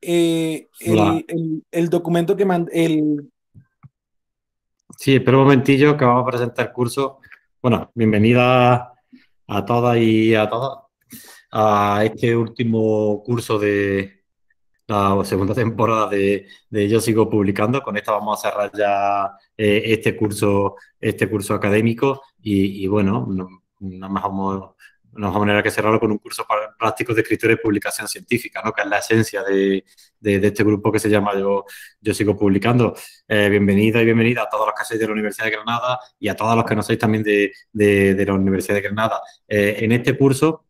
eh, el, el, documento que mandé, el... Sí, espera un momentillo que vamos a presentar el curso. Bueno, bienvenida a todas y a todos a este último curso de la segunda temporada de, de Yo Sigo Publicando. Con esta vamos a cerrar ya eh, este curso este curso académico y, bueno, nada más vamos nos vamos a tener que cerrarlo con un curso práctico de escritura y publicación científica, ¿no? que es la esencia de, de, este grupo que se llama Yo, Yo Sigo Publicando. Eh, bienvenida y bienvenida a todos los que sois de la Universidad de Granada y a todos los que no sois también de, de la Universidad de Granada. Eh, en este curso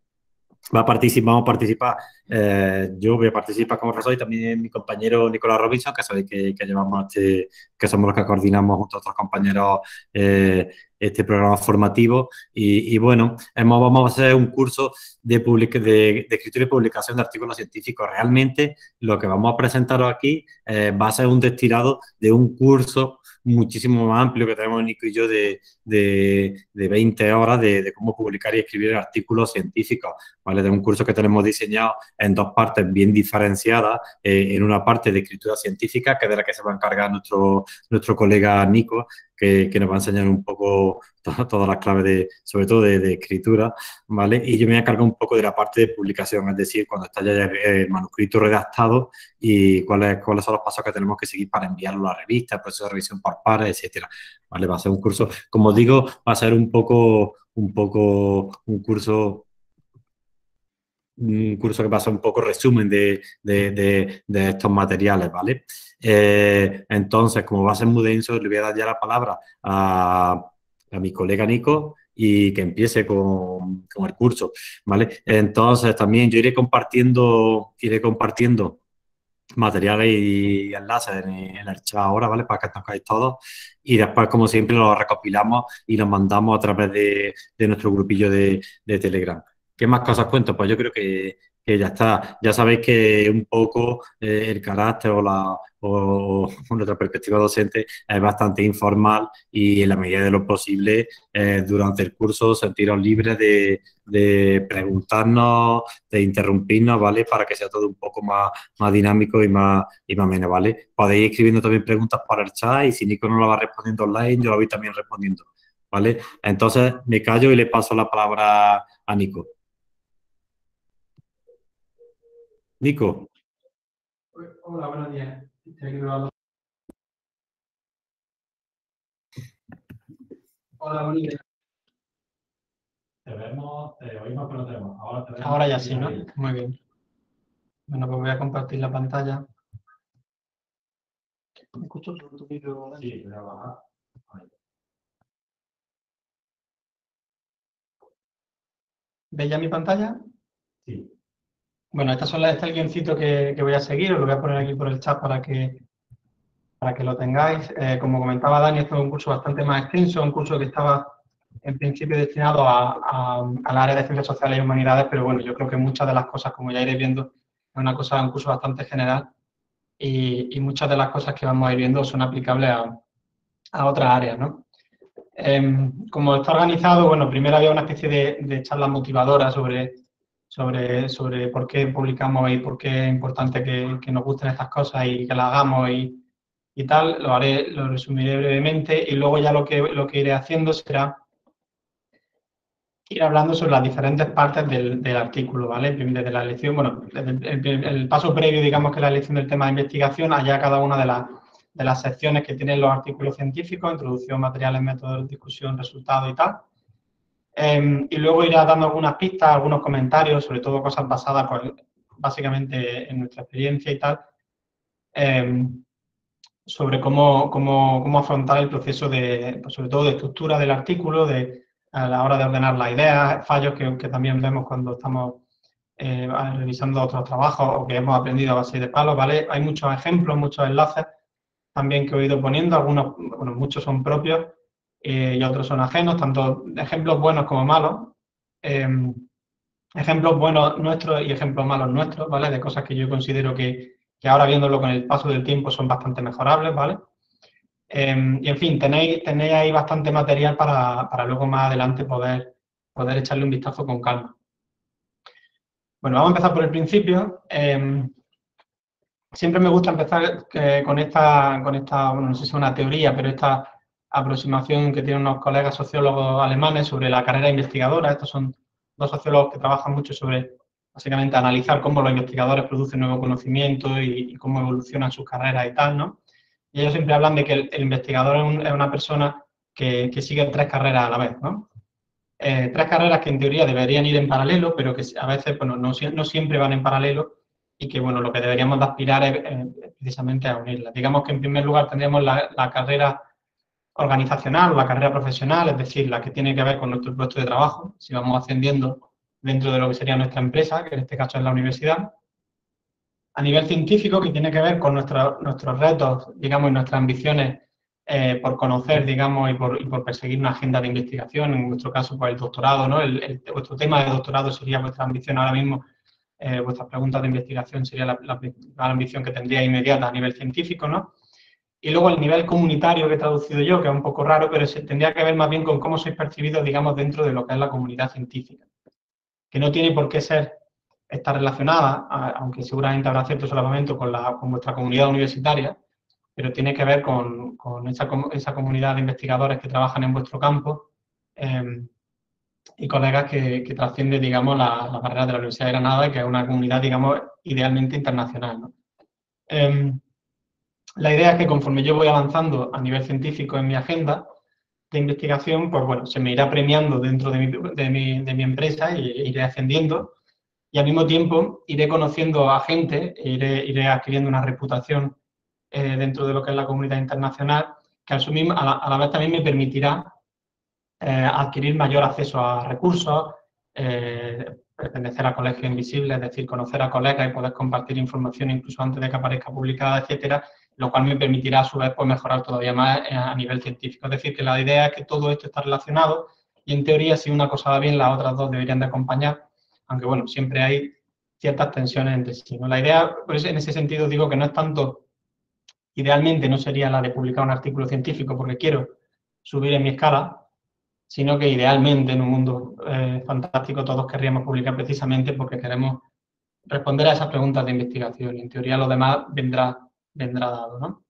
va vamos a participar, eh, yo voy a participar como profesor y también mi compañero Nicolás Robinson, que sabéis que, que llevamos este, que somos los que coordinamos junto a otros compañeros eh, este programa formativo. Y, bueno, hemos, vamos a hacer un curso de, de, escritura y publicación de artículos científicos. Realmente lo que vamos a presentaros aquí eh, va a ser un destilado de un curso muchísimo más amplio que tenemos Nico y yo de, de, de 20 horas de, cómo publicar y escribir artículos científicos, ¿vale? De un curso que tenemos diseñado en dos partes bien diferenciadas, eh, en una parte de escritura científica, que es de la que se va a encargar nuestro, nuestro colega Nico, que, nos va a enseñar un poco todas las claves, de, sobre todo de, escritura, ¿vale? Y yo me voy a cargar un poco de la parte de publicación, es decir, cuando está ya el manuscrito redactado y cuáles, cuáles son los pasos que tenemos que seguir para enviarlo a la revista, el proceso de revisión por pares, etcétera, ¿vale? Va a ser un curso, como digo, va a ser un poco, un poco, un curso un curso que pasa un poco resumen de, estos materiales, ¿vale? Eh, entonces, como va a ser muy denso, le voy a dar ya la palabra a, mi colega Nico y que empiece con, el curso, ¿vale? Entonces, también yo iré compartiendo, iré compartiendo materiales y enlaces en, el chat ahora, ¿vale? Para que tengáis todos. Y después, como siempre, los recopilamos y los mandamos a través de, nuestro grupillo de Telegram. ¿Qué más cosas cuento? Pues yo creo que, ya está. Ya sabéis que un poco eh, el carácter o, la, o, nuestra perspectiva docente es bastante informal y en la medida de lo posible eh, durante el curso sentiros libres de, preguntarnos, de interrumpirnos, ¿vale? Para que sea todo un poco más, más dinámico y más, y más menos, ¿vale? Podéis ir escribiendo también preguntas para el chat y si Nico no lo va respondiendo online, yo lo voy también respondiendo, ¿vale? Entonces me callo y le paso la palabra a Nico. Nico. Hola, buenos días. Hola, buenos días. Te vemos, te oímos, pero te vemos. Ahora, te vemos Ahora ya sí, ¿no? Muy bien. Bueno, pues voy a compartir la pantalla. ¿Me escucho tu vídeo? Sí, voy a bajar. ¿Veis ya mi pantalla? Sí. Bueno, estas son las, este es el guioncito que, voy a seguir, os lo voy a poner aquí por el chat para que, para que lo tengáis. Eh, como comentaba Dani, esto es un curso bastante más extenso, un curso que estaba en principio destinado a, al área de ciencias sociales y humanidades, pero bueno, yo creo que muchas de las cosas, como ya iréis viendo, es una cosa, un curso bastante general y, muchas de las cosas que vamos a ir viendo son aplicables a, a otras áreas, ¿no? Em, como está organizado, bueno, primero había una especie de, de charla motivadora sobre sobre, sobre por qué publicamos y por qué es importante que, que nos gusten estas cosas y que las hagamos y, y, tal, lo haré, lo resumiré brevemente y luego ya lo que, lo que iré haciendo será ir hablando sobre las diferentes partes del, del artículo, ¿vale? Desde la elección, bueno, el, el, paso previo, digamos, que la elección del tema de investigación, allá cada una de las, de las secciones que tienen los artículos científicos, introducción, materiales, métodos, discusión, resultados y tal. Em, y luego irá dando algunas pistas, algunos comentarios, sobre todo cosas basadas pues, básicamente en nuestra experiencia y tal, em, sobre cómo, cómo, cómo, afrontar el proceso de, pues, sobre todo de estructura del artículo, de, a la hora de ordenar las ideas, fallos que, que también vemos cuando estamos eh, revisando otros trabajos o que hemos aprendido a base de palos, ¿vale? Hay muchos ejemplos, muchos enlaces también que he ido poniendo, algunos, bueno, muchos son propios, eh, y otros son ajenos, tanto ejemplos buenos como malos. Em, ejemplos buenos nuestros y ejemplos malos nuestros, ¿vale? De cosas que yo considero que, que ahora viéndolo con el paso del tiempo son bastante mejorables, ¿vale? Em, y en fin, tenéis, tenéis ahí bastante material para, para, luego más adelante poder, poder echarle un vistazo con calma. Bueno, vamos a empezar por el principio. Em, siempre me gusta empezar eh, con esta, con esta, no sé si es una teoría, pero esta aproximación que tienen unos colegas sociólogos alemanes sobre la carrera investigadora. Estos son dos sociólogos que trabajan mucho sobre, básicamente, analizar cómo los investigadores producen nuevo conocimiento y, cómo evolucionan sus carreras y tal, ¿no? Y ellos siempre hablan de que el, investigador es, una persona que, sigue tres carreras a la vez, ¿no? Eh, tres carreras que en teoría deberían ir en paralelo, pero que a veces bueno, no, no siempre van en paralelo y que bueno, lo que deberíamos de aspirar es, precisamente a unirlas. Digamos que en primer lugar tendríamos la, la carrera organizacional, la carrera profesional, es decir, la que tiene que ver con nuestro puesto de trabajo, si vamos ascendiendo dentro de lo que sería nuestra empresa, que en este caso es la universidad. A nivel científico, que tiene que ver con nuestros retos, digamos, y nuestras ambiciones eh, por conocer, digamos, y por, perseguir una agenda de investigación, en vuestro caso, pues el doctorado, ¿no? El, vuestro tema de doctorado sería vuestra ambición ahora mismo, eh, vuestras preguntas de investigación sería la, ambición que tendría inmediata a nivel científico, ¿no? Y luego el nivel comunitario que he traducido yo, que es un poco raro, pero se tendría que ver más bien con cómo sois percibidos, digamos, dentro de lo que es la comunidad científica. Que no tiene por qué ser, estar relacionada, aunque seguramente habrá cierto solamente con, la, con vuestra comunidad universitaria, pero tiene que ver con, esa, esa, comunidad de investigadores que trabajan en vuestro campo em, y colegas que, que trasciende, digamos, la, la, barrera de la Universidad de Granada que es una comunidad, digamos, idealmente internacional. ¿no? Em, la idea es que conforme yo voy avanzando a nivel científico en mi agenda de investigación, pues bueno, se me irá premiando dentro de mi, empresa e iré ascendiendo. Y al mismo tiempo iré conociendo a gente, e iré, adquiriendo una reputación eh, dentro de lo que es la comunidad internacional que a, la, vez también me permitirá eh, adquirir mayor acceso a recursos, eh, pertenecer a colegios invisibles, es decir, conocer a colegas y poder compartir información incluso antes de que aparezca publicada, etcétera, lo cual me permitirá a su vez pues, mejorar todavía más eh, a nivel científico. Es decir, que la idea es que todo esto está relacionado y en teoría si una cosa va bien, las otras dos deberían de acompañar, aunque bueno, siempre hay ciertas tensiones entre sí. La idea, por eso en ese sentido digo que no es tanto, idealmente no sería la de publicar un artículo científico porque quiero subir en mi escala, sino que idealmente en un mundo eh, fantástico todos querríamos publicar precisamente porque queremos responder a esas preguntas de investigación y en teoría lo demás vendrá vendrá dado. ¿no?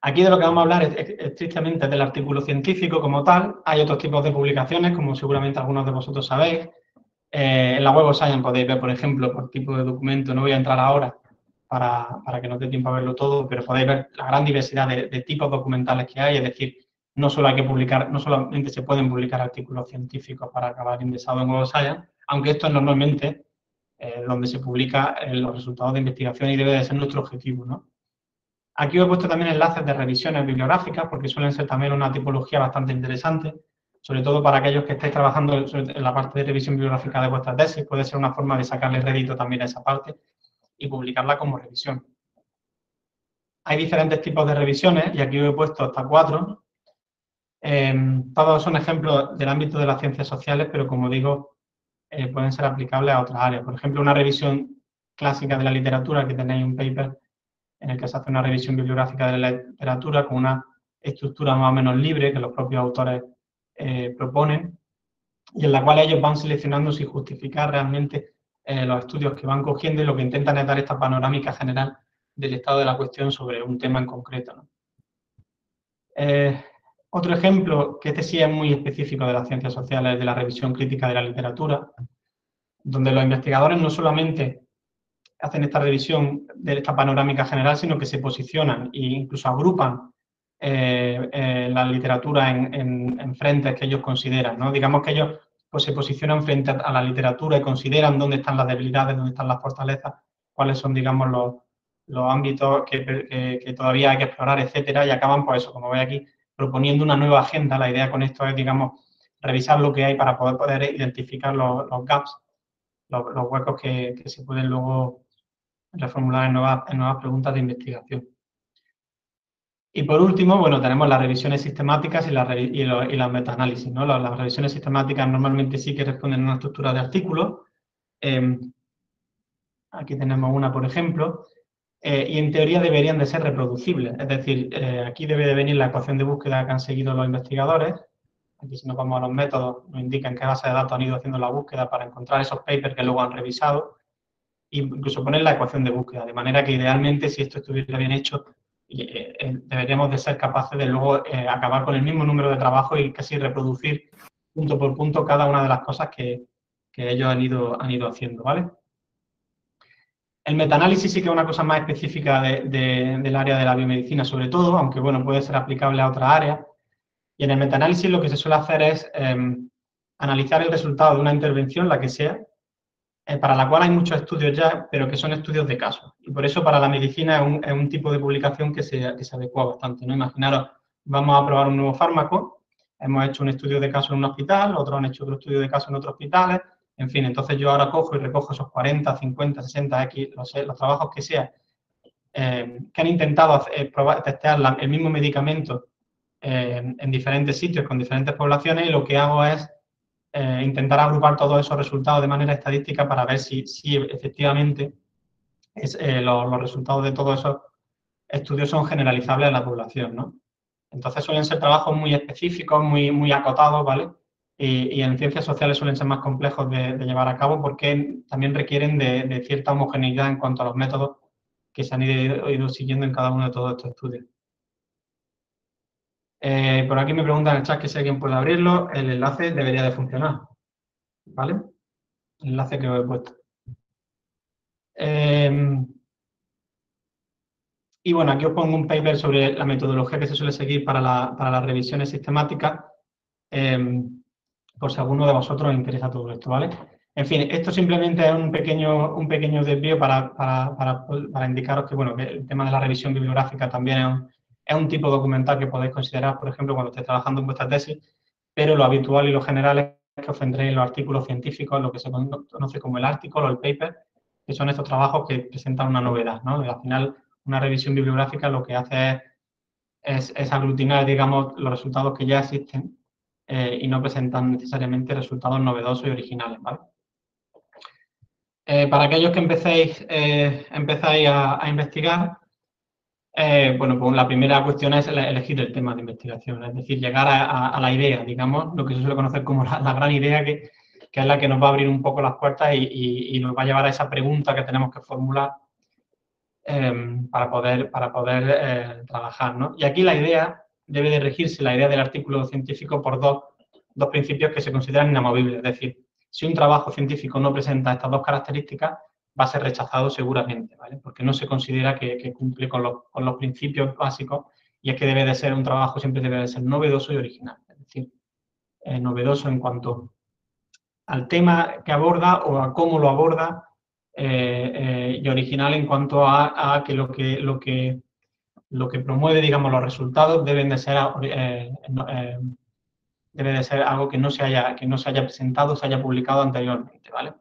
Aquí de lo que vamos a hablar es, estrictamente del artículo científico como tal. Hay otros tipos de publicaciones, como seguramente algunos de vosotros sabéis. Eh, en la web Science podéis ver, por ejemplo, por tipo de documento. No voy a entrar ahora para, que no dé tiempo a verlo todo, pero podéis ver la gran diversidad de, tipos documentales que hay. Es decir, no solo hay que publicar, no solamente se pueden publicar artículos científicos para acabar indexado en Web Science, aunque esto es normalmente eh, donde se publica eh, los resultados de investigación y debe de ser nuestro objetivo. ¿no? Aquí os he puesto también enlaces de revisiones bibliográficas porque suelen ser también una tipología bastante interesante, sobre todo para aquellos que estéis trabajando en la parte de revisión bibliográfica de vuestra tesis, puede ser una forma de sacarle rédito también a esa parte y publicarla como revisión. Hay diferentes tipos de revisiones y aquí os he puesto hasta cuatro. Eh, todos son ejemplos del ámbito de las ciencias sociales, pero como digo, eh, pueden ser aplicables a otras áreas. Por ejemplo, una revisión clásica de la literatura, que tenéis un paper en el que se hace una revisión bibliográfica de la literatura con una estructura más o menos libre que los propios autores eh, proponen y en la cual ellos van seleccionando si justificar realmente eh, los estudios que van cogiendo y lo que intentan es dar esta panorámica general del estado de la cuestión sobre un tema en concreto. Otro ejemplo, que este sí es muy específico de las ciencias sociales, de la revisión crítica de la literatura, donde los investigadores no solamente hacen esta revisión de esta panorámica general, sino que se posicionan e incluso agrupan eh, eh, la literatura en, frentes que ellos consideran. ¿no? Digamos que ellos pues, se posicionan frente a la literatura y consideran dónde están las debilidades, dónde están las fortalezas, cuáles son, digamos, los, ámbitos que, que, todavía hay que explorar, etcétera, y acaban, por pues, eso, como veis aquí, proponiendo una nueva agenda. La idea con esto es, digamos, revisar lo que hay para poder, poder identificar los, gaps, los, huecos que, se pueden luego reformular en nuevas, en nuevas preguntas de investigación. Y por último, bueno, tenemos las revisiones sistemáticas y, las, metaanálisis. ¿no? Las, revisiones sistemáticas normalmente sí que responden a una estructura de artículos. Em, aquí tenemos una, por ejemplo. Eh, y en teoría deberían de ser reproducibles. Es decir, eh, aquí debe de venir la ecuación de búsqueda que han seguido los investigadores. Aquí si nos vamos a los métodos, nos indican qué base de datos han ido haciendo la búsqueda para encontrar esos papers que luego han revisado. incluso poner la ecuación de búsqueda, de manera que idealmente si esto estuviera bien hecho, eh, deberíamos de ser capaces de luego acabar con el mismo número de trabajo y casi reproducir punto por punto cada una de las cosas que, ellos han ido haciendo, ¿vale? El metaanálisis sí que es una cosa más específica del área de la biomedicina, sobre todo, aunque bueno, puede ser aplicable a otras áreas. Y en el metaanálisis lo que se suele hacer es em, analizar el resultado de una intervención, la que sea, eh, para la cual hay muchos estudios ya, pero que son estudios de caso. Y por eso para la medicina es un, tipo de publicación que se, que se, adecua bastante. ¿no? Imaginaros, vamos a probar un nuevo fármaco, hemos hecho un estudio de caso en un hospital, otros han hecho otro estudio de caso en otros hospitales, en fin, entonces yo ahora cojo y recojo esos 40, 50, 60 X, los, trabajos que sea, eh, que han intentado eh, testear el mismo medicamento en diferentes sitios con diferentes poblaciones y lo que hago es eh, intentar agrupar todos esos resultados de manera estadística para ver si, si efectivamente eh, los, resultados de todos esos estudios son generalizables a la población, ¿no? Entonces suelen ser trabajos muy específicos, muy, muy acotados, ¿vale? Y, en ciencias sociales suelen ser más complejos de, llevar a cabo porque también requieren de, cierta homogeneidad en cuanto a los métodos que se han ido siguiendo en cada uno de todos estos estudios. Eh, por aquí me preguntan en el chat que si alguien puede abrirlo, el enlace debería de funcionar. ¿Vale? El enlace que os he puesto. Em, y bueno, aquí os pongo un paper sobre la metodología que se suele seguir para, las revisiones sistemáticas, em, por si alguno de vosotros os interesa todo esto, ¿vale? En fin, esto simplemente es un pequeño, un pequeño desvío para, para indicaros que, bueno, el tema de la revisión bibliográfica también es un, es un tipo documental que podéis considerar, por ejemplo, cuando estéis trabajando en vuestra tesis, pero lo habitual y lo general es que os en los artículos científicos, lo que se conoce como el artículo o el paper, que son estos trabajos que presentan una novedad. ¿no? al final, una revisión bibliográfica lo que hace es, aglutinar, digamos, los resultados que ya existen eh, y no presentan necesariamente resultados novedosos y originales. Eh, para aquellos que empecéis, eh, empezáis a investigar, bueno, pues la primera cuestión es elegir el tema de investigación, es decir, llegar a, la idea, digamos, lo que se suele conocer como la, gran idea, que, es la que nos va a abrir un poco las puertas y, nos va a llevar a esa pregunta que tenemos que formular para poder, para poder trabajar. ¿no? Y aquí la idea debe de regirse, la idea del artículo científico, por dos, dos principios que se consideran inamovibles. Es decir, si un trabajo científico no presenta estas dos características, va a ser rechazado seguramente, ¿vale? Porque no se considera que, cumple con los, principios básicos y es que debe de ser un trabajo, siempre debe de ser novedoso y original, es decir, novedoso en cuanto al tema que aborda o a cómo lo aborda eh, eh, y original en cuanto a, que, lo que, lo que lo que promueve, digamos, los resultados deben de ser debe de ser algo que no se haya que no se haya presentado, se haya publicado anteriormente, ¿vale?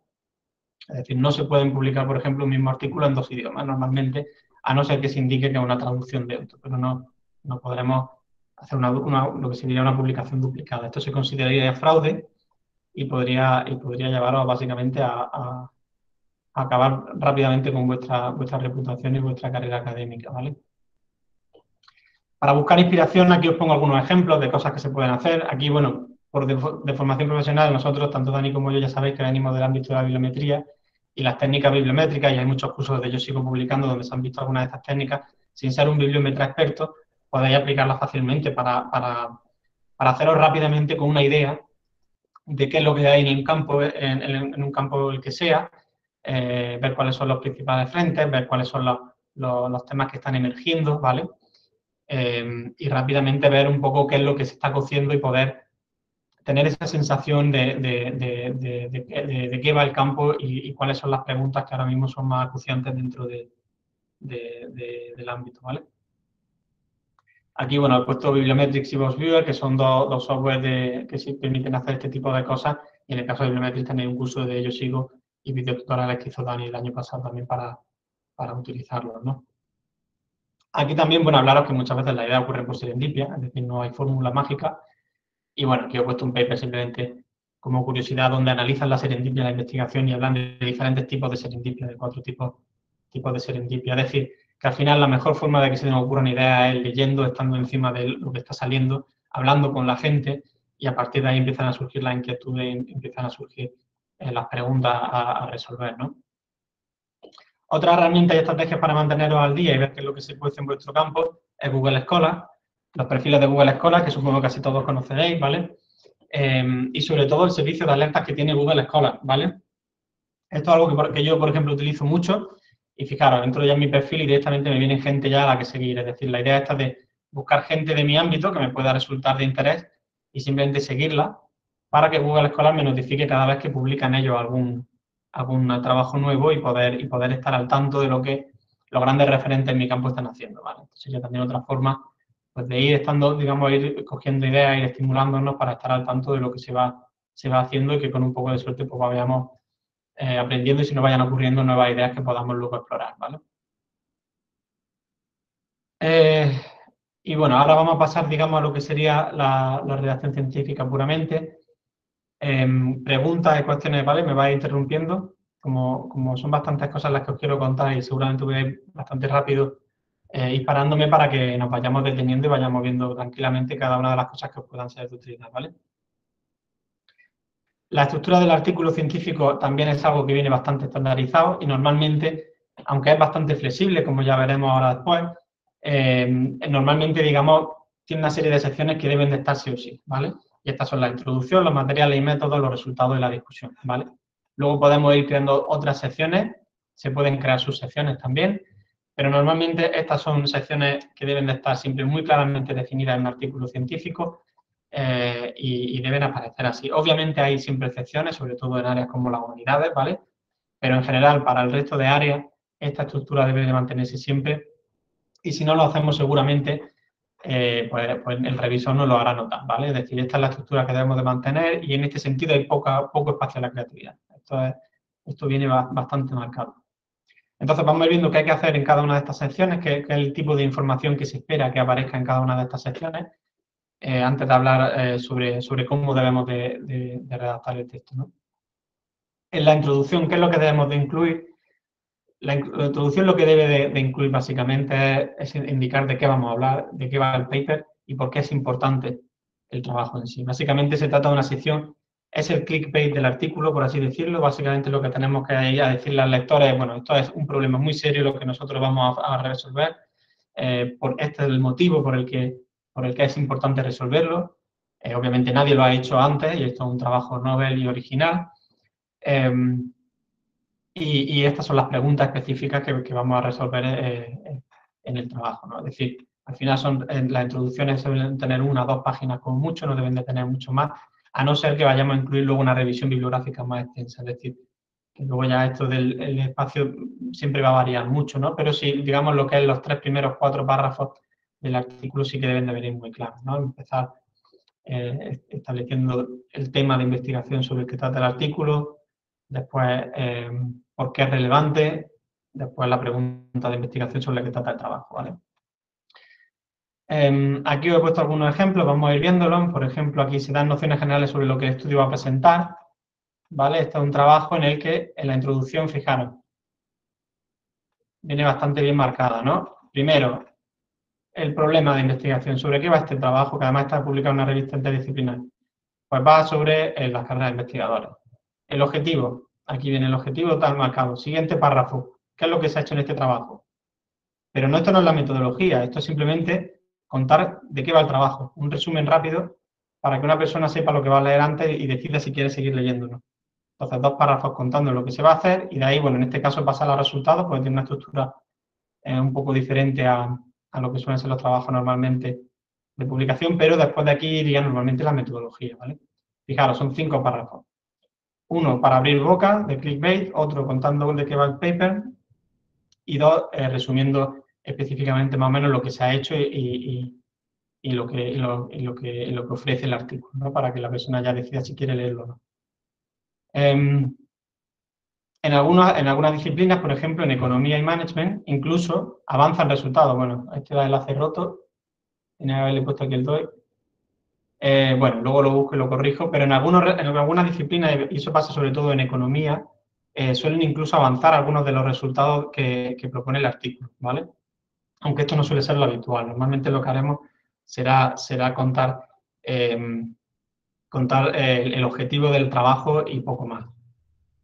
Es decir, no se pueden publicar, por ejemplo, un mismo artículo en dos idiomas normalmente, a no ser que se indique que es una traducción de otro, pero no, no podremos hacer una, lo que sería una publicación duplicada. Esto se consideraría fraude y podría, y podría llevaros básicamente a, acabar rápidamente con vuestra, vuestra reputación y vuestra carrera académica, ¿vale? Para buscar inspiración, aquí os pongo algunos ejemplos de cosas que se pueden hacer. Aquí, bueno, por de, formación profesional, nosotros, tanto Dani como yo, ya sabéis que venimos del ámbito de la bibliometría y las técnicas bibliométricas, y hay muchos cursos de yo sigo publicando donde se han visto algunas de estas técnicas, sin ser un bibliometra experto, podéis aplicarlas fácilmente para, para, para haceros rápidamente con una idea de qué es lo que hay en un campo, en, un campo el que sea, eh, ver cuáles son los principales frentes, ver cuáles son los, los, temas que están emergiendo, ¿vale? Eh, y rápidamente ver un poco qué es lo que se está cociendo y poder tener esa sensación de, de, qué va el campo y, cuáles son las preguntas que ahora mismo son más acuciantes dentro del ámbito, ¿vale? Aquí, bueno, he puesto Bibliometrics y VoxViewer, que son dos, dos software que sí permiten hacer este tipo de cosas. Y en el caso de Bibliometrics tenéis un curso de ellos sigo y videotutoriales que hizo Dani el año pasado también para, para utilizarlos, ¿no? Aquí también, bueno, hablaros que muchas veces la idea ocurre por serendipia, es decir, no hay fórmula mágica, y bueno, aquí he puesto un paper simplemente como curiosidad donde analizan la serendipia en la investigación y hablan de diferentes tipos de serendipia, de cuatro tipos, tipos de serendipia. Es decir, que al final la mejor forma de que se nos ocurra una idea es leyendo, estando encima de lo que está saliendo, hablando con la gente y a partir de ahí empiezan a surgir las inquietudes, empiezan a surgir eh, las preguntas a, resolver, ¿no? Otra herramienta y estrategias para manteneros al día y ver qué es lo que se hacer en vuestro campo es Google Scholar, los perfiles de Google Scholar, que supongo que casi todos conoceréis, ¿vale? Em, y sobre todo el servicio de alertas que tiene Google Scholar, ¿vale? Esto es algo que, yo, por ejemplo, utilizo mucho y fijaros, entro ya en mi perfil y directamente me viene gente ya a la que seguir. Es decir, la idea esta de buscar gente de mi ámbito que me pueda resultar de interés y simplemente seguirla para que Google Scholar me notifique cada vez que publican ellos algún, algún trabajo nuevo y poder, y poder estar al tanto de lo que los grandes referentes en mi campo están haciendo, ¿vale? Entonces, yo también otra forma pues, de ir estando, digamos, ir cogiendo ideas, ir estimulándonos para estar al tanto de lo que se va, se va haciendo y que con un poco de suerte pues vayamos eh, aprendiendo y si nos vayan ocurriendo nuevas ideas que podamos luego explorar, ¿vale? Eh, y bueno, ahora vamos a pasar, digamos, a lo que sería la, redacción científica puramente. Em, preguntas y cuestiones, ¿vale? Me vais interrumpiendo. Como, son bastantes cosas las que os quiero contar y seguramente voy a ir bastante rápido, eh, parándome para que nos vayamos deteniendo y vayamos viendo tranquilamente cada una de las cosas que os puedan ser de utilidad, ¿vale? La estructura del artículo científico también es algo que viene bastante estandarizado y normalmente, aunque es bastante flexible, como ya veremos ahora después, eh, normalmente, digamos, tiene una serie de secciones que deben de estar sí o sí, ¿vale? Y estas son la introducción, los materiales y métodos, los resultados de la discusión, ¿vale? Luego podemos ir creando otras secciones, se pueden crear subsecciones también, pero normalmente estas son secciones que deben de estar siempre muy claramente definidas en un artículo científico eh, y, deben aparecer así. Obviamente hay siempre excepciones, sobre todo en áreas como las humanidades, ¿vale? Pero en general, para el resto de áreas, esta estructura debe de mantenerse siempre y si no lo hacemos seguramente, eh, pues, pues, el revisor no lo hará notar, ¿vale? Es decir, esta es la estructura que debemos de mantener y en este sentido hay poco espacio a la creatividad. Esto, viene bastante marcado. Entonces vamos viendo qué hay que hacer en cada una de estas secciones, qué, es el tipo de información que se espera que aparezca en cada una de estas secciones eh, antes de hablar eh, sobre, cómo debemos de, redactar el texto. En la introducción, ¿qué es lo que debemos de incluir? La, introducción lo que debe de, incluir básicamente es, indicar de qué vamos a hablar, de qué va el paper y por qué es importante el trabajo en sí. Básicamente se trata de una sección, es el clickbait del artículo, por así decirlo. Básicamente lo que tenemos que ir a decirle al es, bueno, esto es un problema muy serio lo que nosotros vamos a, resolver. Eh, por este es el motivo por el que por el que es importante resolverlo. Eh, obviamente nadie lo ha hecho antes y esto es un trabajo novel y original. Em, y, estas son las preguntas específicas que, vamos a resolver eh, en el trabajo. ¿no? Es decir, al final son, las introducciones deben tener una o dos páginas como mucho, no deben de tener mucho más, a no ser que vayamos a incluir luego una revisión bibliográfica más extensa. Es decir, que luego ya esto del espacio siempre va a variar mucho, ¿no? Pero si, digamos, lo que es los tres primeros cuatro párrafos del artículo sí que deben de venir muy claros, ¿no? Empezar eh, estableciendo el tema de investigación sobre el que trata el artículo, después eh, por qué es relevante, después la pregunta de investigación sobre la que trata el trabajo, ¿vale? Em, aquí os he puesto algunos ejemplos, vamos a ir viéndolos. Por ejemplo, aquí se dan nociones generales sobre lo que el estudio va a presentar, ¿vale? Este es un trabajo en el que en la introducción, fijaros, viene bastante bien marcada, ¿no? Primero, el problema de investigación. ¿Sobre qué va este trabajo? Que además está publicado en una revista interdisciplinar. Pues va sobre eh, las carreras de investigadores. El objetivo. Aquí viene el objetivo tal marcado. Siguiente párrafo. ¿Qué es lo que se ha hecho en este trabajo? Pero no, esto no es la metodología. Esto es simplemente contar de qué va el trabajo. Un resumen rápido para que una persona sepa lo que va a leer antes y decida si quiere seguir leyéndolo. Entonces, dos párrafos contando lo que se va a hacer y de ahí, bueno, en este caso pasar a los resultados, porque tiene una estructura eh, un poco diferente a, a lo que suelen ser los trabajos normalmente de publicación, pero después de aquí iría normalmente la metodología. Fijaros, son cinco párrafos. Uno para abrir boca de clickbait, otro contando de qué va el paper y dos eh, resumiendo específicamente más o menos lo que se ha hecho y, lo, que, lo, que, lo que ofrece el artículo, ¿no? Para que la persona ya decida si quiere leerlo o no. Em, en algunas, en algunas disciplinas, por ejemplo, en economía y management, incluso avanzan resultados. Bueno, este es el enlace roto. Tenía que haberle puesto aquí el DOI. Eh, bueno, luego lo busco y lo corrijo, pero en, algunos, algunas disciplinas, y eso pasa sobre todo en economía, eh, suelen incluso avanzar algunos de los resultados que, propone el artículo, ¿vale? Aunque esto no suele ser lo habitual. Normalmente lo que haremos será, contar, eh, contar el objetivo del trabajo y poco más.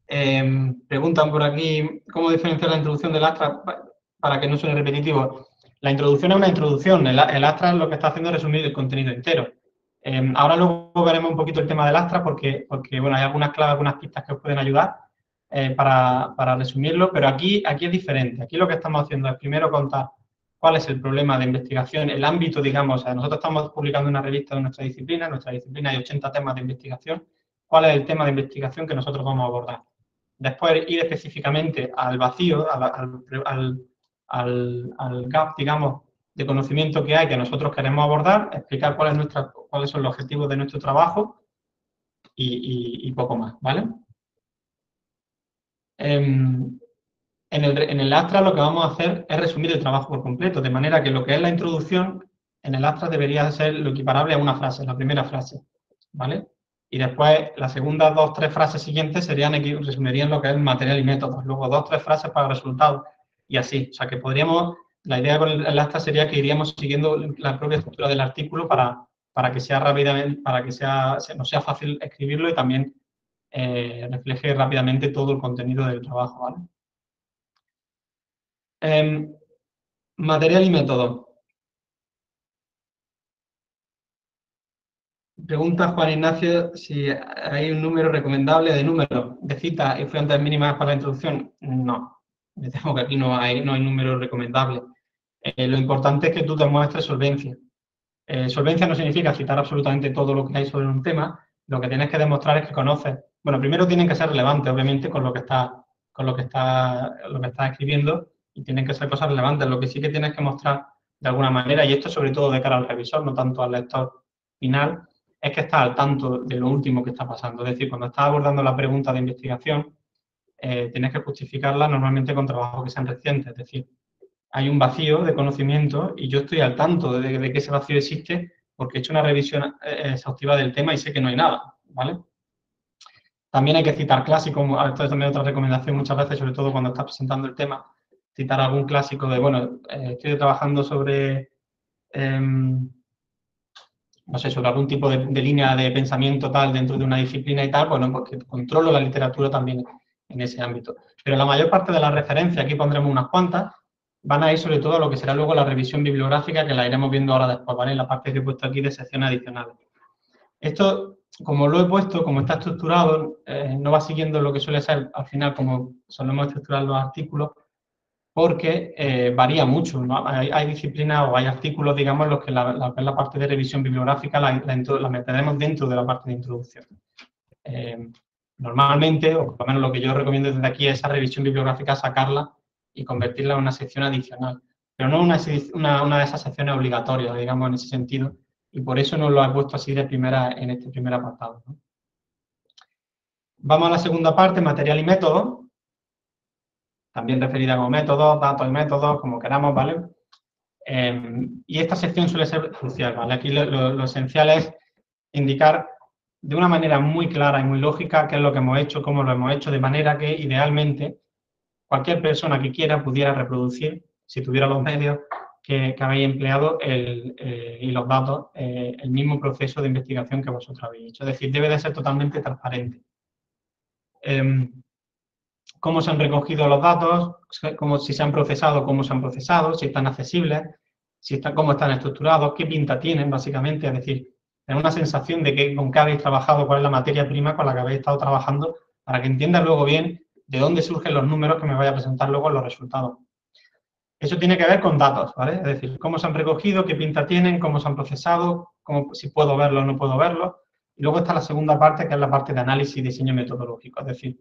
Em, preguntan por aquí, ¿cómo diferenciar la introducción del Astra para que no suene repetitivo? La introducción es una introducción, el, Astra lo que está haciendo es resumir el contenido entero. Em, ahora luego veremos un poquito el tema del Astra porque, porque bueno, hay algunas claves, algunas pistas que os pueden ayudar eh, para, para, resumirlo, pero aquí, aquí es diferente. Aquí lo que estamos haciendo es primero contar cuál es el problema de investigación, el ámbito, digamos, nosotros estamos publicando una revista de nuestra disciplina, en nuestra disciplina hay 80 temas de investigación, cuál es el tema de investigación que nosotros vamos a abordar. Después ir específicamente al vacío, al, al, gap, digamos, de conocimiento que hay que nosotros queremos abordar, explicar cuál es nuestra, cuáles son los objetivos de nuestro trabajo y, poco más, ¿vale? Em, en, el, en, el, Astra lo que vamos a hacer es resumir el trabajo por completo, de manera que lo que es la introducción en el Astra debería ser lo equiparable a una frase, la primera frase, ¿vale? Y después las segundas dos, tres frases siguientes serían, resumirían lo que es material y métodos. Luego dos, tres frases para resultados y así. O sea que podríamos, la idea con el, acta sería que iríamos siguiendo la propia estructura del artículo para, para que sea rápidamente, para que sea, no sea fácil escribirlo y también eh, refleje rápidamente todo el contenido del trabajo. ¿vale? Em, material y método. Pregunta Juan Ignacio si hay un número recomendable de números de citas y fuentes mínimas para la introducción. No, me temo que aquí no hay, no hay número recomendable. Eh, lo importante es que tú demuestres solvencia. Eh, solvencia no significa citar absolutamente todo lo que hay sobre un tema, lo que tienes que demostrar es que conoces. Bueno, primero tienen que ser relevantes, obviamente, con lo que está, con lo que está, lo que estás escribiendo y tienen que ser cosas relevantes. Lo que sí que tienes que mostrar de alguna manera, y esto sobre todo de cara al revisor, no tanto al lector final, es que está al tanto de lo último que está pasando. Es decir, cuando estás abordando la pregunta de investigación, eh, tienes que justificarla normalmente con trabajos que sean recientes. Es decir, hay un vacío de conocimiento y yo estoy al tanto de, que ese vacío existe porque he hecho una revisión eh, exhaustiva del tema y sé que no hay nada, ¿vale? También hay que citar clásicos, esto es también otra recomendación muchas veces, sobre todo cuando estás presentando el tema, citar algún clásico de, bueno, eh, estoy trabajando sobre... Em, no sé, sobre algún tipo de, línea de pensamiento tal dentro de una disciplina y tal, bueno, porque controlo la literatura también en ese ámbito. Pero la mayor parte de las referencias, aquí pondremos unas cuantas, van a ir sobre todo a lo que será luego la revisión bibliográfica, que la iremos viendo ahora después, ¿vale? En la parte que he puesto aquí de secciones adicionales. Esto, como lo he puesto, como está estructurado, eh, no va siguiendo lo que suele ser al final como solemos estructurar los artículos, porque eh, varía mucho. Hay, disciplinas o hay artículos, digamos, en los que la, la, parte de revisión bibliográfica la, meteremos dentro de la parte de introducción. Eh, normalmente, o por lo menos lo que yo recomiendo desde aquí, es esa revisión bibliográfica, sacarla y convertirla en una sección adicional. Pero no una, una, de esas secciones obligatorias, digamos, en ese sentido. Y por eso no lo he puesto así de primera en este primer apartado. Vamos a la segunda parte, material y método también referida como métodos, datos y métodos, como queramos, ¿vale? Em, y esta sección suele ser crucial, ¿vale? Aquí lo, esencial es indicar de una manera muy clara y muy lógica qué es lo que hemos hecho, cómo lo hemos hecho, de manera que idealmente cualquier persona que quiera pudiera reproducir, si tuviera los medios que, habéis empleado eh, y los datos, eh, el mismo proceso de investigación que vosotros habéis hecho. Es decir, debe de ser totalmente transparente. Em, cómo se han recogido los datos, cómo, si se han procesado, cómo se han procesado, si están accesibles, si están, cómo están estructurados, qué pinta tienen, básicamente. Es decir, tener una sensación de que con qué habéis trabajado, cuál es la materia prima con la que habéis estado trabajando, para que entiendas luego bien de dónde surgen los números que me vaya a presentar luego en los resultados. Eso tiene que ver con datos, ¿vale? Es decir, cómo se han recogido, qué pinta tienen, cómo se han procesado, cómo, si puedo verlo o no puedo verlo. Y luego está la segunda parte, que es la parte de análisis y diseño metodológico. Es decir,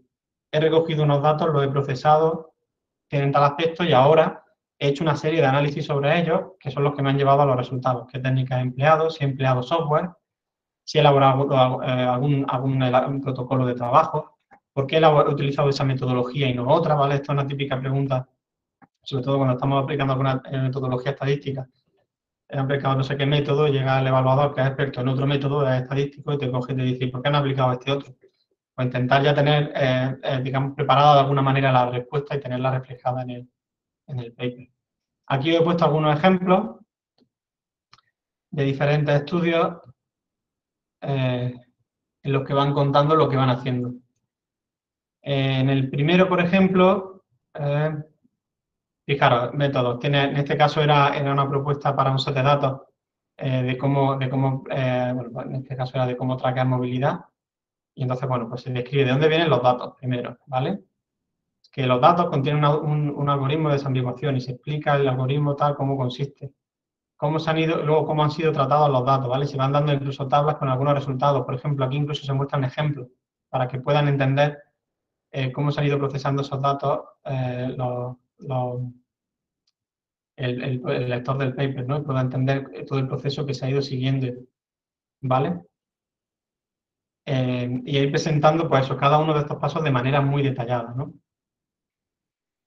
he recogido unos datos, los he procesado, tienen tal aspecto y ahora he hecho una serie de análisis sobre ellos, que son los que me han llevado a los resultados. ¿Qué técnicas he empleado? Si he empleado software, si he elaborado eh, algún, algún, protocolo de trabajo, por qué he utilizado esa metodología y no otra, ¿vale? Esta es una típica pregunta, sobre todo cuando estamos aplicando alguna eh, metodología estadística. He aplicado no sé qué método, llega el evaluador que es experto en otro método, es estadístico, y te coge y te dice, ¿por qué no aplicado este otro? o intentar ya tener, eh, eh, digamos, preparada de alguna manera la respuesta y tenerla reflejada en el, en el paper. Aquí he puesto algunos ejemplos de diferentes estudios en los que van contando lo que van haciendo. En el primero, por ejemplo, eh, fijaros, métodos. Tiene, en este caso era, era una propuesta para un set de datos eh, de cómo, de cómo eh, bueno, en este caso era de cómo traquear movilidad. Y entonces, bueno, pues se describe de dónde vienen los datos primero, ¿vale? Que los datos contienen un, un, algoritmo de desambiguación y se explica el algoritmo tal cómo consiste. Cómo se han ido, luego cómo han sido tratados los datos, ¿vale? Se van dando incluso tablas con algunos resultados. Por ejemplo, aquí incluso se muestran ejemplos para que puedan entender eh, cómo se han ido procesando esos datos eh, el, lector del paper, ¿no? Y pueda entender todo el proceso que se ha ido siguiendo, ¿vale? Eh, y ir presentando, pues cada uno de estos pasos de manera muy detallada, ¿no?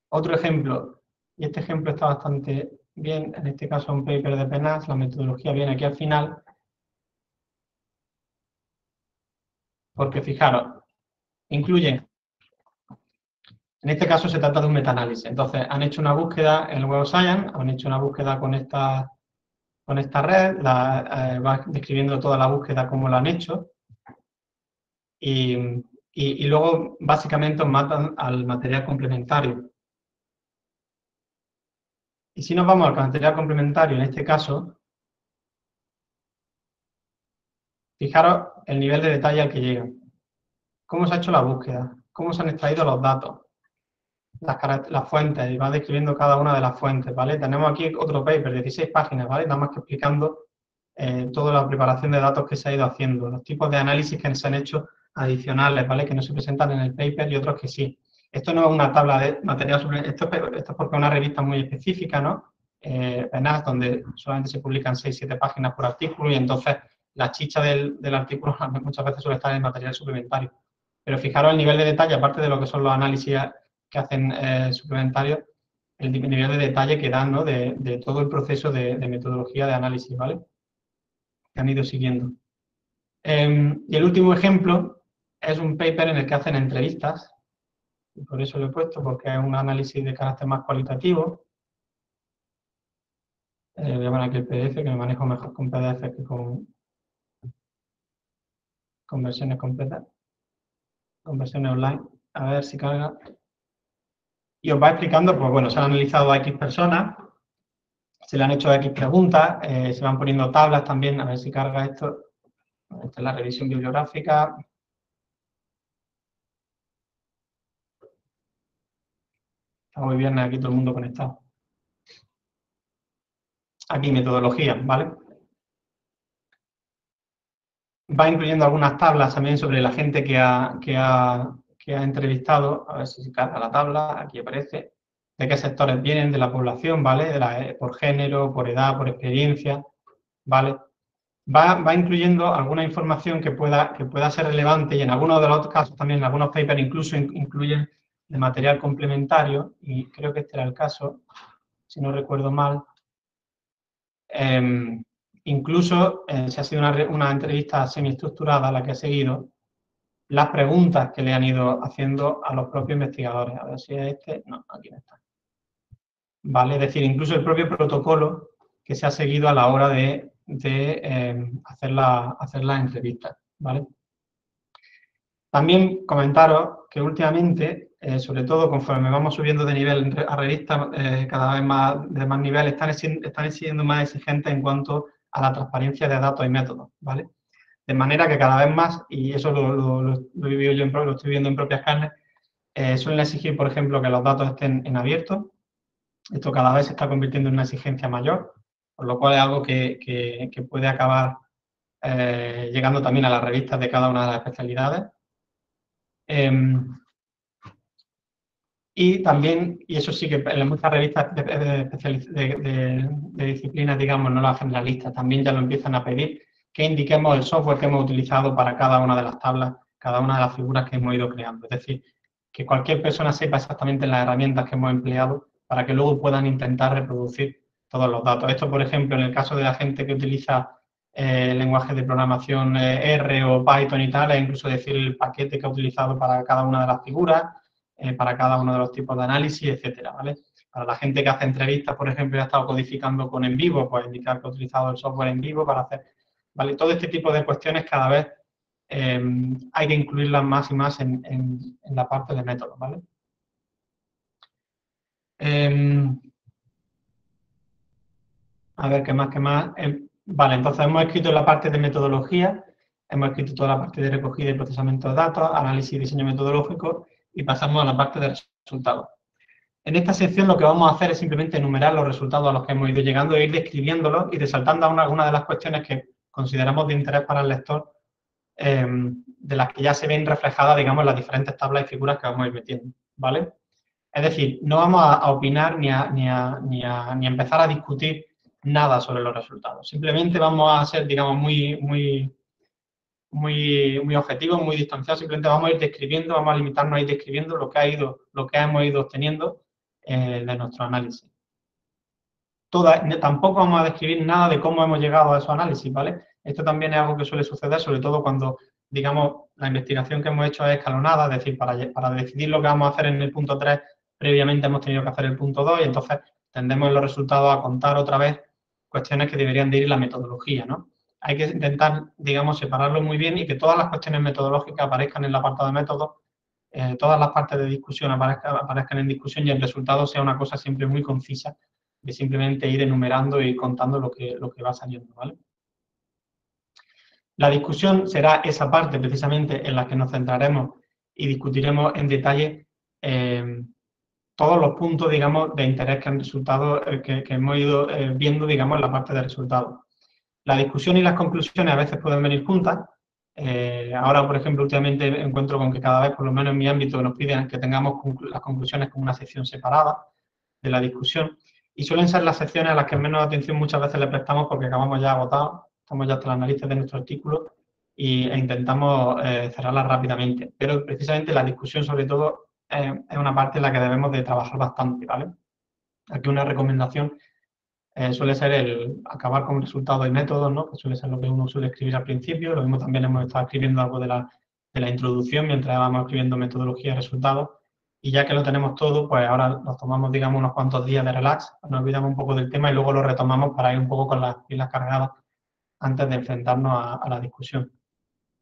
Otro ejemplo, y este ejemplo está bastante bien, en este caso un paper de Penas, la metodología viene aquí al final, porque fijaros, incluye en este caso se trata de un metaanálisis. Entonces, han hecho una búsqueda en el Web of Science, han hecho una búsqueda con esta, con esta red, eh, va describiendo toda la búsqueda, cómo la han hecho, y, y, luego básicamente matan al material complementario. Y si nos vamos al material complementario, en este caso, fijaros el nivel de detalle al que llegan. ¿Cómo se ha hecho la búsqueda? ¿Cómo se han extraído los datos? Las, fuentes y va describiendo cada una de las fuentes, ¿vale? Tenemos aquí otro paper, 16 páginas, ¿vale? Nada más que explicando eh, toda la preparación de datos que se ha ido haciendo, los tipos de análisis que se han hecho adicionales, ¿vale? Que no se presentan en el paper y otros que sí. Esto no es una tabla de material sobre... Esto, esto es porque es una revista muy específica, ¿no? Eh, donde solamente se publican 6-7 páginas por artículo y entonces la chicha del, del artículo muchas veces suele estar en material suplementario. Pero fijaros el nivel de detalle, aparte de lo que son los análisis que hacen eh, suplementarios, el nivel de detalle que dan de, todo el proceso de, metodología de análisis, ¿vale? Que han ido siguiendo. Em, y el último ejemplo es un paper en el que hacen entrevistas, y por eso lo he puesto, porque es un análisis de carácter más cualitativo. Eh, voy a poner aquí el PDF, que me manejo mejor con PDF que con, con versiones completas, con versiones online. A ver si carga y os va explicando, pues bueno, se han analizado a X personas, se le han hecho X preguntas, eh, se van poniendo tablas también, a ver si carga esto. Esta es la revisión bibliográfica. Está muy bien aquí todo el mundo conectado. Aquí metodología, ¿vale? Va incluyendo algunas tablas también sobre la gente que ha, que ha que ha entrevistado, a ver si se carga la tabla, aquí aparece, de qué sectores vienen de la población, ¿vale? Eh, por género, por edad, por experiencia, ¿vale? Va, va, incluyendo alguna información que pueda, que pueda ser relevante y en algunos de los casos también, en algunos papers incluso incluyen de material complementario y creo que este era el caso, si no recuerdo mal. Em, incluso eh, se ha sido una, una entrevista semiestructurada la que ha seguido las preguntas que le han ido haciendo a los propios investigadores. A ver si es este. No, aquí no está. ¿Vale? Es decir, incluso el propio protocolo que se ha seguido a la hora de, em, hacer, la, hacer las entrevistas. ¿Vale? También comentaros que últimamente, eh, sobre todo conforme vamos subiendo de nivel a revistas eh, cada vez más de más nivel, están, están siendo más exigentes en cuanto a la transparencia de datos y métodos, ¿vale? De manera que cada vez más, y eso lo, lo, lo, yo lo estoy viendo en propias carnes, eh, suelen exigir, por ejemplo, que los datos estén en abierto. Esto cada vez se está convirtiendo en una exigencia mayor, por lo cual es algo que, que, puede acabar eh, llegando también a las revistas de cada una de las especialidades. Em, y también, y eso sí que en muchas revistas de, de, de, disciplinas, digamos, no las generalistas, también ya lo empiezan a pedir, que indiquemos el software que hemos utilizado para cada una de las tablas, cada una de las figuras que hemos ido creando. Es decir, que cualquier persona sepa exactamente las herramientas que hemos empleado para que luego puedan intentar reproducir todos los datos. Esto, por ejemplo, en el caso de la gente que utiliza eh, lenguaje de programación eh, R o Python y tal, es incluso decir el paquete que ha utilizado para cada una de las figuras, eh, para cada uno de los tipos de análisis, etcétera, ¿vale? Para la gente que hace entrevistas, por ejemplo, y ha estado codificando con en vivo, pues indicar que ha utilizado el software en vivo para hacer ¿vale? Todo este tipo de cuestiones cada vez em, hay que incluirlas más y más en, la parte de métodos, ¿vale? Em, a ver, ¿qué más, qué más? Em, vale, entonces hemos escrito la parte de metodología, hemos escrito toda la parte de recogida y procesamiento de datos, análisis y diseño metodológico y pasamos a la parte de resultados. En esta sección lo que vamos a hacer es simplemente enumerar los resultados a los que hemos ido llegando e ir describiéndolos y resaltando algunas de las cuestiones que consideramos de interés para el lector, em, de las que ya se ven reflejadas, digamos, en las diferentes tablas y figuras que vamos a ir metiendo, ¿vale? Es decir, no vamos a, opinar ni a, ni, a, ni, ni empezar a discutir nada sobre los resultados. Simplemente vamos a ser, digamos, muy, muy, muy, muy objetivos, muy distanciados. Simplemente vamos a ir describiendo, vamos a limitarnos a ir describiendo lo que, ha ido, lo que hemos ido obteniendo eh, de nuestro análisis. Tampoco vamos a describir nada de cómo hemos llegado a esos análisis, ¿vale? Esto también es algo que suele suceder, sobre todo cuando, digamos, la investigación que hemos hecho es escalonada, es decir, para, para decidir lo que vamos a hacer en el punto 3, previamente hemos tenido que hacer el punto 2 y entonces tendemos los resultados a contar otra vez cuestiones que deberían de ir en la metodología, ¿no? Hay que intentar, digamos, separarlo muy bien y que todas las cuestiones metodológicas aparezcan en el apartado de métodos, eh, todas las partes de discusión aparezcan, en discusión y el resultado sea una cosa siempre muy concisa de simplemente ir enumerando y contando lo que, lo que va saliendo, ¿vale? La discusión será esa parte precisamente en la que nos centraremos y discutiremos en detalle eh, todos los puntos, digamos, de interés que han resultado, eh, que, hemos ido eh, viendo, digamos, en la parte de resultados. La discusión y las conclusiones a veces pueden venir juntas. Ahora, por ejemplo, últimamente encuentro con que cada vez, por lo menos en mi ámbito, nos piden que tengamos las conclusiones como una sección separada de la discusión. Y suelen ser las secciones a las que menos atención muchas veces le prestamos porque acabamos ya agotados, estamos ya hasta las narices de nuestro artículo e intentamos cerrarlas rápidamente. Pero precisamente la discusión, sobre todo, eh, es una parte en la que debemos de trabajar bastante, ¿vale? Aquí una recomendación eh, suele ser el acabar con resultados y métodos, ¿no? Que suele ser lo que uno suele escribir al principio. Lo mismo también hemos estado escribiendo algo de la, de la introducción mientras vamos escribiendo metodología y resultados. Y ya que lo tenemos todo, pues ahora nos tomamos, digamos, unos cuantos días de relax, nos olvidamos un poco del tema y luego lo retomamos para ir un poco con las pilas cargadas antes de enfrentarnos a, la discusión.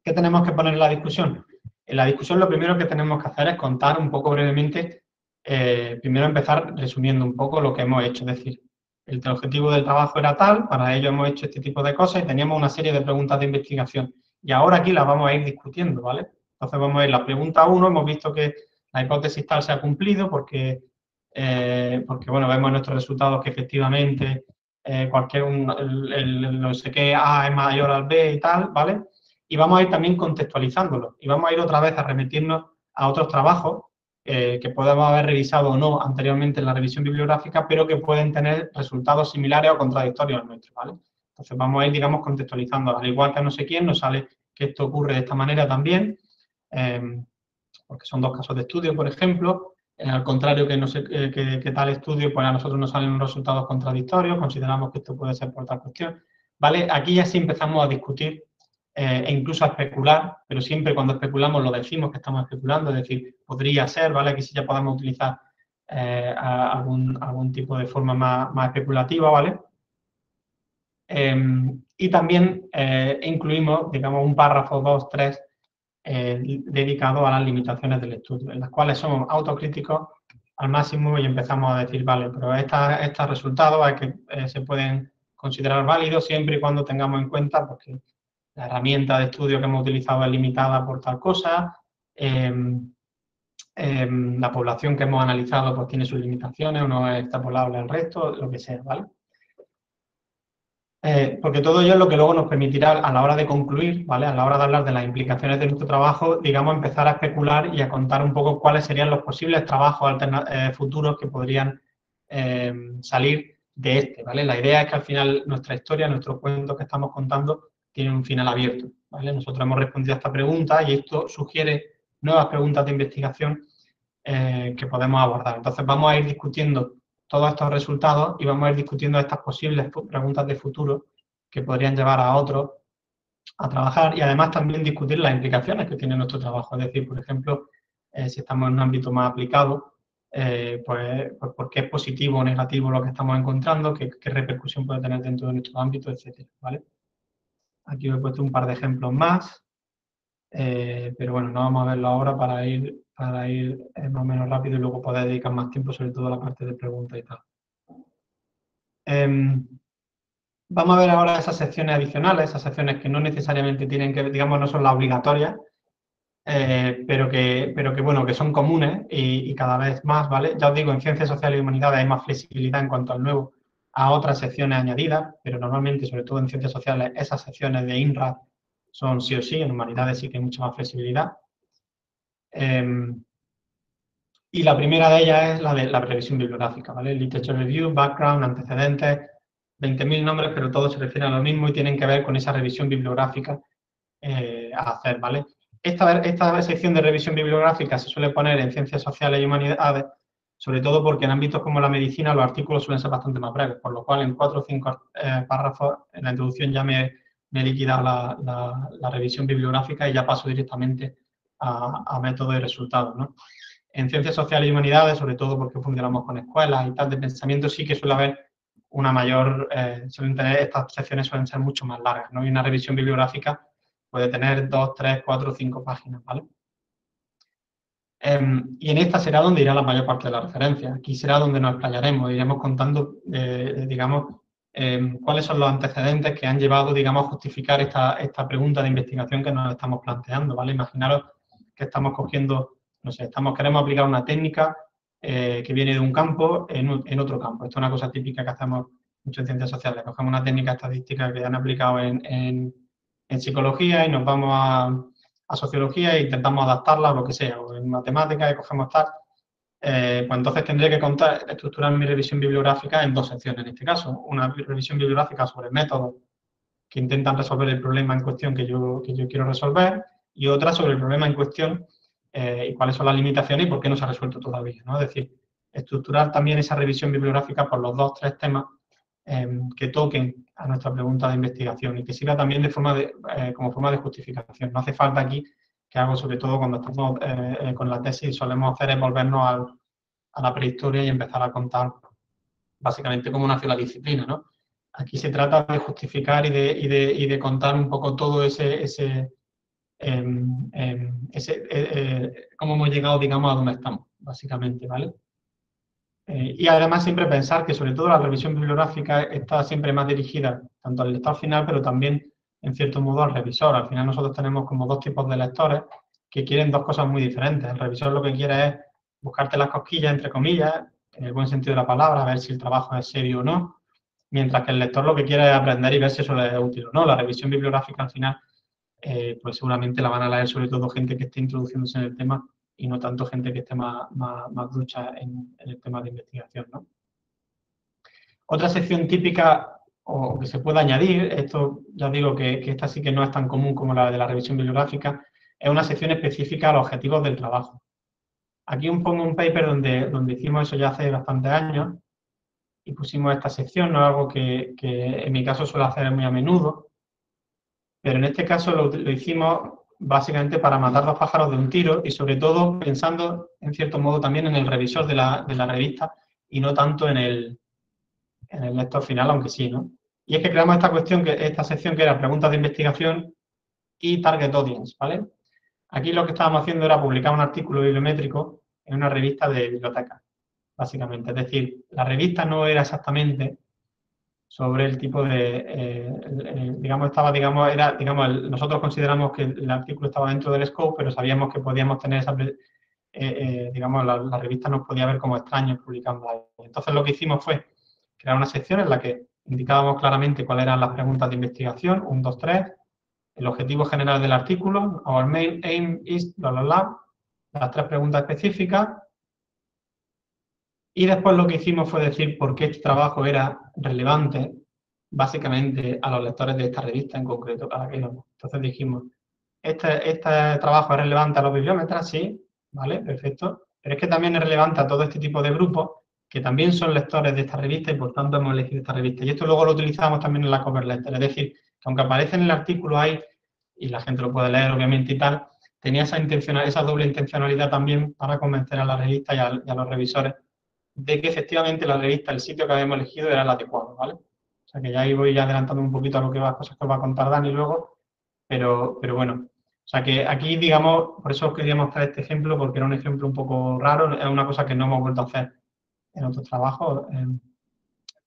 ¿Qué tenemos que poner en la discusión? En la discusión lo primero que tenemos que hacer es contar un poco brevemente, eh, primero empezar resumiendo un poco lo que hemos hecho, es decir, el objetivo del trabajo era tal, para ello hemos hecho este tipo de cosas y teníamos una serie de preguntas de investigación. Y ahora aquí las vamos a ir discutiendo, ¿vale? Entonces vamos a ir la pregunta 1, hemos visto que la hipótesis tal se ha cumplido porque, eh, porque bueno, vemos en nuestros resultados que efectivamente eh, cualquier, el, no sé qué A es mayor al B y tal, ¿vale? y vamos a ir también contextualizándolo y vamos a ir otra vez a remitirnos a otros trabajos eh, que podemos haber revisado o no anteriormente en la revisión bibliográfica, pero que pueden tener resultados similares o contradictorios al nuestro, ¿vale? Entonces vamos a ir, digamos, contextualizando. Al igual que a no sé quién, nos sale que esto ocurre de esta manera también, em, porque son dos casos de estudio, por ejemplo. Eh, al contrario que, no sé, eh, tal estudio, pues a nosotros nos salen resultados contradictorios, consideramos que esto puede ser por tal cuestión. ¿Vale? Aquí ya sí empezamos a discutir eh, e incluso a especular, pero siempre cuando especulamos lo decimos que estamos especulando, es decir, podría ser, ¿vale? Aquí sí ya podemos utilizar eh, algún, algún, tipo de forma más, más especulativa, ¿vale? Em, y también incluimos, digamos, un párrafo, dos, tres, dedicado a las limitaciones del estudio, en las cuales somos autocríticos al máximo y empezamos a decir, vale, pero estos resultados que, se pueden considerar válidos siempre y cuando tengamos en cuenta porque la herramienta de estudio que hemos utilizado es limitada por tal cosa, em, em, la población que hemos analizado pues tiene sus limitaciones o no es extrapolable al resto, lo que sea, ¿vale? Eh, porque todo ello es lo que luego nos permitirá a la hora de concluir, ¿vale? A la hora de hablar de las implicaciones de nuestro trabajo, digamos, empezar a especular y a contar un poco cuáles serían los posibles trabajos eh, futuros que podrían em, salir de este, ¿vale? La idea es que al final nuestra historia, nuestro cuento que estamos contando, tiene un final abierto. ¿vale? Nosotros hemos respondido a esta pregunta y esto sugiere nuevas preguntas de investigación eh, que podemos abordar. Entonces vamos a ir discutiendo todos estos resultados y vamos a ir discutiendo estas posibles preguntas de futuro que podrían llevar a otros a trabajar y además también discutir las implicaciones que tiene nuestro trabajo. Es decir, por ejemplo, eh, si estamos en un ámbito más aplicado, eh, pues, pues, por qué es positivo o negativo lo que estamos encontrando, qué, repercusión puede tener dentro de nuestro ámbito, etcétera, ¿vale? Aquí os he puesto un par de ejemplos más. Eh, pero bueno, no vamos a verlo ahora para ir, para ir eh, más o menos rápido y luego poder dedicar más tiempo, sobre todo a la parte de preguntas y tal. Em, vamos a ver ahora esas secciones adicionales, esas secciones que no necesariamente tienen que, digamos, no son las obligatorias, eh, pero, que, pero que, bueno, que son comunes y, cada vez más, ¿vale? Ya os digo, en Ciencias Sociales y Humanidades hay más flexibilidad en cuanto al nuevo a otras secciones añadidas, pero normalmente, sobre todo en Ciencias Sociales, esas secciones de INRAD son sí o sí, en Humanidades sí que hay mucha más flexibilidad. Em, y la primera de ellas es la de la revisión bibliográfica, ¿vale? Literature Review, Background, antecedentes, 20.000 nombres, pero todos se refieren a lo mismo y tienen que ver con esa revisión bibliográfica eh, a hacer, ¿vale? Esta, esta sección de revisión bibliográfica se suele poner en ciencias sociales y humanidades, sobre todo porque en ámbitos como la medicina los artículos suelen ser bastante más breves, por lo cual en cuatro o cinco eh, párrafos en la introducción ya me, he liquidado la, revisión bibliográfica y ya paso directamente a, método de resultados. En ciencias sociales y humanidades, sobre todo porque funcionamos con escuelas y tal de pensamiento, sí que suele haber una mayor, eh, suelen tener, estas secciones suelen ser mucho más largas, ¿no? Y una revisión bibliográfica puede tener dos, tres, cuatro, cinco páginas, ¿vale? Em, y en esta será donde irá la mayor parte de la referencia. Aquí será donde nos explayaremos, iremos contando, eh, digamos, em, cuáles son los antecedentes que han llevado, digamos, a justificar esta, esta pregunta de investigación que nos estamos planteando, ¿vale? Imaginaros que estamos cogiendo, no sé, estamos, queremos aplicar una técnica eh, que viene de un campo en, en, otro campo. Esto es una cosa típica que hacemos mucho en ciencias sociales. Cogemos una técnica estadística que han aplicado en en psicología y nos vamos a, sociología e intentamos adaptarla a lo que sea, o en matemáticas y cogemos tal, eh, pues entonces tendré que contar, estructurar mi revisión bibliográfica en dos secciones en este caso. Una revisión bibliográfica sobre métodos que intentan resolver el problema en cuestión que yo, que yo quiero resolver y otra sobre el problema en cuestión eh, y cuáles son las limitaciones y por qué no se ha resuelto todavía. ¿no? Es decir, estructurar también esa revisión bibliográfica por los dos, tres temas Em, que toquen a nuestra pregunta de investigación y que sirva también de forma de, eh, como forma de justificación. No hace falta aquí, que hago sobre todo cuando estamos eh, con la tesis, solemos hacer es volvernos a la prehistoria y empezar a contar básicamente cómo nació la disciplina. ¿no? Aquí se trata de justificar y de, y de, y de contar un poco todo ese, ese cómo hemos llegado, digamos, a donde estamos, básicamente, ¿vale? Eh, y además siempre pensar que sobre todo la revisión bibliográfica está siempre más dirigida tanto al lector final, pero también en cierto modo al revisor. Al final nosotros tenemos como dos tipos de lectores que quieren dos cosas muy diferentes. El revisor lo que quiere es buscarte las cosquillas, entre comillas, en el buen sentido de la palabra, a ver si el trabajo es serio o no, mientras que el lector lo que quiere es aprender y ver si eso le es útil o no. La revisión bibliográfica al final, eh, pues seguramente la van a leer sobre todo gente que esté introduciéndose en el tema y no tanto gente que esté más, más, ducha en, el tema de investigación. ¿no? Otra sección típica o que se puede añadir, esto ya digo que, que, esta sí que no es tan común como la de la revisión bibliográfica, es una sección específica a los objetivos del trabajo. Aquí un pongo un paper donde, donde hicimos eso ya hace bastantes años y pusimos esta sección, no es algo que, que, en mi caso suelo hacer muy a menudo, pero en este caso lo, hicimos básicamente para matar dos pájaros de un tiro y sobre todo pensando en cierto modo también en el revisor de la, revista y no tanto en el, en el lector final, aunque sí, ¿no? Y es que creamos esta cuestión, que esta sección que era preguntas de investigación y target audience, ¿vale? Aquí lo que estábamos haciendo era publicar un artículo bibliométrico en una revista de biblioteca, básicamente. Es decir, la revista no era exactamente sobre el tipo de, eh, digamos, estaba, digamos, era, digamos, nosotros consideramos que el artículo estaba dentro del scope, pero sabíamos que podíamos tener esa, eh, eh, digamos, la, revista nos podía ver como extraños publicando ahí. Entonces lo que hicimos fue crear una sección en la que indicábamos claramente cuáles eran las preguntas de investigación, 1, 2, 3, el objetivo general del artículo, our main aim is, bla, bla, bla, las tres preguntas específicas, y después lo que hicimos fue decir por qué este trabajo era relevante básicamente a los lectores de esta revista en concreto, para que Entonces dijimos, este, este trabajo es relevante a los bibliómetras, sí, ¿vale? Perfecto. Pero es que también es relevante a todo este tipo de grupos que también son lectores de esta revista y por tanto hemos elegido esta revista. Y esto luego lo utilizamos también en la cover letter. Es decir, que aunque aparece en el artículo ahí, y la gente lo puede leer obviamente y tal, tenía esa, esa doble intencionalidad también para convencer a la revista y a los revisores de que efectivamente la revista, el sitio que habíamos elegido era el adecuado, ¿vale? O sea que ya ahí voy adelantando un poquito a lo que va, cosas que os va a contar Dani luego, pero, pero bueno, O sea que aquí, digamos, por eso quería mostrar este ejemplo, porque era un ejemplo un poco raro, es una cosa que no hemos vuelto a hacer en otros trabajos. Eh,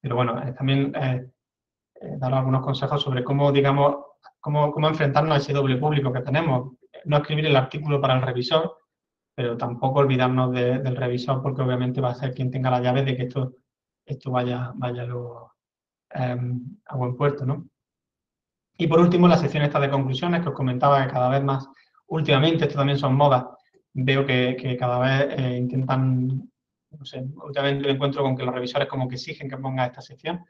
pero bueno, también eh, dar algunos consejos sobre cómo, digamos, cómo, cómo enfrentarnos a ese doble público que tenemos. No escribir el artículo para el revisor, pero tampoco olvidarnos del revisor porque obviamente va a ser quien tenga la llave de que esto, esto vaya, vaya em, a buen puerto, ¿no? Y por último, la sección esta de conclusiones que os comentaba que cada vez más, últimamente, esto también son modas, veo que, cada vez eh, intentan, no sé, últimamente me encuentro con que los revisores como que exigen que ponga esta sección.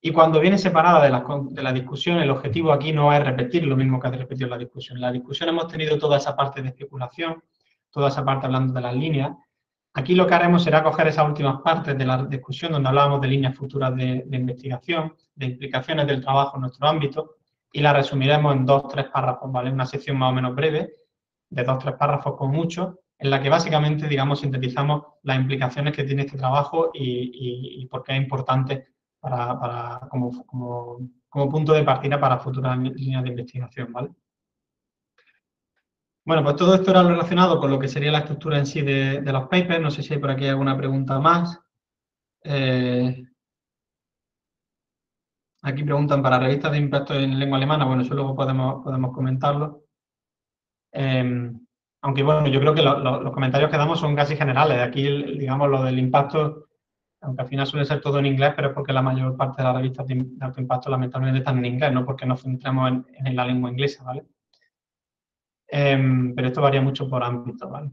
Y cuando viene separada de la, de la discusión, el objetivo aquí no es repetir lo mismo que ha repetido la discusión. En la discusión hemos tenido toda esa parte de especulación, toda esa parte hablando de las líneas. Aquí lo que haremos será coger esas últimas partes de la discusión donde hablábamos de líneas futuras de, investigación, de implicaciones del trabajo en nuestro ámbito, y la resumiremos en dos, tres párrafos, ¿vale? Una sección más o menos breve, de dos, tres párrafos con mucho, en la que básicamente, digamos, sintetizamos las implicaciones que tiene este trabajo y, por qué es importante para, como, como punto de partida para futuras líneas de investigación, ¿vale? Bueno, pues todo esto era relacionado con lo que sería la estructura en sí de, los papers. No sé si hay por aquí alguna pregunta más. Eh, aquí preguntan para revistas de impacto en lengua alemana. Bueno, eso luego podemos, podemos comentarlo. Em, aunque bueno, yo creo que los comentarios que damos son casi generales. Aquí, digamos, lo del impacto, aunque al final suele ser todo en inglés, pero es porque la mayor parte de las revistas de, alto impacto lamentablemente están en inglés, no porque nos centremos en, en la lengua inglesa, ¿vale? Em, pero esto varía mucho por ámbito, ¿vale?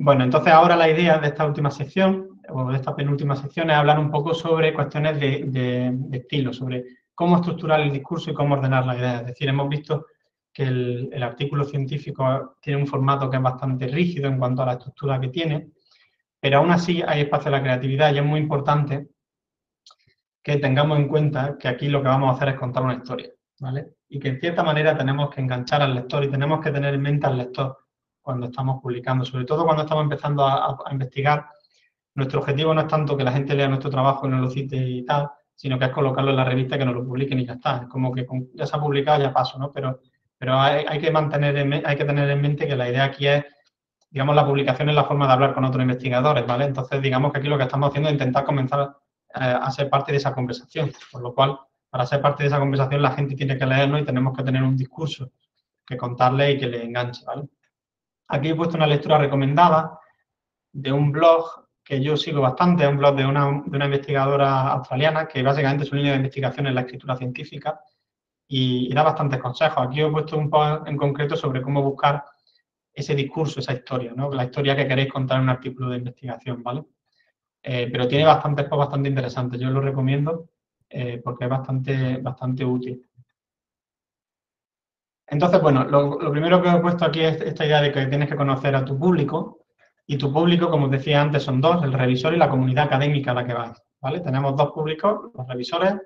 Bueno, entonces ahora la idea de esta última sección, o de esta penúltima sección, es hablar un poco sobre cuestiones de, estilo, sobre cómo estructurar el discurso y cómo ordenar la idea. Es decir, hemos visto que el, artículo científico tiene un formato que es bastante rígido en cuanto a la estructura que tiene, pero aún así hay espacio a la creatividad y es muy importante que tengamos en cuenta que aquí lo que vamos a hacer es contar una historia, y que en cierta manera tenemos que enganchar al lector y tenemos que tener en mente al lector cuando estamos publicando, sobre todo cuando estamos empezando a, investigar. Nuestro objetivo no es tanto que la gente lea nuestro trabajo y nos lo cite y tal, sino que es colocarlo en la revista, que nos lo publiquen y ya está. Es como que ya se ha publicado, ya paso, ¿no? Pero, pero hay, que mantener hay que tener en mente que la idea aquí es, digamos, la publicación es la forma de hablar con otros investigadores, ¿vale? Entonces, digamos que aquí lo que estamos haciendo es intentar comenzar eh, a ser parte de esa conversación, por lo cual para ser parte de esa conversación la gente tiene que leerlo y tenemos que tener un discurso que contarle y que le enganche. Aquí he puesto una lectura recomendada de un blog que yo sigo bastante, es un blog de una, investigadora australiana que básicamente su línea de investigación es la escritura científica y, da bastantes consejos. Aquí he puesto un post en concreto sobre cómo buscar ese discurso, esa historia, ¿no? La historia que queréis contar en un artículo de investigación, ¿vale? Eh, pero tiene bastantes posts bastante interesantes, yo lo recomiendo eh, porque es bastante, bastante útil. Entonces, bueno, lo, primero que he puesto aquí es esta idea de que tienes que conocer a tu público, y tu público, como os decía antes, son dos, el revisor y la comunidad académica a la que vais, ¿vale? Tenemos dos públicos, los revisores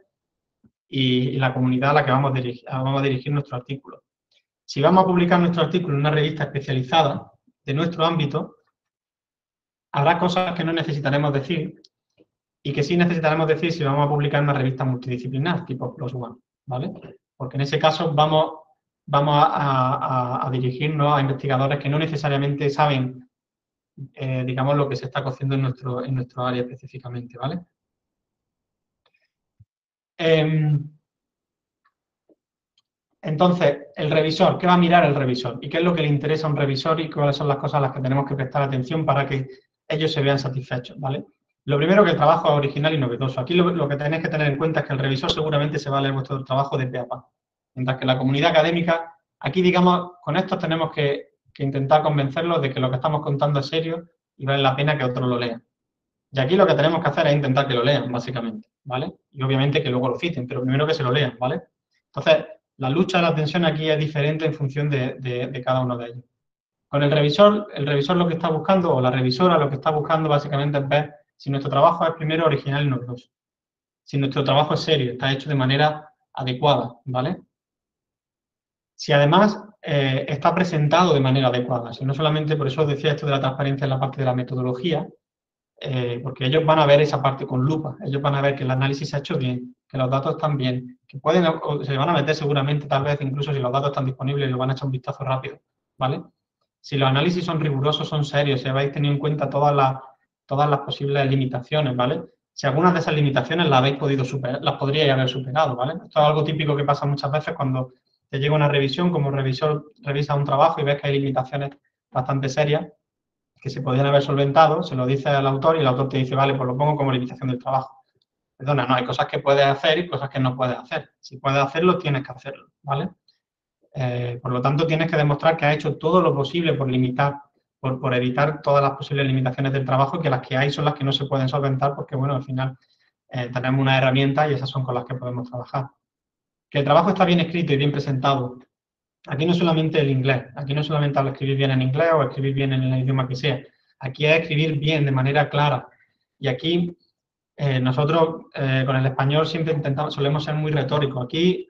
y, la comunidad a la que vamos vamos a dirigir nuestro artículo. Si vamos a publicar nuestro artículo en una revista especializada de nuestro ámbito, habrá cosas que no necesitaremos decir y que sí necesitaremos decir si vamos a publicar una revista multidisciplinar tipo Plus One, ¿vale? Porque en ese caso vamos, vamos a, dirigirnos a investigadores que no necesariamente saben, eh, digamos, lo que se está cociendo en nuestro, en nuestro área específicamente, ¿vale? Em, entonces, el revisor, ¿qué va a mirar el revisor? ¿Y qué es lo que le interesa a un revisor y cuáles son las cosas a las que tenemos que prestar atención para que ellos se vean satisfechos, ¿vale? Lo primero que el trabajo es original y novedoso. Aquí lo, que tenéis que tener en cuenta es que el revisor seguramente se va a leer vuestro trabajo de pe a. Mientras que la comunidad académica, aquí digamos, con esto tenemos que, intentar convencerlos de que lo que estamos contando es serio y vale la pena que otros lo lean. Y aquí lo que tenemos que hacer es intentar que lo lean, básicamente, ¿vale? Y obviamente que luego lo citen, pero primero que se lo lean, ¿vale? Entonces, la lucha de la atención aquí es diferente en función de cada uno de ellos. Con el revisor, el revisor lo que está buscando, o la revisora lo que está buscando básicamente es ver si nuestro trabajo es primero original y novedoso. Si nuestro trabajo es serio, está hecho de manera adecuada, ¿vale? Si además eh, está presentado de manera adecuada, si no solamente, por eso decía esto de la transparencia en la parte de la metodología, eh, porque ellos van a ver esa parte con lupa, ellos van a ver que el análisis se ha hecho bien, que los datos están bien, que pueden, se van a meter seguramente, tal vez incluso si los datos están disponibles, lo van a echar un vistazo rápido, ¿vale? Si los análisis son rigurosos, son serios, si habéis tenido en cuenta todas las, todas las posibles limitaciones, ¿vale? Si algunas de esas limitaciones las habéis podido superar, las podríais haber superado, ¿vale? Esto es algo típico que pasa muchas veces cuando te llega una revisión, como revisor revisa un trabajo y ves que hay limitaciones bastante serias que se podrían haber solventado, se lo dice al autor y el autor te dice, vale, pues lo pongo como limitación del trabajo. Perdona, no, hay cosas que puedes hacer y cosas que no puedes hacer. Si puedes hacerlo, tienes que hacerlo, ¿vale? Eh, por lo tanto, tienes que demostrar que has hecho todo lo posible por limitar, por, evitar todas las posibles limitaciones del trabajo que las que hay son las que no se pueden solventar porque, bueno, al final eh, tenemos una herramienta y esas son con las que podemos trabajar. Que el trabajo está bien escrito y bien presentado. Aquí no solamente el inglés, aquí no solamente hablo escribir bien en inglés o escribir bien en el idioma que sea. Aquí es escribir bien, de manera clara. Y aquí eh, nosotros eh, con el español siempre intentamos, solemos ser muy retóricos. Aquí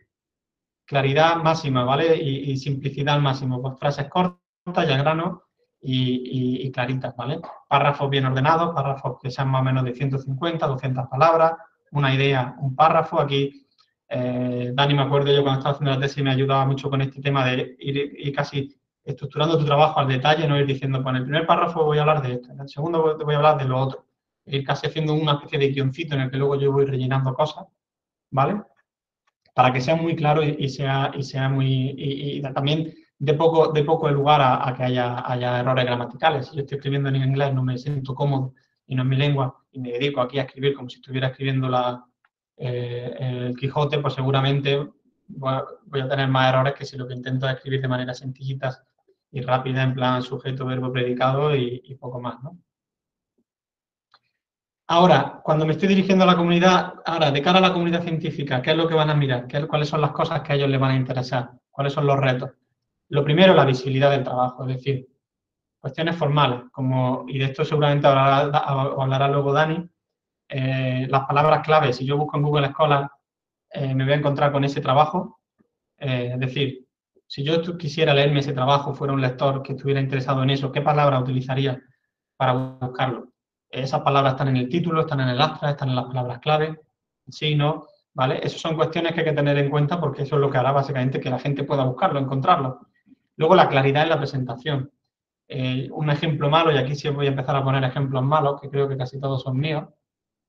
claridad máxima, ¿vale? Y, simplicidad al máximo. Pues frases cortas y al grano y, claritas, ¿vale? Párrafos bien ordenados, párrafos que sean más o menos de 150, 200 palabras, una idea, un párrafo. Aquí, eh, Dani, me acuerdo yo cuando estaba haciendo la tesis, me ayudaba mucho con este tema de ir, casi estructurando tu trabajo al detalle, no ir diciendo, pues en el primer párrafo voy a hablar de esto, en el segundo voy a hablar de lo otro. Ir casi haciendo una especie de guioncito en el que luego yo voy rellenando cosas, ¿vale? Para que sea muy claro y, sea, y sea muy... y también de poco, de poco lugar a, que haya, haya, errores gramaticales. Si yo estoy escribiendo en inglés, no me siento cómodo y no es mi lengua y me dedico aquí a escribir como si estuviera escribiendo la, eh, el Quijote, pues seguramente voy a, tener más errores que si lo que intento es escribir de manera sencillita y rápida, en plan sujeto, verbo, predicado y, poco más, ¿no? Ahora, cuando me estoy dirigiendo a la comunidad, ahora, de cara a la comunidad científica, ¿qué es lo que van a mirar? ¿Qué, ¿Cuáles son las cosas que a ellos les van a interesar? ¿Cuáles son los retos? Lo primero, la visibilidad del trabajo, es decir, cuestiones formales, como, y de esto seguramente hablará, luego Dani, eh, las palabras clave, si yo busco en Google Scholar, eh, me voy a encontrar con ese trabajo, eh, es decir, si yo quisiera leerme ese trabajo, fuera un lector que estuviera interesado en eso, ¿qué palabra utilizaría para buscarlo? Esas palabras están en el título, están en el astra, están en las palabras clave, sí, no, ¿vale? Esas son cuestiones que hay que tener en cuenta porque eso es lo que hará básicamente que la gente pueda buscarlo, encontrarlo. Luego la claridad en la presentación. Eh, un ejemplo malo, y aquí sí voy a empezar a poner ejemplos malos, que creo que casi todos son míos,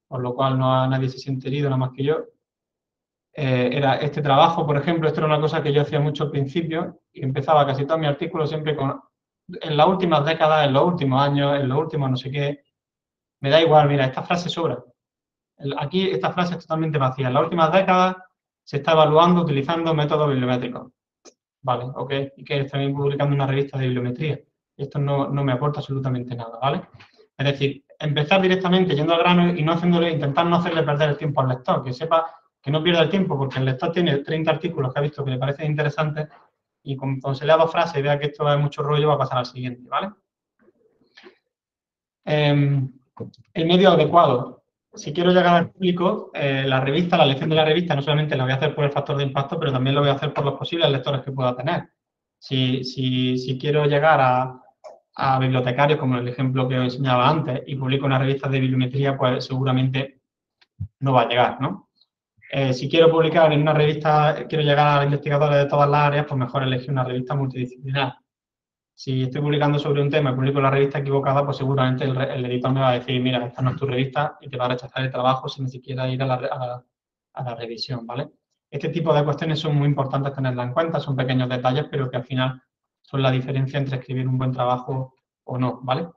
por lo cual no nadie se siente herido nada más que yo. Eh, era este trabajo, por ejemplo, esto era una cosa que yo hacía mucho al principio y empezaba casi todo mi artículo siempre con, en las últimas décadas, en los últimos años, en los últimos no sé qué, me da igual, mira, esta frase sobra. Aquí esta frase es totalmente vacía. En las últimas décadas se está evaluando utilizando métodos bibliométricos. Vale, ok. Y que también publicando una revista de bibliometría. Esto no, me aporta absolutamente nada, ¿vale? Es decir, empezar directamente yendo al grano y no haciéndole, intentar no hacerle perder el tiempo al lector, que sepa que no pierda el tiempo, porque el lector tiene 30 artículos que ha visto que le parecen interesantes y cuando se le ha dado frase y vea que esto es mucho rollo, va a pasar al siguiente, ¿vale? Em, el medio adecuado si quiero llegar al público, eh, la revista, la lección de la revista, no solamente la voy a hacer por el factor de impacto, pero también lo voy a hacer por los posibles lectores que pueda tener. Si, quiero llegar a, a, bibliotecarios, como el ejemplo que os enseñaba antes, y publico una revista de bibliometría, pues seguramente no va a llegar, ¿no? Eh, si quiero publicar en una revista, quiero llegar a investigadores de todas las áreas, pues mejor elegir una revista multidisciplinar si estoy publicando sobre un tema y publico la revista equivocada, pues seguramente el, editor me va a decir, mira, esta no es tu revista y te va a rechazar el trabajo sin ni siquiera ir a la, a revisión, ¿vale? Este tipo de cuestiones son muy importantes tenerlas en cuenta, son pequeños detalles, pero que al final son la diferencia entre escribir un buen trabajo o no, ¿vale?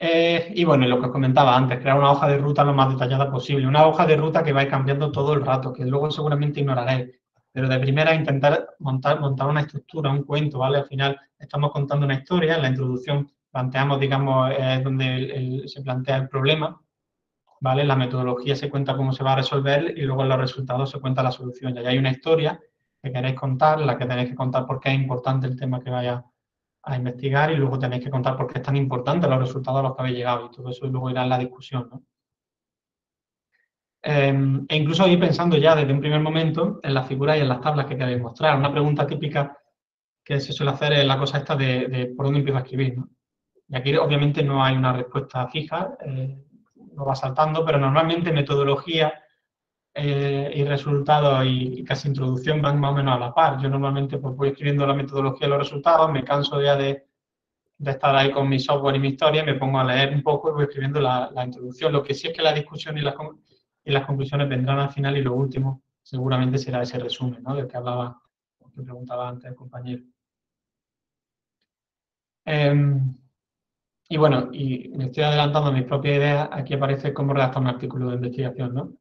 Eh, y bueno, lo que os comentaba antes, crear una hoja de ruta lo más detallada posible. Una hoja de ruta que va cambiando todo el rato, que luego seguramente ignoraréis pero de primera intentar montar, montar una estructura, un cuento, ¿vale? Al final estamos contando una historia, en la introducción planteamos, digamos, es donde se plantea el problema, ¿vale? La metodología se cuenta cómo se va a resolver y luego en los resultados se cuenta la solución. Ya hay una historia que queréis contar, la que tenéis que contar por qué es importante el tema que vaya a investigar y luego tenéis que contar por qué es tan importante los resultados a los que habéis llegado y todo eso luego irá en la discusión, ¿no? Em, e incluso ir pensando ya desde un primer momento en las figuras y en las tablas que queréis mostrar. Una pregunta típica que se suele hacer es la cosa esta de, por dónde empiezo a escribir. Y aquí obviamente no hay una respuesta fija, eh, lo va saltando, pero normalmente metodología eh, y resultados y, casi introducción van más o menos a la par. Yo normalmente pues, voy escribiendo la metodología y los resultados, me canso ya de, estar ahí con mi software y mi historia, me pongo a leer un poco y voy escribiendo la, introducción. Lo que sí es que la discusión y las, y las conclusiones vendrán al final y lo último seguramente será ese resumen, ¿no? Del que hablaba, que preguntaba antes el compañero. Em, y bueno, y me estoy adelantando a mis propias ideas, aquí aparece cómo redactar un artículo de investigación, ¿no?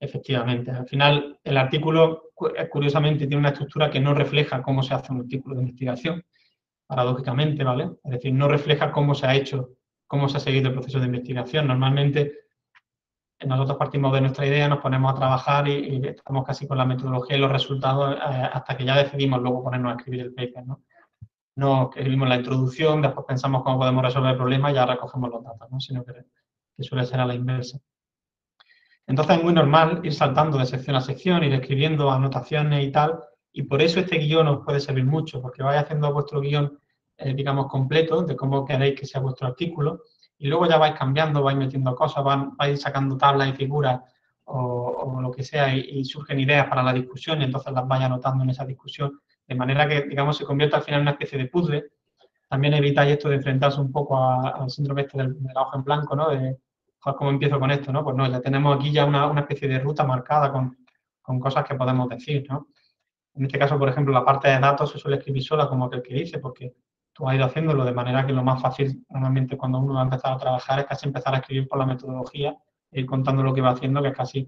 Efectivamente, al final el artículo, eh, curiosamente, tiene una estructura que no refleja cómo se hace un artículo de investigación, paradójicamente, ¿vale? Es decir, no refleja cómo se ha hecho, cómo se ha seguido el proceso de investigación. Normalmente, nosotros partimos de nuestra idea, nos ponemos a trabajar y, estamos casi con la metodología y los resultados eh, hasta que ya decidimos luego ponernos a escribir el paper, ¿no? no escribimos la introducción, después pensamos cómo podemos resolver el problema y ya recogemos los datos, ¿no? sino que, suele ser a la inversa. Entonces es muy normal ir saltando de sección a sección, ir escribiendo anotaciones y tal, y por eso este guion os puede servir mucho, porque vais haciendo vuestro guion, eh, digamos, completo de cómo queréis que sea vuestro artículo, y luego ya vais cambiando, vais metiendo cosas, vais sacando tablas y figuras o, lo que sea, y, y, surgen ideas para la discusión, y entonces las vais anotando en esa discusión, de manera que, digamos, se convierta al final en una especie de puzzle. También evitáis esto de enfrentarse un poco al síndrome este del, de la hoja en blanco, ¿no? De, ¿cómo empiezo con esto, no? Pues no, ya tenemos aquí ya una, especie de ruta marcada con, cosas que podemos decir, ¿no? En este caso, por ejemplo, la parte de datos se suele escribir sola como aquel que dice, porque tú has ido haciéndolo de manera que lo más fácil normalmente cuando uno va a empezar a trabajar es casi empezar a escribir por la metodología e ir contando lo que va haciendo, que es casi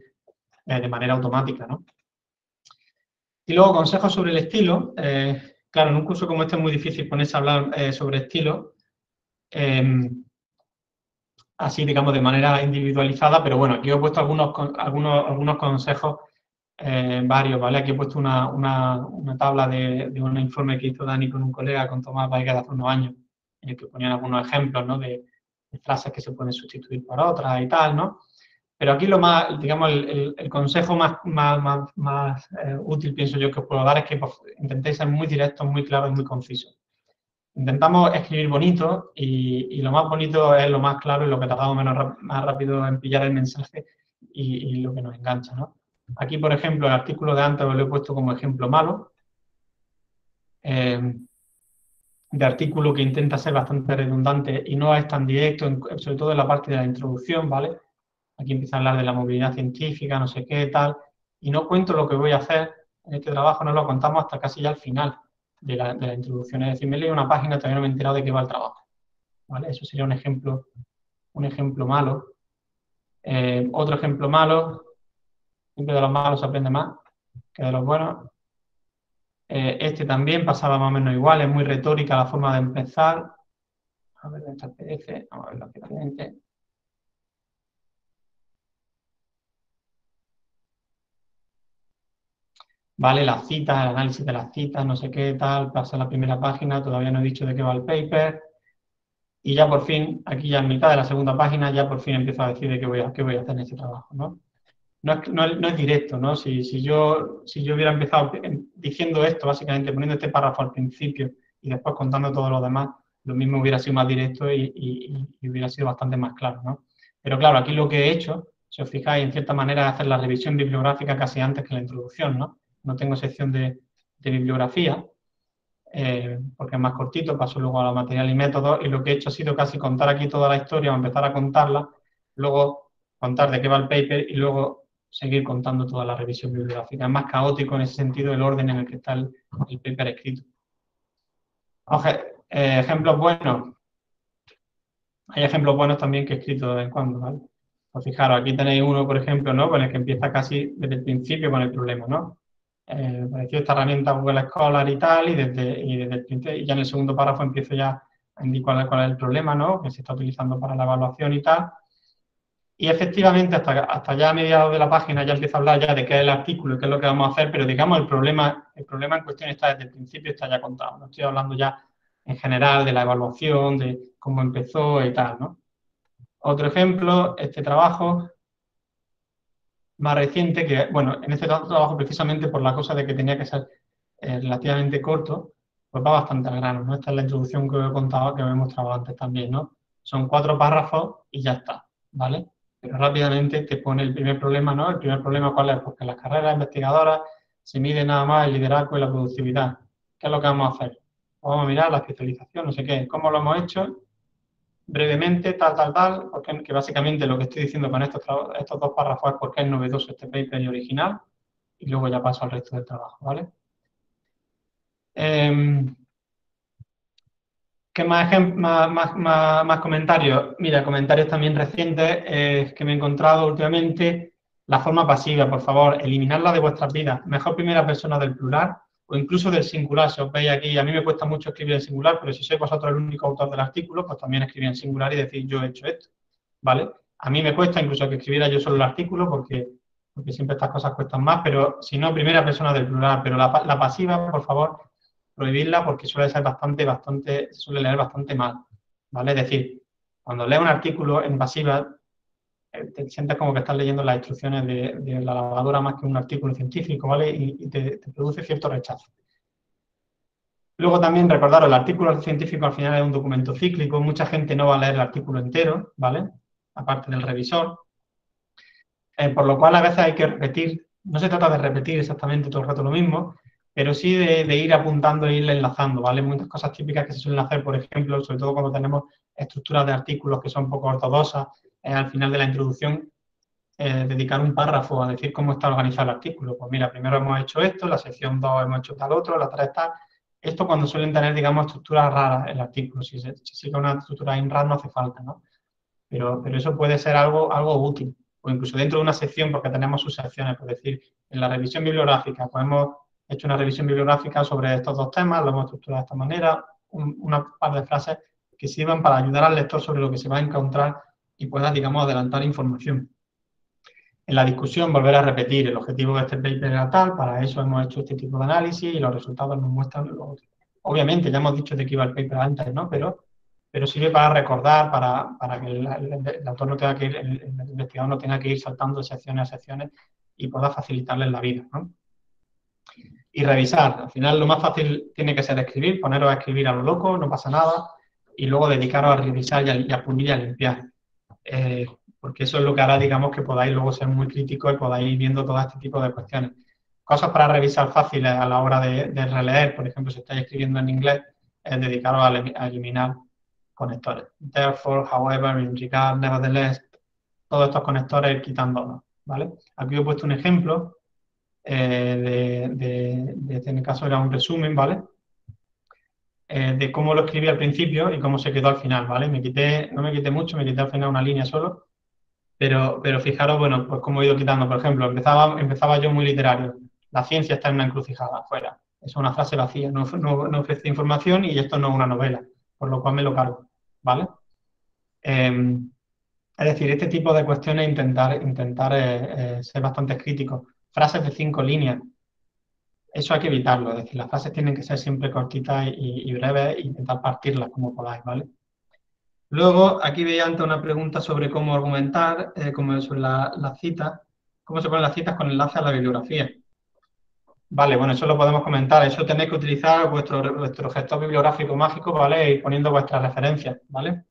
eh, de manera automática, ¿no? Y luego consejos sobre el estilo. Eh, claro, en un curso como este es muy difícil ponerse a hablar eh, sobre estilo, em, así digamos de manera individualizada, pero bueno, aquí he puesto algunos, algunos, algunos consejos eh, varios, ¿vale? Aquí he puesto una, tabla de, un informe que hizo Dani con un colega, con Tomás de hace unos años, en el que ponían algunos ejemplos, ¿no? De, de frases que se pueden sustituir por otras y tal, ¿no? Pero aquí lo más, digamos, el, consejo más, más, eh, útil, pienso yo, que os puedo dar es que pues, intentéis ser muy directos, muy claros y muy concisos. Intentamos escribir bonito y, lo más bonito es lo más claro y lo que tardamos menos más rápido en pillar el mensaje y, lo que nos engancha, ¿no? Aquí, por ejemplo, el artículo de antes lo he puesto como ejemplo malo, eh, de artículo que intenta ser bastante redundante y no es tan directo, sobre todo en la parte de la introducción, ¿vale? aquí empieza a hablar de la movilidad científica, no sé qué, tal, y no cuento lo que voy a hacer en este trabajo, no lo contamos hasta casi ya al final de la, introducción. Es decir, me leído una página, todavía no me he enterado de qué va el trabajo. ¿Vale? Eso sería un ejemplo, un ejemplo malo. Eh, otro ejemplo malo, siempre de los malos se aprende más que de los buenos. Eh, este también pasaba más o menos igual, es muy retórica la forma de empezar. A ver, esta PDF, vamos a verlo rápidamente. ¿vale? Las citas, el análisis de las citas, no sé qué, tal, pasa la primera página, todavía no he dicho de qué va el paper, y ya por fin, aquí ya en mitad de la segunda página, ya por fin empiezo a decir de qué voy a, qué voy a hacer en ese trabajo, ¿no? No es, no, es directo, ¿no? Si, si, yo, si yo hubiera empezado diciendo esto, básicamente poniendo este párrafo al principio y después contando todo lo demás, lo mismo hubiera sido más directo y, y, hubiera sido bastante más claro, ¿no? Pero claro, aquí lo que he hecho, si os fijáis, en cierta manera, es hacer la revisión bibliográfica casi antes que la introducción, ¿no? no tengo sección de, bibliografía, eh, porque es más cortito, paso luego a la material y método, y lo que he hecho ha sido casi contar aquí toda la historia o empezar a contarla, luego contar de qué va el paper y luego seguir contando toda la revisión bibliográfica. Es más caótico en ese sentido el orden en el que está el, paper escrito. Eh, ejemplos buenos. Hay ejemplos buenos también que he escrito de vez en cuando. Pues fijaros, aquí tenéis uno, por ejemplo, ¿no? Con el que empieza casi desde el principio con el problema, ¿no? eh, esta herramienta Google Scholar y tal, y desde, y desde el, ya en el segundo párrafo empiezo ya a indicar cuál es el problema, ¿no? Que se está utilizando para la evaluación y tal. Y efectivamente, hasta, hasta ya a mediados de la página ya empiezo a hablar ya de qué es el artículo y qué es lo que vamos a hacer, pero digamos el problema, el problema en cuestión está desde el principio, está ya contado. No estoy hablando ya en general de la evaluación, de cómo empezó y tal, ¿no? Otro ejemplo, este trabajo más reciente, que, bueno, en este trabajo precisamente por la cosa de que tenía que ser eh, relativamente corto, pues va bastante al grano, ¿no? Esta es la introducción que he contado, que me he mostrado antes también, ¿no? Son cuatro párrafos y ya está, ¿vale? Pero rápidamente te pone el primer problema, ¿no? El primer problema, ¿cuál es? Porque las carreras investigadoras se mide nada más el liderazgo y la productividad. ¿Qué es lo que vamos a hacer? Vamos a mirar la especialización, no sé qué. ¿Cómo lo hemos hecho? Brevemente, tal, tal, tal, porque que básicamente lo que estoy diciendo con estos, estos dos párrafos es por qué es novedoso este paper y original, y luego ya paso al resto del trabajo, ¿vale? Em, ¿Qué más, más, más, más, comentarios? Mira, comentarios también recientes eh, que me he encontrado últimamente. La forma pasiva, por favor, eliminarla de vuestras vidas. Mejor primera persona del plural o incluso del singular. Si os veis aquí, a mí me cuesta mucho escribir en singular, pero si sois vosotros el único autor del artículo, pues también escribir en singular y decir yo he hecho esto. ¿Vale? A mí me cuesta incluso que escribiera yo solo el artículo porque, porque siempre estas cosas cuestan más, pero si no, primera persona del plural. Pero la, la pasiva, por favor, prohibirla porque suele ser bastante, bastante, suele leer bastante mal, ¿vale? Es decir, cuando lees un artículo en pasiva, eh, te sientes como que estás leyendo las instrucciones de, la lavadora más que un artículo científico, ¿vale? Y, te, produce cierto rechazo. Luego también recordaros, el artículo científico al final es un documento cíclico, mucha gente no va a leer el artículo entero, ¿vale? Aparte del revisor. Eh, por lo cual a veces hay que repetir, no se trata de repetir exactamente todo el rato lo mismo, pero sí de, ir apuntando e ir enlazando, ¿vale? Muchas cosas típicas que se suelen hacer, por ejemplo, sobre todo cuando tenemos estructuras de artículos que son poco ortodoxas, es al final de la introducción eh, dedicar un párrafo a decir cómo está organizado el artículo. Pues mira, primero hemos hecho esto, la sección 2 hemos hecho tal otro, la 3 tal. Esto cuando suelen tener, digamos, estructuras raras el artículo. Si se sigue una estructura INRAD no hace falta, ¿no? Pero, pero eso puede ser algo, algo útil. O incluso dentro de una sección, porque tenemos sus secciones, por decir, en la revisión bibliográfica podemos He hecho una revisión bibliográfica sobre estos dos temas, lo hemos estructurado de esta manera, una par de frases que sirvan para ayudar al lector sobre lo que se va a encontrar y pueda, digamos, adelantar información. En la discusión, volver a repetir, el objetivo de este paper era tal, para eso hemos hecho este tipo de análisis y los resultados nos muestran lo otro. Obviamente, ya hemos dicho de que iba el paper antes, ¿no? Pero, pero sirve para recordar, para, para que el, autor no tenga que ir, el, investigador no tenga que ir saltando de secciones a secciones y pueda facilitarle la vida, ¿no? Y revisar. Al final lo más fácil tiene que ser escribir, poneros a escribir a lo loco, no pasa nada, y luego dedicaros a revisar y a, pulir y a limpiar. Eh, porque eso es lo que hará, digamos, que podáis luego ser muy críticos y podáis ir viendo todo este tipo de cuestiones. Cosas para revisar fáciles a la hora de, releer, por ejemplo, si estáis escribiendo en inglés, es dedicaros a, eliminar conectores. Therefore, however, in regard, nevertheless, todos estos conectores quitándolos, ¿vale? Aquí he puesto un ejemplo eh, de, en el caso era un resumen, ¿vale? Eh, de cómo lo escribí al principio y cómo se quedó al final, ¿vale? Me quité, no me quité mucho, me quité al final una línea solo, pero, pero fijaros, bueno, pues cómo he ido quitando, por ejemplo, empezaba, empezaba yo muy literario, la ciencia está en una encrucijada, afuera, es una frase vacía, no, no, ofrece información y esto no es una novela, por lo cual me lo cargo, ¿vale? Em, es decir, este tipo de cuestiones intentar, intentar eh, ser bastante críticos frases de cinco líneas. Eso hay que evitarlo, es decir, las frases tienen que ser siempre cortitas y, breves e intentar partirlas como podáis, ¿vale? Luego, aquí veía antes una pregunta sobre cómo argumentar, eh, como sobre las la citas, cómo se ponen las citas con enlace a la bibliografía. Vale, bueno, eso lo podemos comentar. Eso tenéis que utilizar vuestro, gestor bibliográfico mágico, ¿vale? Y poniendo vuestras referencias, ¿vale?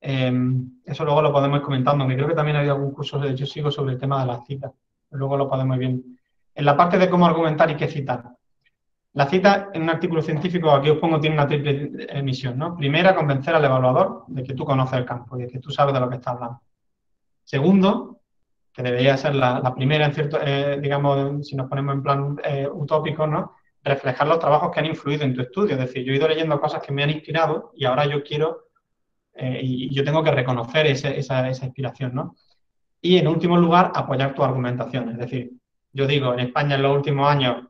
Em, eso luego lo podemos ir comentando, aunque creo que también hay algún curso de yo sigo sobre el tema de las citas luego lo podemos ver bien. En la parte de cómo argumentar y qué citar. La cita en un artículo científico, aquí os pongo, tiene una triple emisión. ¿no? Primera, convencer al evaluador de que tú conoces el campo, de que tú sabes de lo que estás hablando. Segundo, que debería ser la, primera, en cierto, eh, digamos, si nos ponemos en plan eh, utópico, ¿no? reflejar los trabajos que han influido en tu estudio. Es decir, yo he ido leyendo cosas que me han inspirado y ahora yo quiero, eh, y yo tengo que reconocer esa, esa, inspiración, ¿no? Y en último lugar, apoyar tu argumentación. Es decir, yo digo, en España en los últimos años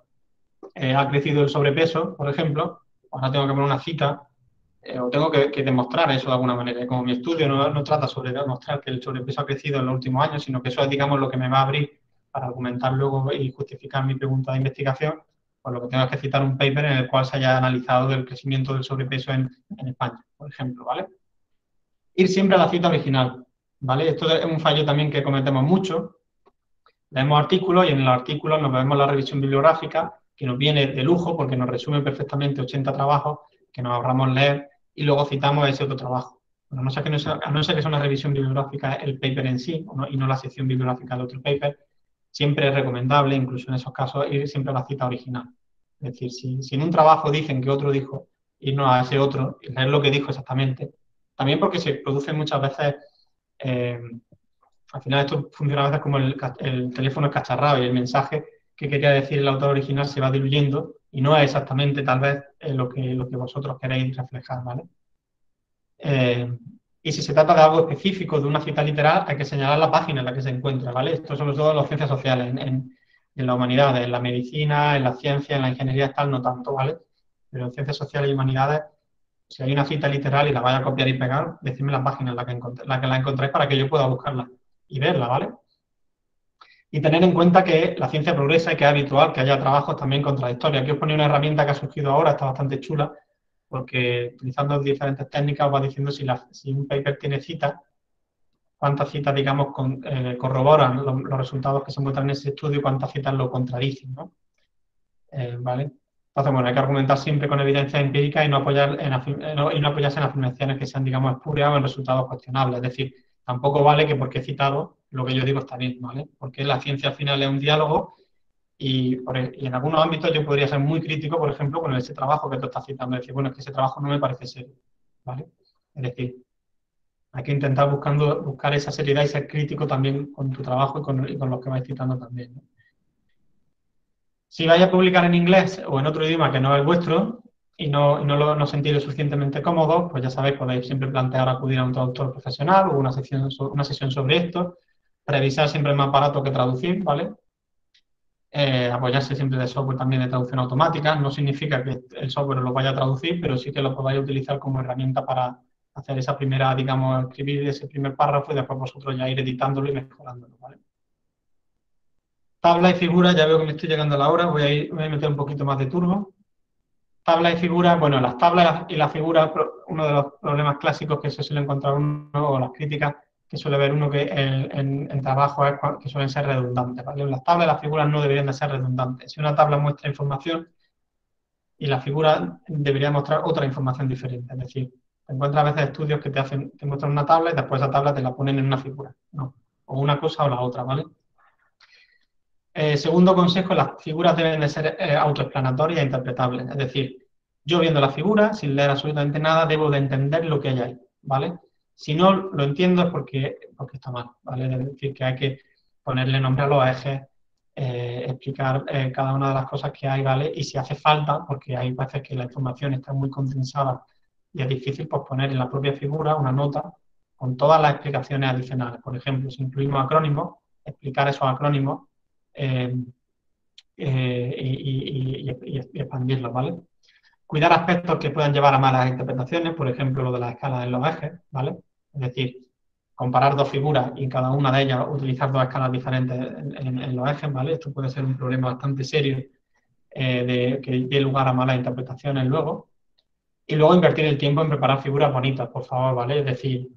eh, ha crecido el sobrepeso, por ejemplo, ahora tengo que poner una cita eh, o tengo que, demostrar eso de alguna manera. como mi estudio no, trata sobre demostrar que el sobrepeso ha crecido en los últimos años, sino que eso es, digamos, lo que me va a abrir para argumentar luego y justificar mi pregunta de investigación, por lo que tengo que citar un paper en el cual se haya analizado el crecimiento del sobrepeso en, en España, por ejemplo, ¿vale? Ir siempre a la cita original. ¿Vale? Esto es un fallo también que cometemos mucho. Leemos artículos y en los artículos nos vemos la revisión bibliográfica, que nos viene de lujo porque nos resume perfectamente 80 trabajos que nos ahorramos leer y luego citamos ese otro trabajo. a no ser que, no sea, no una revisión bibliográfica el paper en sí y no la sección bibliográfica de otro paper, siempre es recomendable, incluso en esos casos, ir siempre a la cita original. Es decir, si, en un trabajo dicen que otro dijo, irnos a ese otro y leer lo que dijo exactamente. También porque se produce muchas veces, eh, al final esto funciona a veces como el, teléfono escacharrado y el mensaje que quería decir el autor original se va diluyendo y no es exactamente tal vez eh, lo, que, lo que vosotros queréis reflejar, ¿vale? Eh, y si se trata de algo específico, de una cita literal, hay que señalar la página en la que se encuentra, ¿vale? Esto sobre todo en las ciencias sociales, en, la humanidad, en la medicina, en la ciencia, en la ingeniería tal, no tanto, ¿vale? Pero en ciencias sociales y humanidades, si hay una cita literal y la vaya a copiar y pegar, decidme la página en la que, la que la encontráis para que yo pueda buscarla y verla, ¿vale? Y tener en cuenta que la ciencia progresa y que es habitual que haya trabajos también contradictorios. Aquí os ponía una herramienta que ha surgido ahora, está bastante chula, porque utilizando diferentes técnicas va diciendo si, si un paper tiene citas, cuántas citas, digamos, eh, corroboran los, resultados que se muestran en ese estudio y cuántas citas lo contradicen. Eh, ¿Vale? Entonces, bueno, hay que argumentar siempre con evidencia empírica y no, apoyar en, y no apoyarse en afirmaciones que sean, digamos, espurias o en resultados cuestionables. Es decir, tampoco vale que porque he citado lo que yo digo está bien, ¿vale? Porque la ciencia al final es un diálogo y, en algunos ámbitos yo podría ser muy crítico, por ejemplo, con ese trabajo que tú estás citando. Decir, bueno, es que ese trabajo no me parece serio. ¿vale? Es decir, hay que intentar buscando, buscar esa seriedad y ser crítico también con tu trabajo y con, con los que vais citando también. Si vais a publicar en inglés o en otro idioma que no es el vuestro y no, no lo no sentís lo suficientemente cómodo, pues ya sabéis, podéis siempre plantear acudir a un traductor profesional o una, sección, una sesión sobre esto. Revisar siempre es más barato que traducir, ¿vale? Eh, apoyarse siempre de software también de traducción automática. No significa que el software lo vaya a traducir, pero sí que lo podáis utilizar como herramienta para hacer esa primera, digamos, escribir ese primer párrafo y después vosotros ya ir editándolo y mejorándolo, ¿vale? Tabla y figuras, ya veo que me estoy llegando a la hora, voy a, ir, voy a meter un poquito más de turbo. Tabla y figuras, bueno, las tablas y las figuras, uno de los problemas clásicos que se suele encontrar uno, o las críticas, que suele ver uno que en, trabajo es que suelen ser redundantes. ¿vale? Las tablas y las figuras no deberían de ser redundantes. Si una tabla muestra información y la figura debería mostrar otra información diferente. Es decir, encuentras a veces estudios que te hacen, te muestran una tabla y después esa tabla te la ponen en una figura. No. O una cosa o la otra, ¿vale? Eh, segundo consejo, las figuras deben de ser eh, autoexplanatorias e interpretables. Es decir, yo viendo la figura, sin leer absolutamente nada, debo de entender lo que hay ahí, ¿vale? Si no lo entiendo es porque, porque está mal, ¿vale? Es decir, que hay que ponerle nombre a los ejes, eh, explicar eh, cada una de las cosas que hay, ¿vale? Y si hace falta, porque hay veces que la información está muy condensada y es difícil, pues poner en la propia figura una nota con todas las explicaciones adicionales. Por ejemplo, si incluimos acrónimos, explicar esos acrónimos eh, y, y, expandirlos, ¿vale? Cuidar aspectos que puedan llevar a malas interpretaciones, por ejemplo, lo de la escala en los ejes, ¿vale? Es decir, comparar dos figuras y cada una de ellas utilizar dos escalas diferentes en, los ejes, ¿vale? Esto puede ser un problema bastante serio eh, de, que dé lugar a malas interpretaciones luego. Y luego invertir el tiempo en preparar figuras bonitas, por favor, ¿vale? Es decir,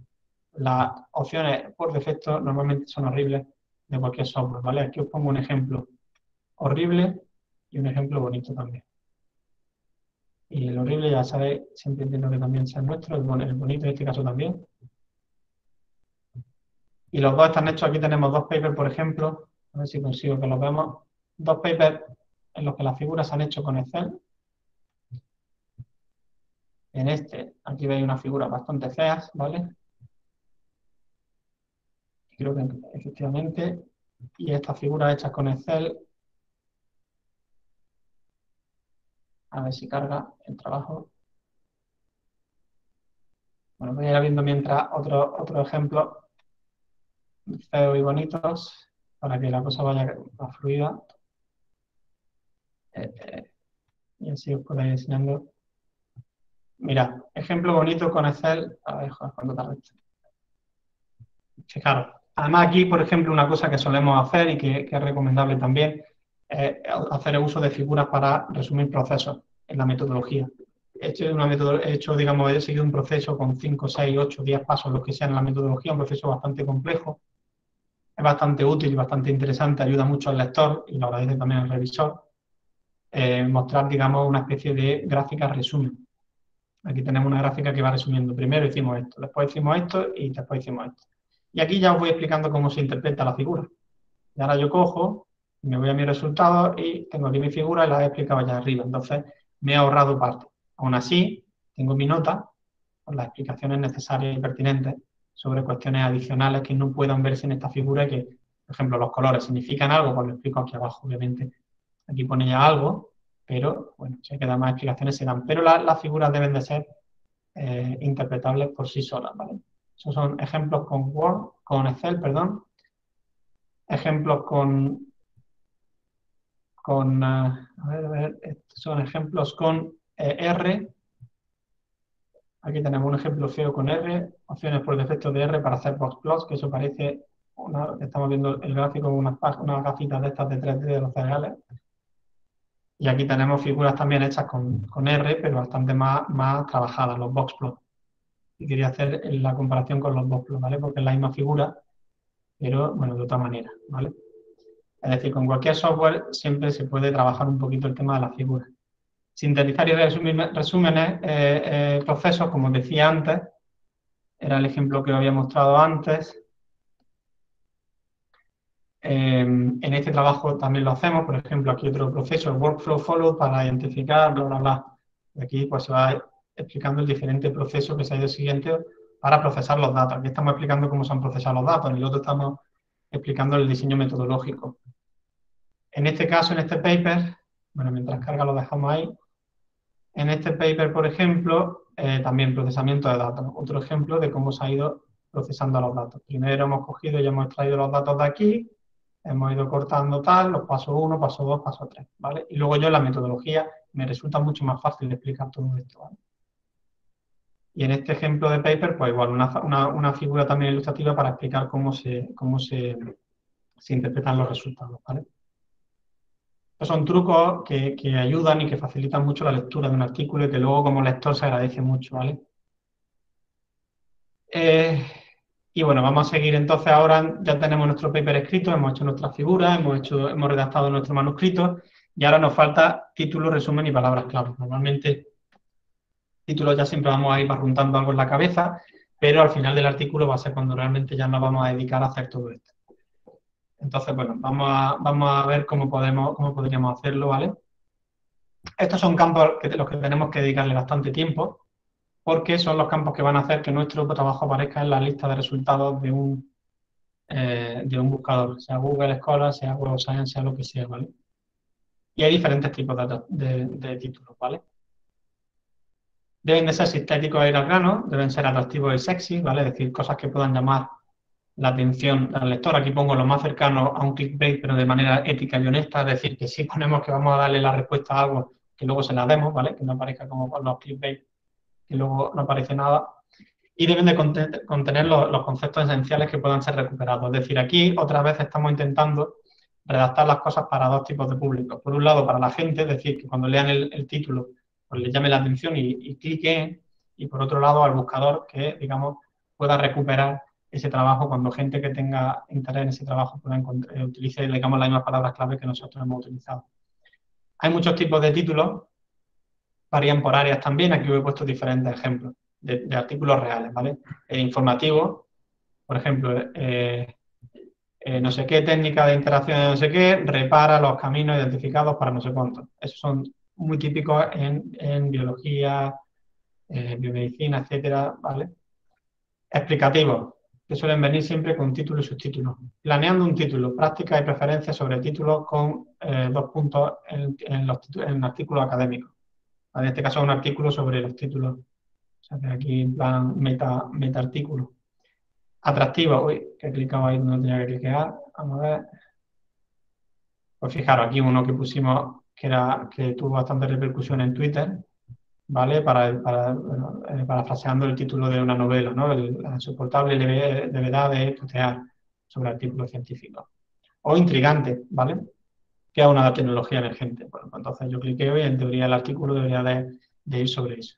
las opciones por defecto normalmente son horribles de cualquier software, ¿vale? Aquí os pongo un ejemplo horrible y un ejemplo bonito también. Y el horrible, ya sabéis, siempre entiendo que también sea nuestro, el bonito en este caso también. Y los dos están hechos, aquí tenemos dos papers, por ejemplo, a ver si consigo que los veamos. Dos papers en los que las figuras se han hecho con Excel. En este, aquí veis unas figuras bastante feas, ¿vale? Creo que efectivamente, y estas figuras hechas con Excel A ver si carga el trabajo. Bueno, voy a ir viendo mientras otro, otro ejemplo feo y bonitos para que la cosa vaya más fluida. Eh, eh, y así os puedo ir enseñando. Mira, ejemplo bonito con Excel. A ver, joder, cuánto tarda Fijaros. Además aquí, por ejemplo, una cosa que solemos hacer y que, es recomendable también eh, hacer el uso de figuras para resumir procesos en la metodología. He hecho, una he hecho, digamos, he seguido un proceso con 5, 6, 8, 10 pasos, lo que sea en la metodología, un proceso bastante complejo. Es bastante útil y bastante interesante, ayuda mucho al lector y lo agradece también al revisor. Eh, mostrar, digamos, una especie de gráfica resumen. Aquí tenemos una gráfica que va resumiendo. Primero hicimos esto, después hicimos esto y después hicimos esto. Y aquí ya os voy explicando cómo se interpreta la figura. Y ahora yo cojo, me voy a mis resultados y tengo aquí mi figura y la he explicado allá arriba. Entonces, me he ahorrado parte. Aún así, tengo mi nota con las explicaciones necesarias y pertinentes sobre cuestiones adicionales que no puedan verse en esta figura y que, por ejemplo, los colores significan algo, pues lo explico aquí abajo, obviamente. Aquí pone ya algo, pero, bueno, si hay que dar más explicaciones se dan. Pero las figuras deben de ser eh, interpretables por sí solas, ¿vale? Esos son ejemplos con Word, con Excel, perdón. Ejemplos con, con, uh, a ver, a ver, estos son ejemplos con eh, R. Aquí tenemos un ejemplo feo con R, opciones por defecto de R para hacer box plots, que eso parece, estamos viendo el gráfico unas, unas gafitas de estas de 3D de los cereales. Y aquí tenemos figuras también hechas con, con R, pero bastante más, más trabajadas, los box plots. Y quería hacer la comparación con los box plots, ¿vale? Porque es la misma figura, pero, bueno, de otra manera, ¿vale? Es decir, con cualquier software siempre se puede trabajar un poquito el tema de la figura. Sintetizar y resumir resúmenes, eh, eh, procesos, como decía antes, era el ejemplo que había mostrado antes. Em, en este trabajo también lo hacemos, por ejemplo, aquí otro proceso, el workflow follow, para identificar, bla, bla, bla. Aquí pues se va explicando el diferente proceso que se ha ido siguiente para procesar los datos. Aquí estamos explicando cómo se han procesado los datos, en el otro estamos explicando el diseño metodológico. En este caso, en este paper, bueno, mientras carga lo dejamos ahí. En este paper, por ejemplo, eh, también procesamiento de datos. Otro ejemplo de cómo se ha ido procesando los datos. Primero hemos cogido y hemos extraído los datos de aquí, hemos ido cortando tal, los pasos 1, paso 2, paso 3, ¿vale? Y luego yo en la metodología me resulta mucho más fácil explicar todo esto. Y en este ejemplo de paper, pues igual, una, figura también ilustrativa para explicar cómo se, cómo se, interpretan los resultados. Estos son trucos que, ayudan y que facilitan mucho la lectura de un artículo y que luego como lector se agradece mucho, ¿vale? Eh, y bueno, vamos a seguir entonces ahora, ya tenemos nuestro paper escrito, hemos hecho nuestras figuras, hemos, hecho, hemos redactado nuestro manuscrito y ahora nos falta título, resumen y palabras clave. Normalmente títulos ya siempre vamos a ir barruntando algo en la cabeza, pero al final del artículo va a ser cuando realmente ya nos vamos a dedicar a hacer todo esto. Entonces, bueno, vamos a, vamos a ver cómo, podemos, cómo podríamos hacerlo, ¿vale? Estos son campos que, los que tenemos que dedicarle bastante tiempo, porque son los campos que van a hacer que nuestro trabajo aparezca en la lista de resultados de un, eh, de un buscador, sea Google Scholar, sea Web Science, sea lo que sea, ¿vale? Y hay diferentes tipos de, títulos, ¿vale? Deben de ser sintéticos e ir al grano, deben ser atractivos y sexy, ¿vale? Es decir, cosas que puedan llamar la atención al lector. Aquí pongo lo más cercano a un clickbait, pero de manera ética y honesta, es decir, que si ponemos que vamos a darle la respuesta a algo, que luego se la demos, ¿vale? Que no aparezca como con los clickbait que luego no aparece nada. Y deben de contener los, conceptos esenciales que puedan ser recuperados. Es decir, aquí otra vez estamos intentando redactar las cosas para dos tipos de públicos. Por un lado, para la gente, es decir, que cuando lean el, título, pues les llame la atención y, y cliquen. Y por otro lado, al buscador que, digamos, pueda recuperar ese trabajo cuando gente que tenga interés en ese trabajo pueda eh, utilice, digamos, las mismas palabras clave que nosotros hemos utilizado. Hay muchos tipos de títulos varían por áreas también. Aquí he puesto diferentes ejemplos de, artículos reales, ¿vale? Eh, informativo, por ejemplo, eh, eh, no sé qué técnica de interacción de no sé qué, repara los caminos identificados para no sé cuántos. Esos son muy típicos en, biología, biomedicina, etcétera, ¿vale? Explicativo, que suelen venir siempre con título y subtítulo. Planeando un título, práctica y preferencias sobre títulos con dos puntos en, los en artículos académicos. En este caso, un artículo sobre los títulos. Aquí en plan meta, meta artículo. Atractivo, uy, que he clicado ahí donde tenía que clicar. Vamos a ver. Pues fijaros, aquí uno que pusimos que, tuvo bastante repercusión en Twitter, ¿vale? Para, para bueno, eh, parafraseando el título de una novela, ¿no? la insoportable levedad de tutear sobre artículos científicos. O intrigante, ¿vale? que es una tecnología emergente. Bueno, pues entonces yo cliqueo y en teoría el artículo debería de, ir sobre eso.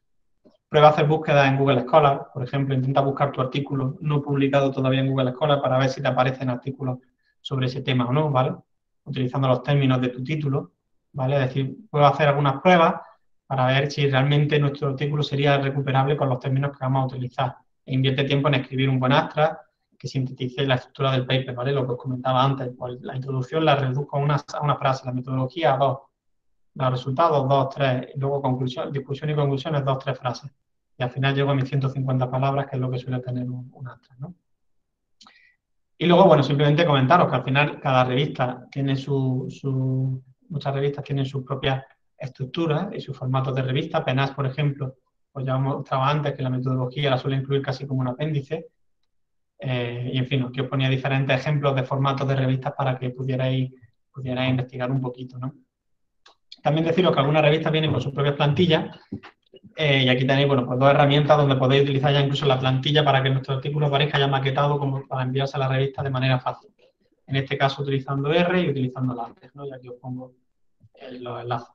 Prueba a hacer búsqueda en Google Scholar, por ejemplo, intenta buscar tu artículo no publicado todavía en Google Scholar para ver si te aparecen artículos sobre ese tema o no, ¿vale? Utilizando los términos de tu título, ¿vale? Es decir, puedo hacer algunas pruebas para ver si realmente nuestro artículo sería recuperable con los términos que vamos a utilizar. E invierte tiempo en escribir un buen abstract que sintetice la estructura del paper, ¿vale? Lo que os comentaba antes, pues la introducción la reduzco a una, a una frase, la metodología a dos, los resultados dos, tres, y luego conclusión, discusión y conclusiones dos, tres frases. Y al final llego a mis 150 palabras, que es lo que suele tener un, un abstract, ¿no? Y luego, bueno, simplemente comentaros que al final cada revista tiene su, su muchas revistas tienen sus propias estructuras y sus formatos de revista. Penas, por ejemplo, pues ya mostraba antes que la metodología la suele incluir casi como un apéndice. Eh, y en fin, aquí os ponía diferentes ejemplos de formatos de revistas para que pudierais, pudierais investigar un poquito, ¿no? También deciros que algunas revistas vienen con sus propias plantillas eh, y aquí tenéis, bueno, pues dos herramientas donde podéis utilizar ya incluso la plantilla para que nuestro artículo parezca ya maquetado como para enviarse a la revista de manera fácil. En este caso utilizando R y utilizando látex, ¿no? Y aquí os pongo los enlaces.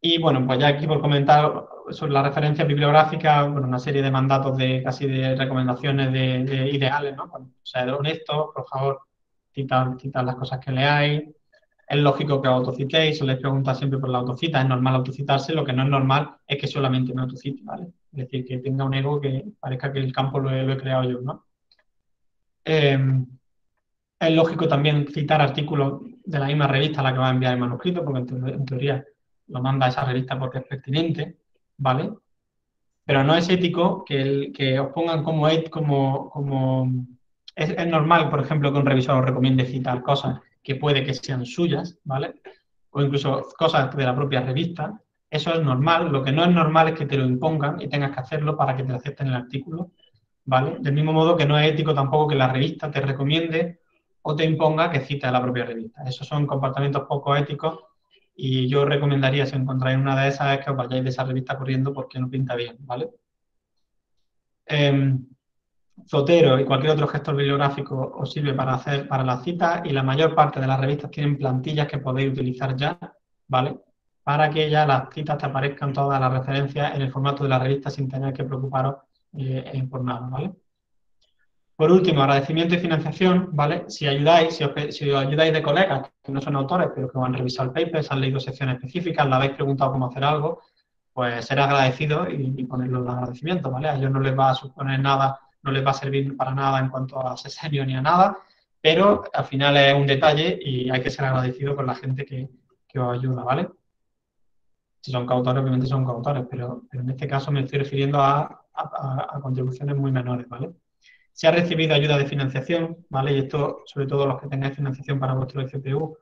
Y bueno, pues ya aquí por comentar sobre la referencia bibliográfica, bueno, una serie de mandatos de casi de recomendaciones de, ideales, ¿no? Bueno, sed honestos, por favor, citar, citar las cosas que leáis. Es lógico que autocitéis, se les pregunta siempre por la autocita, es normal autocitarse, lo que no es normal es que solamente me autocite, ¿vale? Es decir, que tenga un ego que parezca que el campo lo he, creado yo, ¿no? Eh, es lógico también citar artículos de la misma revista a la que va a enviar el manuscrito, porque en, teoría lo manda a esa revista porque es pertinente, ¿vale? Pero no es ético que, os pongan como... como, como es, normal, por ejemplo, que un revisor os recomiende citar cosas que puede que sean suyas, ¿vale? O incluso cosas de la propia revista. Eso es normal. Lo que no es normal es que te lo impongan y tengas que hacerlo para que te acepten el artículo, ¿vale? Del mismo modo que no es ético tampoco que la revista te recomiende o te imponga que cite a la propia revista. Esos son comportamientos poco éticos y yo recomendaría, si encontráis una de esas, es que os vayáis de esa revista corriendo porque no pinta bien, ¿vale? Eh, Zotero y cualquier otro gestor bibliográfico os sirve para hacer para las citas y la mayor parte de las revistas tienen plantillas que podéis utilizar ya, ¿vale? Para que ya las citas te aparezcan todas las referencias en el formato de la revista sin tener que preocuparos eh, por nada, ¿vale? Por último, agradecimiento y financiación, ¿vale? Si ayudáis, si os, ayudáis de colegas que no son autores, pero que van a revisar el paper, han leído secciones específicas, le habéis preguntado cómo hacer algo, pues ser agradecido y, ponerlo en agradecimiento, ¿vale? A ellos no les va a suponer nada, no les va a servir para nada en cuanto a sesenio ni a nada, pero al final es un detalle y hay que ser agradecido con la gente que, os ayuda, ¿vale? Si son coautores, obviamente son coautores, pero, en este caso me estoy refiriendo a, a contribuciones muy menores, ¿vale? Si ha recibido ayuda de financiación, ¿vale? Y esto, sobre todo los que tengáis financiación para vuestro FPU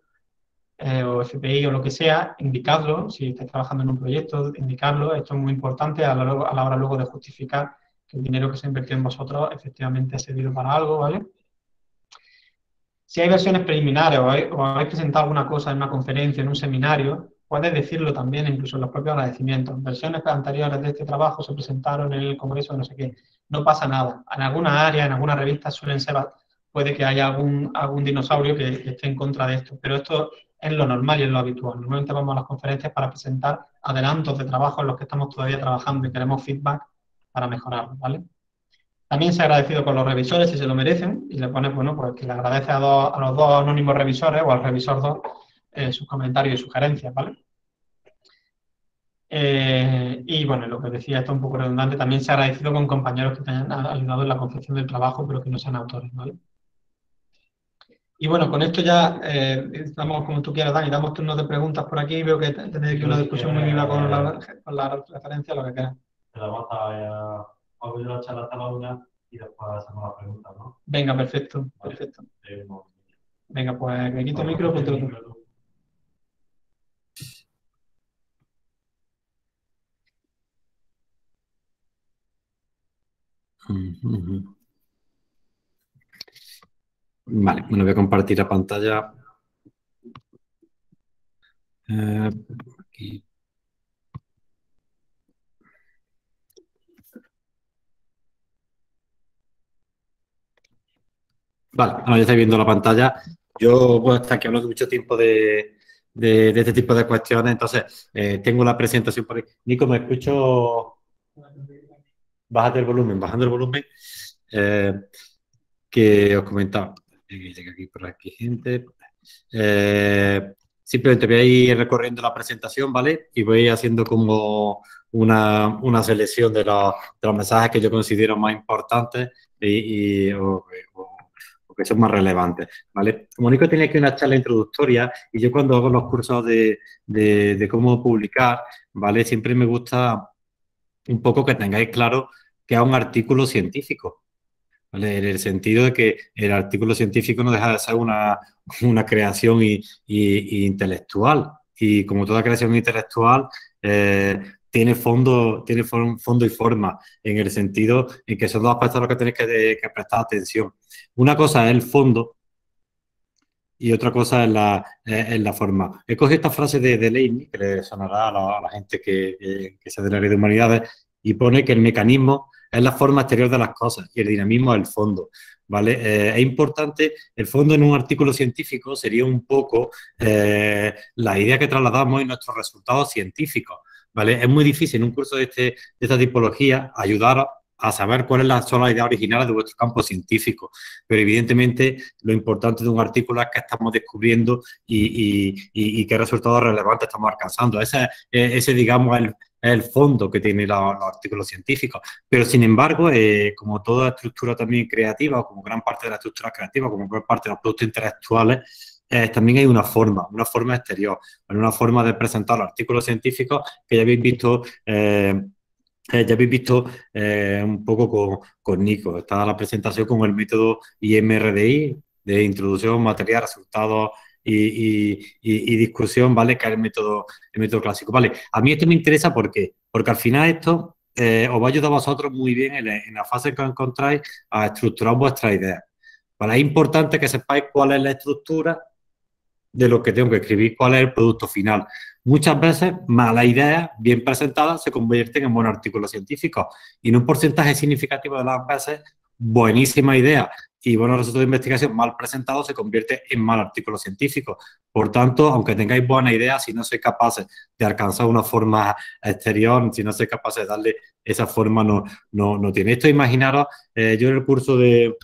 eh, o FPI o lo que sea, indicadlo. Si estáis trabajando en un proyecto, indicadlo. Esto es muy importante a la, hora luego de justificar que el dinero que se ha invertido en vosotros efectivamente ha servido para algo, ¿vale? Si hay versiones preliminares o, habéis presentado alguna cosa en una conferencia, en un seminario, puedes decirlo también incluso en los propios agradecimientos. Versiones anteriores de este trabajo se presentaron en el congreso de no sé qué no pasa nada. En alguna área, en alguna revista suelen ser, puede que haya algún, algún dinosaurio que, esté en contra de esto, pero esto es lo normal y es lo habitual. Normalmente vamos a las conferencias para presentar adelantos de trabajo en los que estamos todavía trabajando y queremos feedback para mejorarlo, ¿vale? También se ha agradecido con los revisores si se lo merecen y le pones, bueno, pues que le agradece a, los dos anónimos revisores o al revisor 2 eh, sus comentarios y sugerencias, ¿vale? Eh, y bueno, lo que decía, esto es un poco redundante, también se ha agradecido con compañeros que te hayan ayudado en la concepción del trabajo, pero que no sean autores, ¿vale? Y bueno, con esto ya eh, estamos como tú quieras, Dani, damos turnos de preguntas por aquí. Veo que tenéis aquí una discusión muy viva con la, con la referencia, lo que quieras. Te vamos a, abrir la charla hasta la una y después hacemos las preguntas, ¿no? Venga, perfecto, perfecto. Venga, pues me quito el micro, pues Vale, bueno, voy a compartir la pantalla. Eh, vale, ahora ya estáis viendo la pantalla. Yo a estar aquí hablando mucho tiempo de, este tipo de cuestiones, entonces eh, tengo la presentación por ahí. Nico, ¿me escucho? Bájate el volumen, bajando el volumen, eh, que os comentaba. Llega aquí por aquí gente. Eh, simplemente voy a ir recorriendo la presentación, ¿vale? Y voy haciendo como una, selección de los, mensajes que yo considero más importantes y, o, que son más relevantes, ¿vale? Como único tenía aquí una charla introductoria y yo cuando hago los cursos de, de cómo publicar, ¿vale? Siempre me gusta un poco que tengáis claro que es un artículo científico, en el sentido de que el artículo científico no deja de ser una, creación y, intelectual. Y como toda creación intelectual, eh, tiene fondo, tiene fondo y forma, en el sentido en que son dos aspectos a los que tenéis que, prestar atención. Una cosa es el fondo y otra cosa es la, la forma. He cogido esta frase de, de que le sonará a la, gente que, que, que se de la de humanidades, y pone que el mecanismo es la forma exterior de las cosas y el dinamismo es el fondo. ¿Vale? Eh, es importante, el fondo en un artículo científico sería un poco eh, la idea que trasladamos en nuestros resultados científicos. ¿vale? Es muy difícil en un curso de, este, de esta tipología ayudar a saber cuáles son las ideas originales de vuestro campo científico. Pero evidentemente lo importante de un artículo es que estamos descubriendo y, qué resultados relevantes estamos alcanzando. Ese, ese digamos, el, es el fondo que tiene los, artículos científicos. Pero, sin embargo, eh, como toda estructura también creativa, como gran parte de la estructura creativa, como gran parte de los productos intelectuales, eh, también hay una forma, una forma exterior, una forma de presentar los artículos científicos que ya habéis visto. Eh, ya habéis visto un poco con, con, Nico. Está la presentación con el método IMRDI de introducción, material, resultados y, discusión, ¿vale? Que es el método, el método clásico, ¿vale? A mí esto me interesa porque, porque al final esto eh, os va a ayudar a vosotros muy bien en, la fase que encontráis a estructurar vuestras ideas. ¿Vale? Es importante que sepáis cuál es la estructura de lo que tengo que escribir, cuál es el producto final. Muchas veces malas ideas bien presentadas se convierten en buenos artículos científicos y en un porcentaje significativo de las veces buenísima idea y buenos resultados de investigación mal presentados se convierte en mal artículo científico. Por tanto, aunque tengáis buena idea, si no sois capaces de alcanzar una forma exterior, si no sois capaces de darle esa forma, no, no, no tiene. Esto imaginaros, eh, yo en el curso de,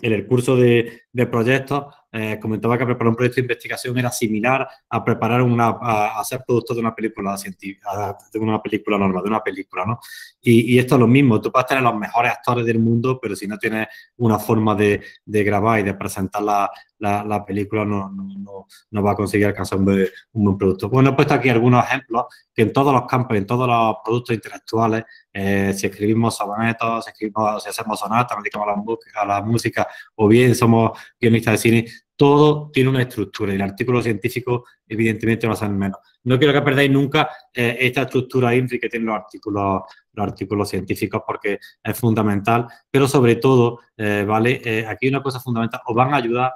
en el curso de, de proyectos eh, comentaba que preparar un proyecto de investigación era similar a preparar una, a, ser productor de una película científica, de una película normal, de una película, ¿no? Y, esto es lo mismo, tú puedes tener los mejores actores del mundo, pero si no tienes una forma de, de grabar y de presentar la, la, película, no, no, no, va a conseguir alcanzar un buen, producto. Bueno, he puesto aquí algunos ejemplos que en todos los campos, en todos los productos intelectuales, eh, si escribimos sonetos, si, escribimos, si hacemos sonatas, dedicamos a la, música, o bien somos guionistas de cine, todo tiene una estructura y el artículo científico evidentemente va a ser menos. No quiero que perdáis nunca eh, esta estructura INFRI que tienen los artículos, los artículos científicos porque es fundamental, pero sobre todo, eh, ¿vale? Aquí hay una cosa fundamental, os van a ayudar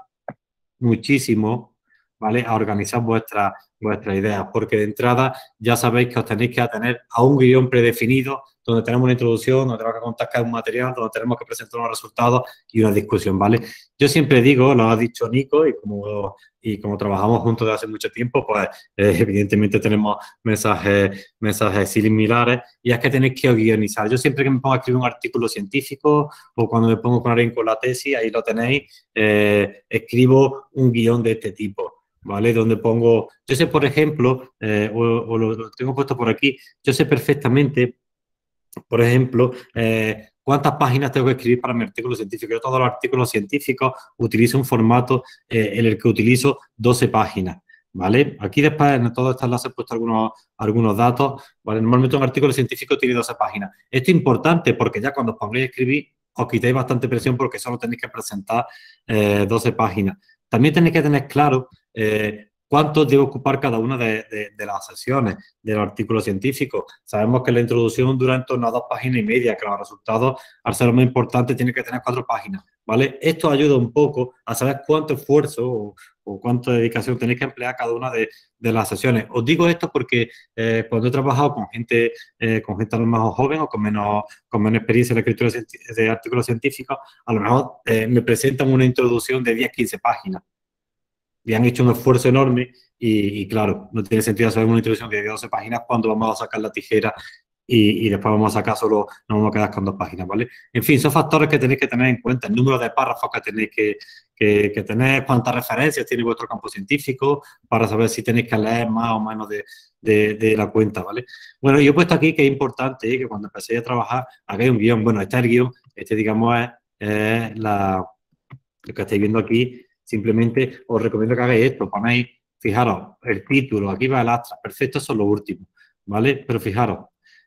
muchísimo, ¿vale? A organizar vuestras vuestras ideas, porque de entrada ya sabéis que os tenéis que atener a un guion predefinido donde tenemos una introducción, donde tenemos que contar un material, donde tenemos que presentar unos resultados y una discusión, ¿vale? Yo siempre digo, lo ha dicho Nico, y como, y como trabajamos juntos desde hace mucho tiempo, pues eh, evidentemente tenemos mensajes, mensajes similares y es que tenéis que guionizar. Yo siempre que me pongo a escribir un artículo científico o cuando me pongo con alguien con la tesis, ahí lo tenéis, eh, escribo un guion de este tipo. ¿vale? Donde pongo, yo sé, por ejemplo, eh, o, lo, tengo puesto por aquí, yo sé perfectamente por ejemplo, eh, cuántas páginas tengo que escribir para mi artículo científico. Yo todos los artículos científicos utilizo un formato eh, en el que utilizo 12 páginas. ¿Vale? Aquí después en todo este enlace he puesto algunos, algunos datos. ¿vale? Normalmente un artículo científico tiene 12 páginas. Esto es importante porque ya cuando os pongáis a escribir os quitáis bastante presión porque solo tenéis que presentar 12 eh, páginas. También tenéis que tener claro cuánto debe ocupar cada una de, las sesiones del artículo científico. Sabemos que la introducción dura en torno a dos páginas y media, que los resultados, al ser más importante, tienen que tener cuatro páginas. ¿vale? Esto ayuda un poco a saber cuánto esfuerzo o, cuánta dedicación tenéis que emplear cada una de, las sesiones. Os digo esto porque eh, cuando he trabajado con gente, eh, con gente a lo mejor joven o con menos, con menos experiencia en la escritura de artículos científicos, a lo mejor eh, me presentan una introducción de 10-15 páginas y han hecho un esfuerzo enorme y, claro, no tiene sentido hacer una introducción de 12 páginas cuando vamos a sacar la tijera y, después vamos a sacar solo, nos vamos a quedar con dos páginas, ¿vale? En fin, son factores que tenéis que tener en cuenta, el número de párrafos que tenéis que, que, tenéis, cuántas referencias tiene vuestro campo científico, para saber si tenéis que leer más o menos de, la cuenta, ¿vale? Bueno, yo he puesto aquí que es importante que cuando empecéis a trabajar hagáis un guion. Bueno, este es el guion, este digamos es, la, lo que estáis viendo aquí. Simplemente os recomiendo que hagáis esto, ponéis, fijaros, el título, aquí va el astra, perfecto, eso es lo último, ¿vale? Pero fijaros,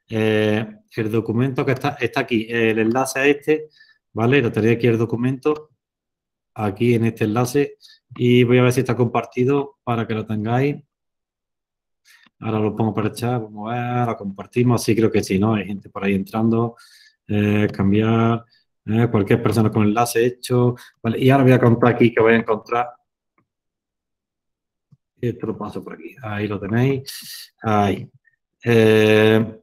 eh, el documento que está, está aquí, el enlace a este, ¿vale? Lo tenéis aquí el documento, aquí en este enlace, y voy a ver si está compartido para que lo tengáis. Ahora lo pongo para el chat, vamos a ver, lo compartimos, sí creo que sí, ¿no? Hay gente por ahí entrando, eh, cambiar, eh, cualquier persona con enlace hecho. Y ahora voy a contar aquí que voy a encontrar esto lo paso por aquí. Ahí lo tenéis. Ahí. Eh,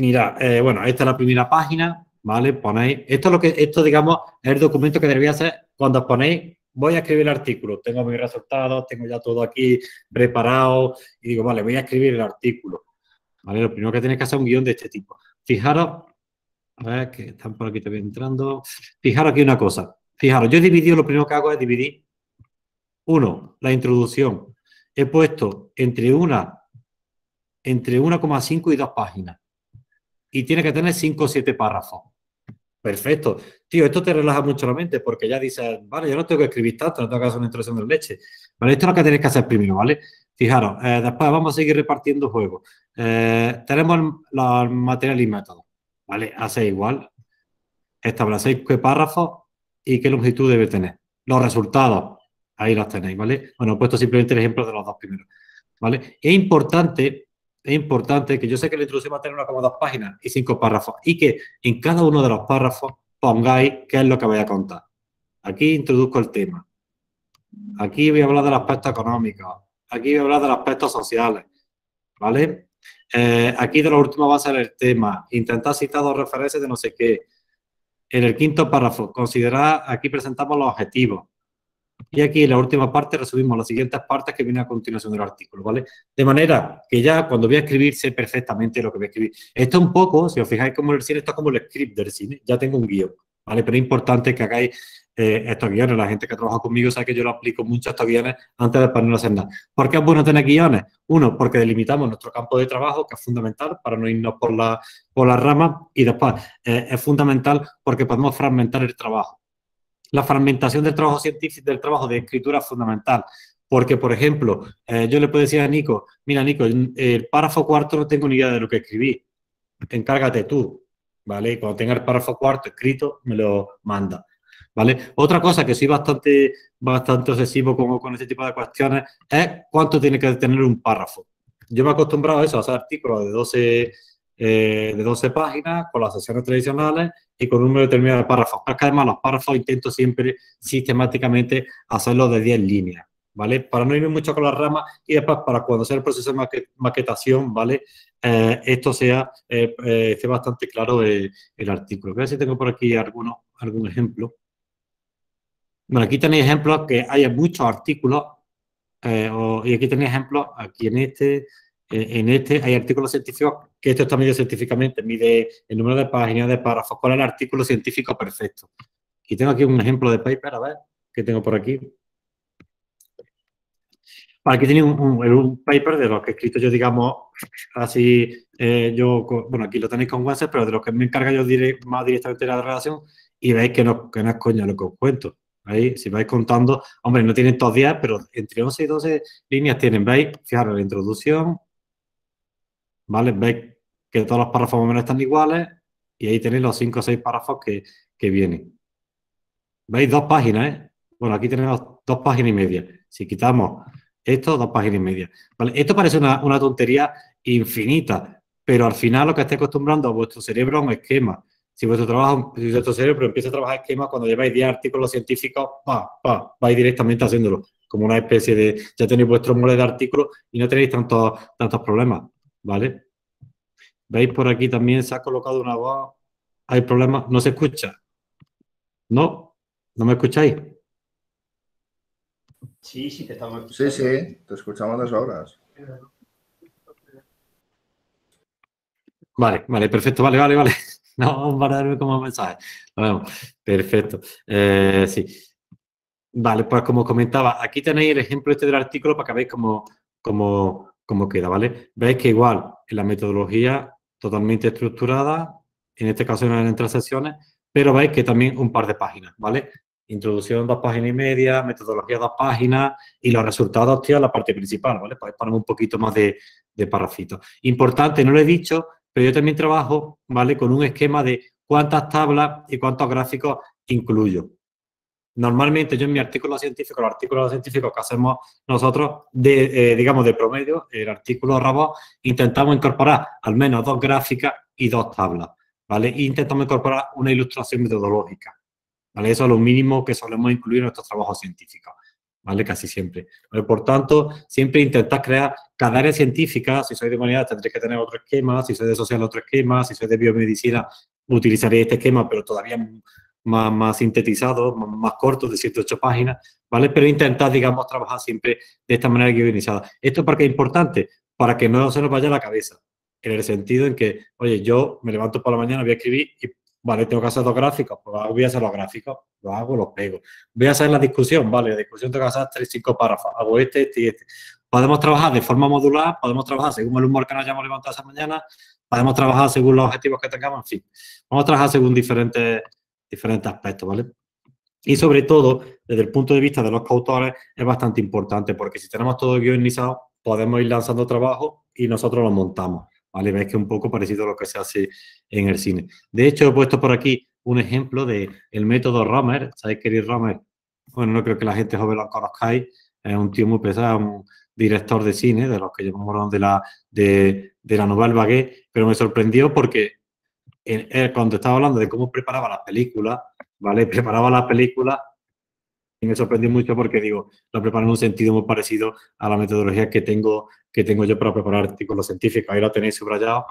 Mira, eh, bueno, esta es la primera página, ¿vale? Ponéis, esto es lo que, esto digamos, es el documento que debería hacer cuando ponéis, voy a escribir el artículo, tengo mis resultados, tengo ya todo aquí preparado y digo, vale, voy a escribir el artículo, ¿vale? Lo primero que tenéis que hacer es un guion de este tipo. Fijaros, a ver, que están por aquí también entrando. Fijaros aquí una cosa, fijaros, yo he dividido, lo primero que hago es dividir, uno, la introducción. He puesto entre una, entre 1,5 y dos páginas y tiene que tener 5 o 7 párrafos. Perfecto. Tío, esto te relaja mucho la mente porque ya dices, vale, yo no tengo que escribir tanto, no tengo que hacer una introducción de leche. Vale, esto es lo que tenéis que hacer primero, ¿vale? Fijaros, eh, después vamos a seguir repartiendo juegos. Eh, tenemos los materiales y métodos, ¿vale? Hacéis igual. Establecéis qué párrafos y qué longitud debe tener. Los resultados, ahí los tenéis, ¿vale? Bueno, he puesto simplemente el ejemplo de los dos primeros, ¿vale? Es importante es importante que yo sé que la introducción va a tener una como dos páginas y cinco párrafos y que en cada uno de los párrafos pongáis qué es lo que voy a contar. Aquí introduzco el tema. Aquí voy a hablar del aspecto económico. Aquí voy a hablar de los aspectos sociales. ¿Vale? Eh, aquí de lo último va a ser el tema. Intentar citar dos referencias de no sé qué. En el quinto párrafo, considerar, aquí presentamos los objetivos. Y aquí en la última parte resumimos las siguientes partes que vienen a continuación del artículo, ¿vale? De manera que ya cuando voy a escribir sé perfectamente lo que voy a escribir. Esto un poco, si os fijáis como el cine, esto es como el script del cine, ya tengo un guion, ¿vale? Pero es importante que hagáis eh, estos guiones. La gente que trabaja conmigo sabe que yo lo aplico mucho a estos guiones antes de ponerlo a hacer nada. ¿Por qué es bueno tener guiones? Uno, porque delimitamos nuestro campo de trabajo, que es fundamental para no irnos por la, por la rama. Y después, eh, es fundamental porque podemos fragmentar el trabajo la fragmentación del trabajo científico, del trabajo de escritura es fundamental. Porque, por ejemplo, eh, yo le puedo decir a Nico, mira, Nico, el párrafo cuarto no tengo ni idea de lo que escribí. Encárgate tú, ¿vale? Cuando tenga el párrafo cuarto escrito, me lo manda, ¿vale? Otra cosa que soy bastante, bastante obsesivo con, con este tipo de cuestiones es cuánto tiene que tener un párrafo. Yo me he acostumbrado a eso, a hacer artículos de 12, eh, de 12 páginas con las sesiones tradicionales y con un número determinado de párrafos. Además los párrafos intento siempre sistemáticamente hacerlo de 10 líneas, ¿vale? Para no irme mucho con las ramas y después para cuando sea el proceso de maquetación, ¿vale? Eh, esto sea eh, esté bastante claro el, artículo. Voy si tengo por aquí alguno, algún ejemplo. Bueno, aquí tenéis ejemplos que hay muchos artículos y aquí tenéis ejemplos, aquí en este, en este hay artículos científicos que esto está medido científicamente, mide el número de páginas, de párrafos, cuál el artículo científico perfecto. Y tengo aquí un ejemplo de paper, a ver, que tengo por aquí. Aquí tiene un, paper de los que he escrito yo, digamos, así, eh, yo, bueno, aquí lo tenéis con Wences, pero de los que me encarga yo más directamente la relación y veis que no, que no es coño lo que os cuento. Ahí, si vais contando, hombre, no tienen todos días, pero entre 11 y 12 líneas tienen, ¿veis? Fijaros, la introducción, ¿vale? Veis que todos los párrafos menos están iguales y ahí tenéis los cinco o seis párrafos que, vienen. ¿Veis? Dos páginas, ¿eh? Bueno, aquí tenemos dos páginas y media. Si quitamos esto, dos páginas y media. Esto parece una, tontería infinita, pero al final lo que estáis acostumbrando a vuestro cerebro es un esquema. Si vuestro trabajo, si vuestro cerebro empieza a trabajar esquema, cuando lleváis 10 artículos científicos, pa, pa, vais directamente haciéndolo, como una especie de, ya tenéis vuestro mole de artículos y no tenéis tantos, tantos problemas. ¿vale? ¿Veis por aquí también se ha colocado una voz? ¿Hay problemas? ¿No se escucha? ¿No? ¿No me escucháis? Sí, sí, te estamos escuchando. Sí, sí, te escuchamos las horas. Vale, vale, perfecto, vale, vale, vale. No, vamos a darme como mensaje. Lo vemos. Perfecto. Eh, sí. Vale, pues como comentaba, aquí tenéis el ejemplo este del artículo para que veáis cómo, cómo, cómo queda, ¿vale? Veis que igual en la metodología totalmente estructurada, en este caso no en tres sesiones, pero veis que también un par de páginas, ¿vale? Introducción dos páginas y media, metodología dos páginas y los resultados, tío, la parte principal, ¿vale? Pues ponemos un poquito más de, de parrafitos. Importante, no lo he dicho, pero yo también trabajo, ¿vale? Con un esquema de cuántas tablas y cuántos gráficos incluyo. Normalmente yo en mi artículo científico, los artículos científicos que hacemos nosotros, de, eh, digamos de promedio, el artículo Rabot, intentamos incorporar al menos dos gráficas y dos tablas, ¿vale? E intentamos incorporar una ilustración metodológica, ¿vale? Eso es lo mínimo que solemos incluir en nuestros trabajos científicos, ¿vale? Casi siempre. Por tanto, siempre intentar crear cada área científica, si soy de humanidad tendré que tener otro esquema, si soy de social otro esquema, si soy de biomedicina utilizaré este esquema, pero todavía más, sintetizado, más, corto, de 7 8 páginas, ¿vale? Pero intentar, digamos, trabajar siempre de esta manera guionizada. ¿Esto para qué es importante? Para que no se nos vaya la cabeza, en el sentido en que, oye, yo me levanto por la mañana, voy a escribir y, vale, tengo que hacer dos gráficos, pues voy a hacer los gráficos, los hago, los pego. Voy a hacer la discusión, vale, la discusión tengo que hacer tres, cinco párrafos, hago este, este y este. Podemos trabajar de forma modular, podemos trabajar según el humor que nos hayamos levantado esa mañana, podemos trabajar según los objetivos que tengamos, en fin. Vamos a trabajar según diferentes diferentes aspectos, ¿vale? Y sobre todo, desde el punto de vista de los coautores, es bastante importante porque si tenemos todo guionizado, podemos ir lanzando trabajo y nosotros lo montamos, ¿vale? Veis que es un poco parecido a lo que se hace en el cine. De hecho, he puesto por aquí un ejemplo del el método Romer. ¿Sabéis que Romer? Bueno, no creo que la gente joven lo conozcáis. Es un tío muy pesado, un director de cine, de los que llamamos de la, de, de la Nouvelle Vague, pero me sorprendió porque cuando estaba hablando de cómo preparaba las películas, ¿vale? Preparaba las películas y me sorprendió mucho porque, digo, lo preparo en un sentido muy parecido a la metodología que tengo, que tengo yo para preparar artículos científicos. Ahí lo tenéis subrayado.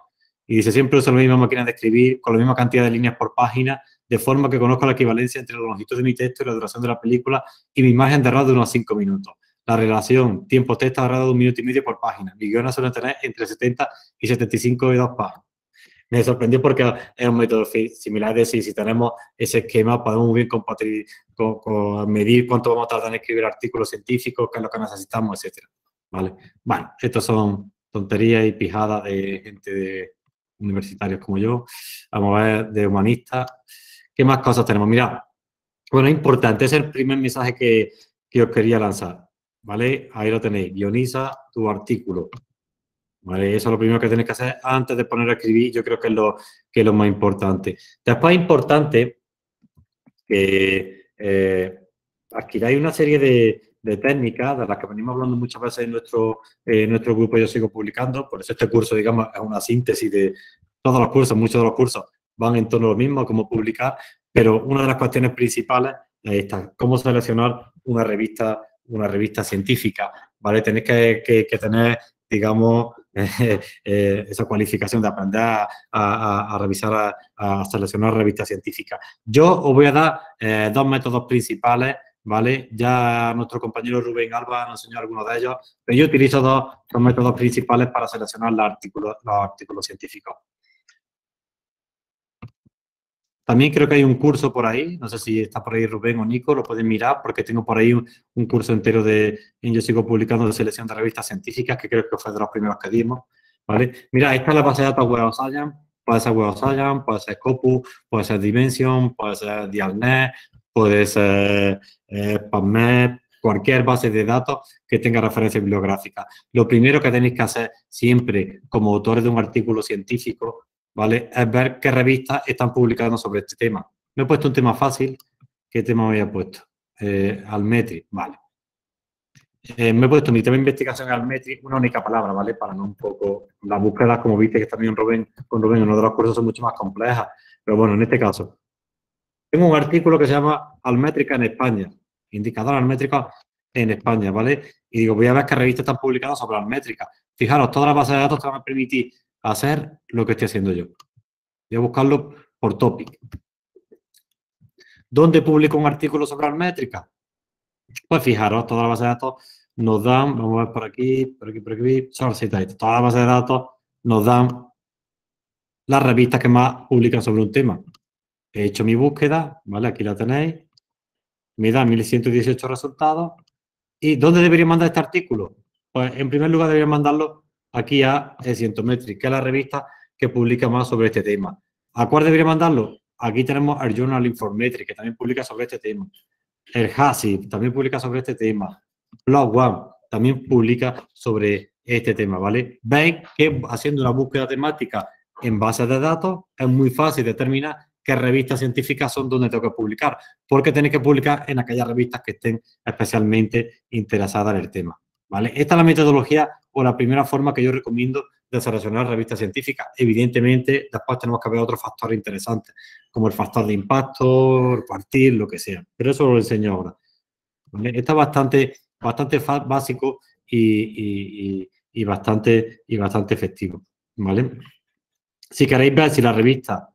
Y dice, siempre uso la misma máquina de escribir, con la misma cantidad de líneas por página, de forma que conozco la equivalencia entre la longitud de mi texto y la duración de la película y mi imagen de radio de unos 5 minutos. La relación tiempo-texto de un minuto y medio por página. Mi guiones suelen tener entre 70 y 75 y dos páginas me sorprendió porque es un método similar de si, si tenemos ese esquema, podemos muy bien compartir, con, medir cuánto vamos a tardar en escribir artículos científicos, qué es lo que necesitamos, etcétera. ¿Vale? Bueno, estos son tonterías y pijadas de gente de universitarios como yo. Vamos a ver, de humanistas. ¿Qué más cosas tenemos? Mira, bueno, es importante, es el primer mensaje que, que os quería lanzar. ¿Vale? Ahí lo tenéis. Guioniza tu artículo. Eso es lo primero que tienes que hacer antes de poner a escribir, yo creo que es lo, que es lo más importante. Después es importante que eh, adquiráis una serie de, técnicas de las que venimos hablando muchas veces en nuestro, nuestro grupo, yo sigo publicando, por eso este curso, digamos, es una síntesis de todos los cursos, muchos de los cursos van en torno a lo mismo, cómo publicar, pero una de las cuestiones principales es esta, cómo seleccionar una revista, una revista científica, ¿vale? Tenéis que tener, digamos, Eh, esa cualificación de aprender a, revisar, a, seleccionar revistas científicas. Yo os voy a dar eh, dos métodos principales, ¿vale? Ya nuestro compañero Rubén Alba nos enseñó algunos de ellos, pero yo utilizo dos, métodos principales para seleccionar los artículos, los artículos científicos. También creo que hay un curso por ahí, no sé si está por ahí Rubén o Nico, lo pueden mirar porque tengo por ahí un, curso entero de, yo sigo publicando de selección de revistas científicas, que creo que fue de los primeros que dimos, ¿vale? Mira, esta es la base de datos Web of Science, puede ser Web of Science, puede ser Scopus, puede ser Dimension, puede ser Dialnet, puede ser eh, PubMed, cualquier base de datos que tenga referencia bibliográfica. Lo primero que tenéis que hacer siempre como autores de un artículo científico ¿vale? Es ver qué revistas están publicando sobre este tema. Me he puesto un tema fácil. ¿Qué tema me había puesto? Eh, Almetri, vale. Eh, me he puesto mi tema de investigación en Almetri, una única palabra, ¿vale? Para no un poco... Las búsquedas, como viste que también Rubén, con Rubén, uno de los cursos son mucho más complejas. Pero bueno, en este caso, tengo un artículo que se llama Almétrica en España, indicador almétrico en España, ¿vale? Y digo, voy a ver qué revistas están publicadas sobre almétrica. Fijaros, todas las bases de datos te van a permitir hacer lo que estoy haciendo yo. Voy a buscarlo por topic. ¿Dónde publico un artículo sobre almétrica? Pues fijaros, toda la base de datos nos dan, vamos a ver por aquí, por aquí, por aquí, source Toda la base de datos nos dan las revistas que más publican sobre un tema. He hecho mi búsqueda, ¿vale? Aquí la tenéis. me da 1118 resultados. ¿Y dónde debería mandar este artículo? Pues en primer lugar debería mandarlo aquí a Scientometric, que es la revista que publica más sobre este tema. ¿A cuál debería mandarlo? Aquí tenemos el Journal Informetric, que también publica sobre este tema. El HASIP también publica sobre este tema. Blog One también publica sobre este tema, ¿vale? Veis que haciendo una búsqueda temática en base de datos es muy fácil determinar qué revistas científicas son donde tengo que publicar, porque tenéis que publicar en aquellas revistas que estén especialmente interesadas en el tema, ¿vale? Esta es la metodología o la primera forma que yo recomiendo de seleccionar revistas científicas. Evidentemente, después tenemos que ver otros factores interesantes, como el factor de impacto, el cuartil, lo que sea, pero eso lo enseño ahora. Está bastante, bastante básico y, y, bastante, y bastante efectivo, ¿vale? Si queréis ver si la revista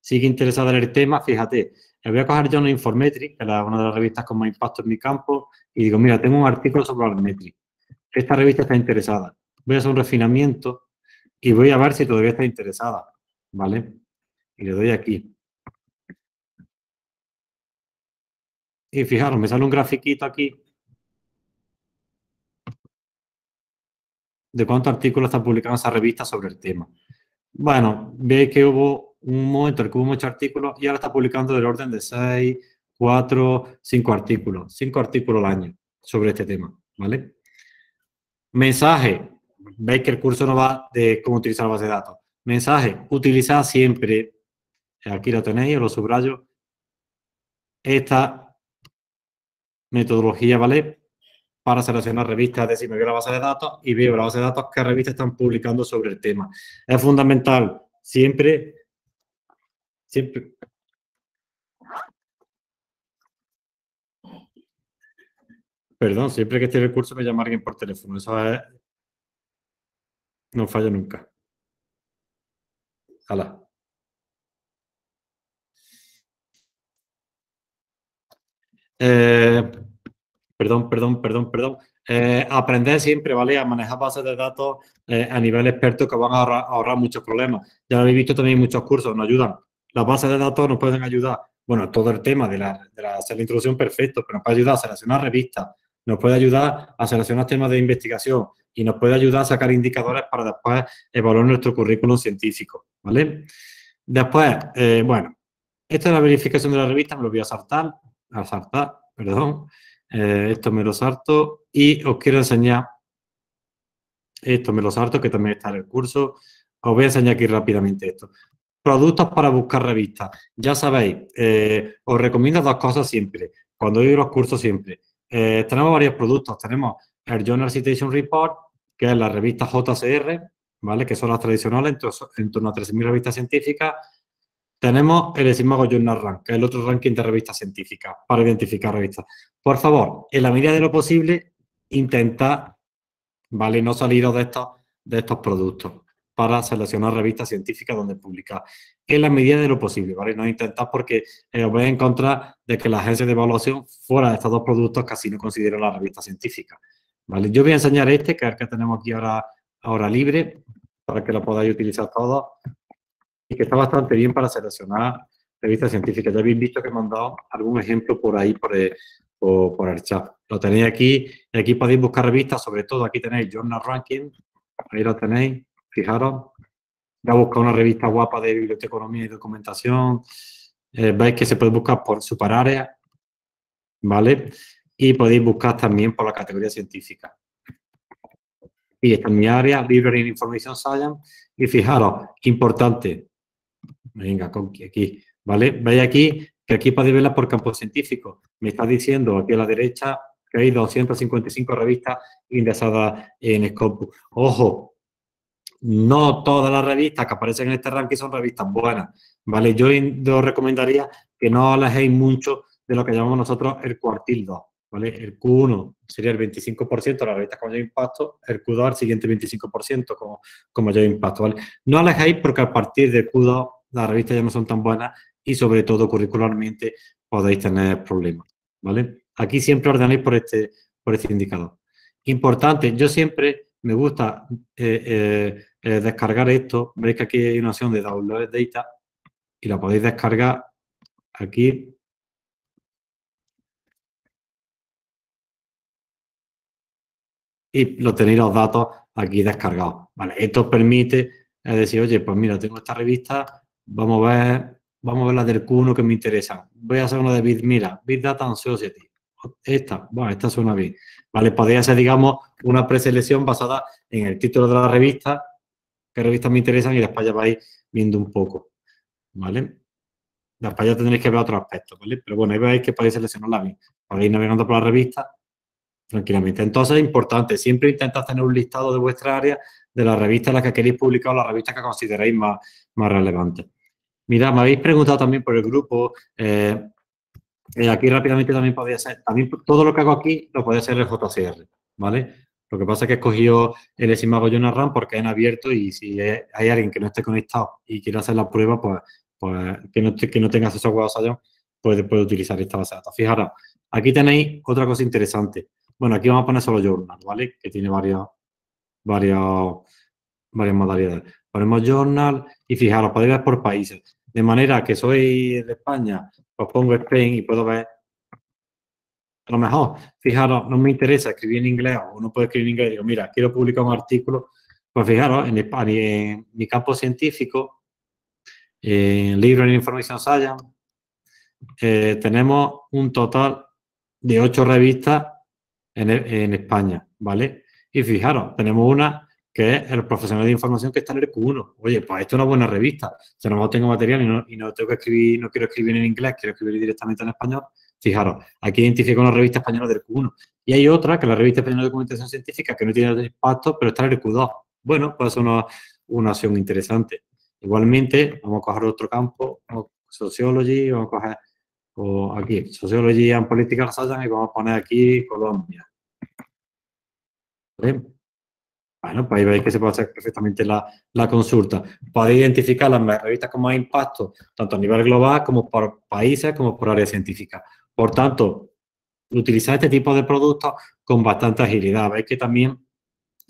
sigue interesada en el tema, fíjate, voy a coger John Informetric, que es una de las revistas con más impacto en mi campo, y digo, mira, tengo un artículo sobre Almetric. Esta revista está interesada. Voy a hacer un refinamiento y voy a ver si todavía está interesada, ¿vale? Y le doy aquí. Y fijaros, me sale un grafiquito aquí de cuántos artículos está publicando esa revista sobre el tema. Bueno, veis que hubo un momento en que hubo muchos artículos y ahora está publicando del orden de 6, 4, 5 artículos, 5 artículos al año sobre este tema, ¿vale? Mensaje, veis que el curso no va de cómo utilizar la base de datos. Mensaje, utilizad siempre, aquí lo tenéis, lo subrayo, esta metodología, ¿vale? para seleccionar revistas, es decir, me veo la base de datos y veo la base de datos qué revistas están publicando sobre el tema. Es fundamental siempre, siempre, Perdón, siempre que esté el curso me llama alguien por teléfono. Eso es... No falla nunca. Hala. Eh, perdón, perdón, perdón, perdón. Eh, aprender siempre, ¿vale? A manejar bases de datos eh, a nivel experto que van a ahorrar, muchos problemas. Ya lo habéis visto también muchos cursos, nos ayudan. Las bases de datos nos pueden ayudar, bueno, todo el tema de la, la, la introducción perfecto, pero nos puede ayudar a seleccionar revistas, nos puede ayudar a seleccionar temas de investigación y nos puede ayudar a sacar indicadores para después evaluar nuestro currículum científico, ¿vale? Después, eh, bueno, esta es la verificación de la revista, me lo voy a saltar, a saltar, perdón. Eh, esto me lo salto y os quiero enseñar, esto me lo salto, que también está en el curso. Os voy a enseñar aquí rápidamente esto. Productos para buscar revistas. Ya sabéis, eh, os recomiendo dos cosas siempre, cuando doy los cursos siempre. Eh, tenemos varios productos. Tenemos el Journal Citation Report, que es la revista JCR, ¿vale? Que son las tradicionales, en, torno a 13.000 revistas científicas. Tenemos el Simago Journal Rank, que es el otro ranking de revistas científicas, para identificar revistas. Por favor, en la medida de lo posible, intenta, ¿vale? No saliros de estos, de estos productos para seleccionar revistas científicas donde publicar. En la medida de lo posible, ¿vale? No intentar porque eh, os vais a encontrar de que la agencia de evaluación fuera de estos dos productos casi no considera la revista científica, ¿vale? Yo voy a enseñar este, que es el que tenemos aquí ahora, ahora libre, para que lo podáis utilizar todos y que está bastante bien para seleccionar revistas científicas. Ya habéis visto que he mandado algún ejemplo por ahí, por, el, por, el chat. Lo tenéis aquí, y aquí podéis buscar revistas, sobre todo aquí tenéis Journal Ranking, ahí lo tenéis, fijaros. Voy a buscar una revista guapa de biblioteconomía y documentación. Eh, veis que se puede buscar por área, ¿vale? Y podéis buscar también por la categoría científica. Y esta es mi área, Library and Information Science. Y fijaros, importante, venga, aquí, ¿vale? Veis aquí que aquí podéis verla por campo científico. Me está diciendo aquí a la derecha que hay 255 revistas ingresadas en Scopus. Ojo, no todas las revistas que aparecen en este ranking son revistas buenas, ¿vale? Yo os recomendaría que no alejéis mucho de lo que llamamos nosotros el cuartil 2, ¿vale? El Q1 sería el 25% de las revistas con mayor impacto, el Q2 el siguiente 25% como, con mayor impacto, ¿vale? No alejéis porque a partir del Q2 las revistas ya no son tan buenas y sobre todo curricularmente podéis tener problemas, ¿vale? Aquí siempre ordenéis por este, por este indicador. Importante, yo siempre me gusta eh, eh, eh, descargar esto, veis que aquí hay una opción de download data y la podéis descargar aquí. Y lo tenéis los datos aquí descargados. Vale, esto permite decir, oye, pues mira, tengo esta revista, vamos a ver, vamos a ver las del Q1 que me interesan. Voy a hacer una de Big, mira, Big and Society. Esta, bueno, esta suena bien. ¿Vale? Podría ser, digamos, una preselección basada en el título de la revista, qué revistas me interesan y después ya vais viendo un poco. ¿Vale? Después ya tendréis que ver otros aspectos, ¿vale? Pero bueno, ahí veis que podéis seleccionarla bien. Podéis ir navegando por la revista tranquilamente. Entonces es importante, siempre intentad tener un listado de vuestra área de las revistas en las que queréis publicar o las revistas que consideréis más, más relevantes. Mira, me habéis preguntado también por el grupo. Eh, eh, aquí rápidamente también podría ser, también todo lo que hago aquí lo puede ser el JCR, ¿vale? Lo que pasa es que he escogido el Esimago Journal RAM porque en abierto y si hay alguien que no esté conectado y quiere hacer la prueba, pues, pues que, no, que no tenga acceso a WebAssayón, puede, puede utilizar esta base de datos. Fijaros, aquí tenéis otra cosa interesante. Bueno, aquí vamos a poner solo Journal, ¿vale? Que tiene varias, varias, varias modalidades. Ponemos Journal y fijaros, podéis ver por países. De manera que soy de España, pues pongo Spain y puedo ver a lo mejor, fijaros, no me interesa escribir en inglés o no puedo escribir en inglés, digo, mira, quiero publicar un artículo, pues fijaros, en, en mi campo científico, en Library Information Science, eh, tenemos un total de ocho revistas en, España, ¿vale? Y fijaros, tenemos una que es el profesional de información que está en el Q1. Oye, pues esto es una buena revista. Si no tengo material y no, tengo que escribir, no quiero escribir en inglés, quiero escribir directamente en español, fijaros, aquí identifico una revista española del Q1. Y hay otra, que es la revista española de documentación científica, que no tiene impacto, pero está en el Q2. Bueno, pues es una, una opción interesante. Igualmente, vamos a coger otro campo, Sociology, vamos a coger o aquí, Sociology and Political Science, y vamos a poner aquí Colombia. Bueno, pues ahí veis que se puede hacer perfectamente la, consulta. Podéis identificar las revistas con más impacto, tanto a nivel global como por países, como por área científica. Por tanto, utilizar este tipo de productos con bastante agilidad. Veis que también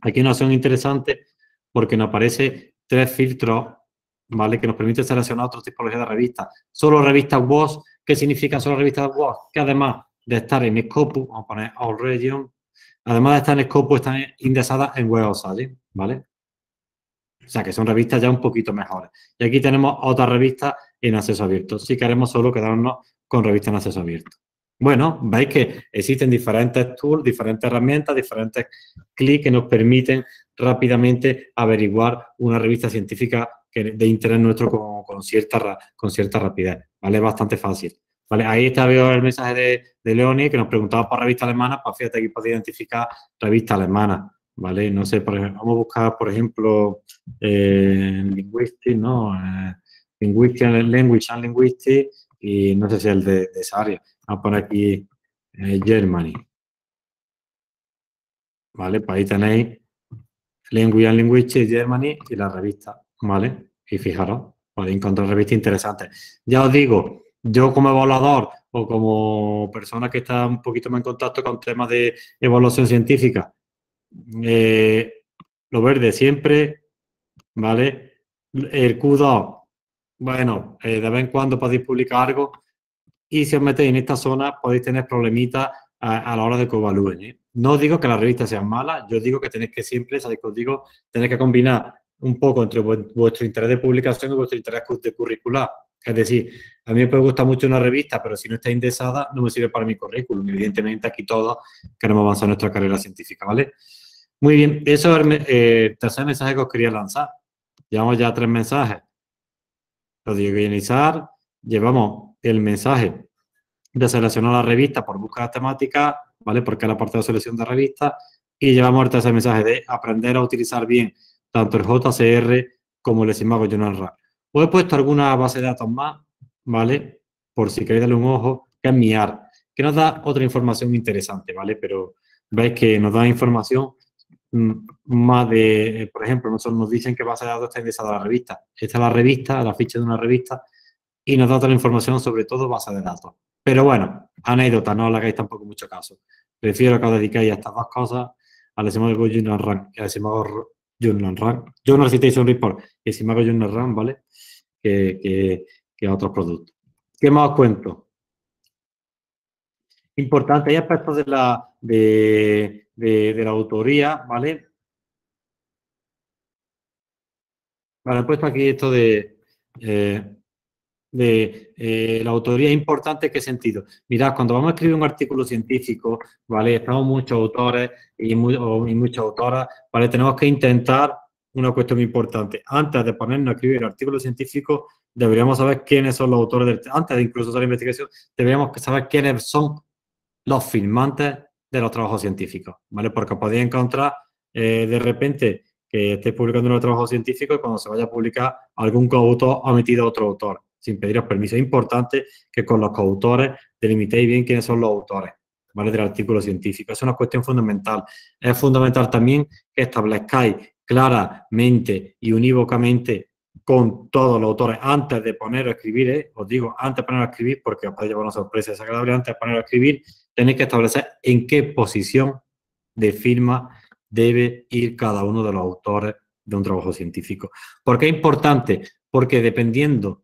aquí una opción interesante porque nos aparece tres filtros, ¿vale? Que nos permite seleccionar otro tipología de revistas. Solo revistas WOS, ¿qué significa solo revistas WOS? Que además de estar en Scopus, vamos a poner All Region, Además de estar en Scopus, están indexadas en Web of ¿vale? O sea, que son revistas ya un poquito mejores. Y aquí tenemos otra revista en acceso abierto. Si queremos solo quedarnos con revistas en acceso abierto. Bueno, veis que existen diferentes tools, diferentes herramientas, diferentes clics que nos permiten rápidamente averiguar una revista científica de interés nuestro con, cierta, con cierta rapidez. ¿Vale? Bastante fácil. Vale, ahí está veo el mensaje de, de Leoni que nos preguntaba por revista alemana, pues fíjate aquí puede identificar revista alemana, ¿vale? No sé, por ejemplo, vamos a buscar, por ejemplo, eh, Linguistics, ¿no? Eh, linguistics, Language and Linguistics, y no sé si el de, esa área. Vamos a poner aquí eh, Germany. ¿Vale? Pues ahí tenéis Language and Linguistics Germany y la revista, ¿vale? Y fijaros, podéis encontrar revistas interesantes. Ya os digo, yo como evaluador o como persona que está un poquito más en contacto con temas de evaluación científica, eh, lo verde siempre, ¿vale? El Q2, bueno, eh, de vez en cuando podéis publicar algo y si os metéis en esta zona podéis tener problemitas a, la hora de que evalúen. ¿eh? No digo que las revistas sean malas, yo digo que tenéis que siempre, sabéis que os digo, tenéis que combinar un poco entre vuestro interés de publicación y vuestro interés de curricular. Es decir, a mí me puede gustar mucho una revista, pero si no está indexada, no me sirve para mi currículum. Evidentemente, aquí todos queremos avanzar nuestra carrera científica, ¿vale? Muy bien, eso es el eh, tercer mensaje que os quería lanzar. Llevamos ya tres mensajes. Organizar, llevamos el mensaje de seleccionar la revista por búsqueda temática, ¿vale? Porque es la parte de selección de revistas. Y llevamos el tercer mensaje de aprender a utilizar bien tanto el JCR como el Simago Journal. Os he puesto alguna base de datos más, ¿vale? Por si queréis darle un ojo, que es MIAR, que nos da otra información interesante, ¿vale? Pero veis que nos da información mm, más de, por ejemplo, nosotros nos dicen que base de datos está indexada la revista. Esta es la revista, la ficha de una revista, y nos da otra información sobre todo base de datos. Pero bueno, anécdota, no le hagáis tampoco mucho caso. Prefiero que os dediquéis a estas dos cosas, al Simago Journal Rank al Simago Journal Rank, Journal Citation Report y Simago Journal Rank, ¿vale? Que, que, otros productos. ¿Qué más cuento? Importante, hay aspectos de la, de, de, la autoría, ¿vale? Vale, he puesto aquí esto de, eh, de eh, la autoría importante, ¿en qué sentido? Mirad, cuando vamos a escribir un artículo científico, ¿vale? Estamos muchos autores y, muy, y muchas autoras, ¿vale? Tenemos que intentar una cuestión importante. Antes de ponernos a escribir el artículo científico, deberíamos saber quiénes son los autores del... Antes de incluso hacer investigación, deberíamos saber quiénes son los firmantes de los trabajos científicos, ¿vale? Porque podéis encontrar eh, de repente que estéis publicando un trabajo científico y cuando se vaya a publicar algún coautor ha metido otro autor sin pediros permiso. Es importante que con los coautores delimitéis bien quiénes son los autores ¿vale? del artículo científico. Es una cuestión fundamental. Es fundamental también que establezcáis claramente y unívocamente con todos los autores antes de poner a escribir, ¿eh? os digo, antes de poner a escribir, porque os puede llevar una sorpresa desagradable, antes de poner a escribir, tenéis que establecer en qué posición de firma debe ir cada uno de los autores de un trabajo científico. ¿Por qué es importante? Porque dependiendo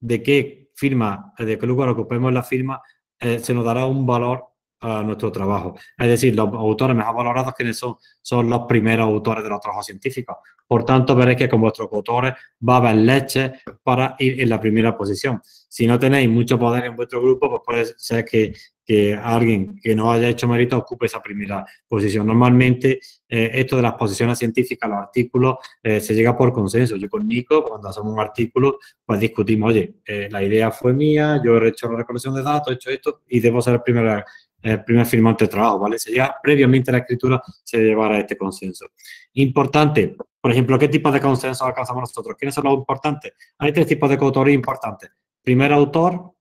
de qué firma, de qué lugar ocupemos la firma, eh, se nos dará un valor nuestro trabajo. Es decir, los autores mejor valorados que son, son los primeros autores de los trabajos científicos. Por tanto, veréis que con vuestros autores va a haber leches para ir en la primera posición. Si no tenéis mucho poder en vuestro grupo, pues puede ser que que alguien que no haya hecho mérito ocupe esa primera posición. Normalmente, eh, esto de las posiciones científicas, los artículos, eh, se llega por consenso. Yo con Nico, cuando hacemos un artículo, pues discutimos, oye, eh, la idea fue mía, yo he hecho la recolección de datos, he hecho esto y debo ser el primer, el primer firmante de trabajo, ¿vale? Se llega previamente la escritura, se llevará este consenso. Importante, por ejemplo, ¿qué tipo de consenso alcanzamos nosotros? ¿Quiénes son los importantes? Hay tres tipos de coautoría importantes. Primer autor,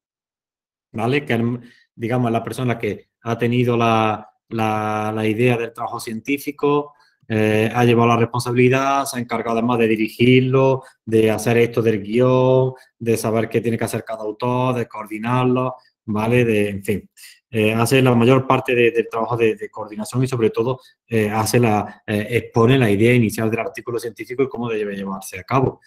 ¿vale? Que digamos, la persona que ha tenido la, la, idea del trabajo científico, eh, ha llevado la responsabilidad, se ha encargado además de dirigirlo, de hacer esto del guion, de saber qué tiene que hacer cada autor, de coordinarlo, ¿vale? De, en fin, eh, hace la mayor parte del trabajo de, coordinación y sobre todo eh, hace la, expone la idea inicial del artículo científico y cómo debe llevarse a cabo.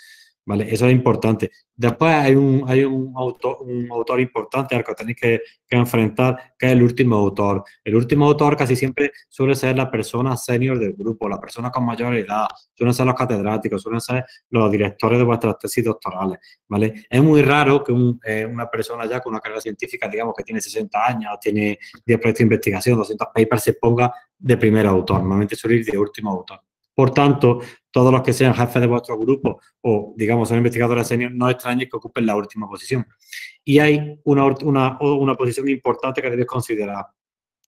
¿Vale? Eso es importante. Después hay un, hay un, autor, un autor importante al que tenéis que, que, enfrentar, que es el último autor. El último autor casi siempre suele ser la persona senior del grupo, la persona con mayor edad, suelen ser los catedráticos, suelen ser los directores de vuestras tesis doctorales, ¿vale? Es muy raro que eh, una persona ya con una carrera científica, digamos que tiene 60 años, tiene 10 proyectos de investigación, 200 papers, se ponga de primer autor. Normalmente suele ir de último autor. Por tanto, todos los que sean jefes de vuestro grupo o, digamos, son investigadores senior, no extrañe que ocupen la última posición. Y hay una, una, posición importante que debéis considerar,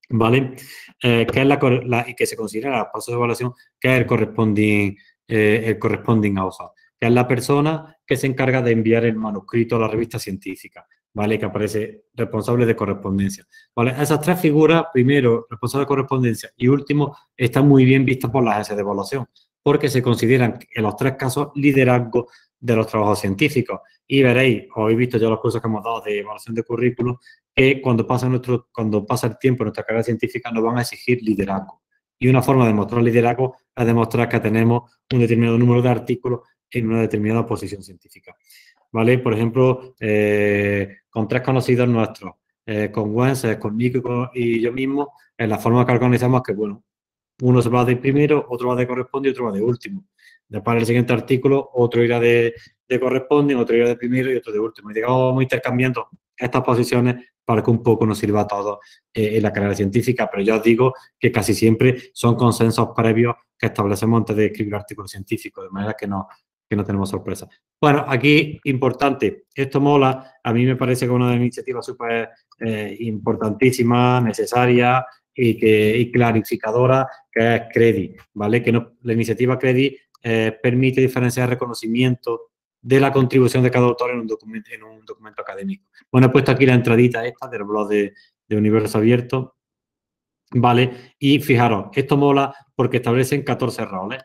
¿vale? Eh, que es la, y que se considera el proceso de evaluación, que es el corresponding, eh, que es la persona que se encarga de enviar el manuscrito a la revista científica. ¿Vale? Que aparece responsable de correspondencia. ¿vale? Esas tres figuras, primero, responsable de correspondencia y último, están muy bien vistas por las agencias de evaluación, porque se consideran en los tres casos liderazgo de los trabajos científicos. Y veréis, o habéis visto ya los cursos que hemos dado de evaluación de currículum, que cuando pasa, nuestro, cuando pasa el tiempo en nuestra carrera científica nos van a exigir liderazgo. Y una forma de mostrar liderazgo es demostrar que tenemos un determinado número de artículos en una determinada posición científica. ¿Vale? Por ejemplo, eh, con tres conocidos nuestros, eh, con Wences, con Nico y yo mismo, en la forma que organizamos que, bueno, uno se va de primero, otro va de corresponde y otro va de último. Después, en el siguiente artículo, otro irá de, de corresponde, otro irá de primero y otro de último. Y digamos, vamos intercambiando estas posiciones para que un poco nos sirva a todos eh, en la carrera científica, pero yo os digo que casi siempre son consensos previos que establecemos antes de escribir artículos científicos, de manera que no, que no tenemos sorpresa. Bueno, aquí importante, esto mola, a mí me parece que una iniciativa súper eh, importantísima, necesaria y, que, clarificadora, que es CREDI, ¿vale? Que la iniciativa CREDI eh, permite diferenciar el reconocimiento de la contribución de cada autor en un documento, en un documento académico. Bueno, he puesto aquí la entradita esta del blog de, de Universo Abierto, ¿vale? Y fijaros, esto mola porque establecen 14 roles.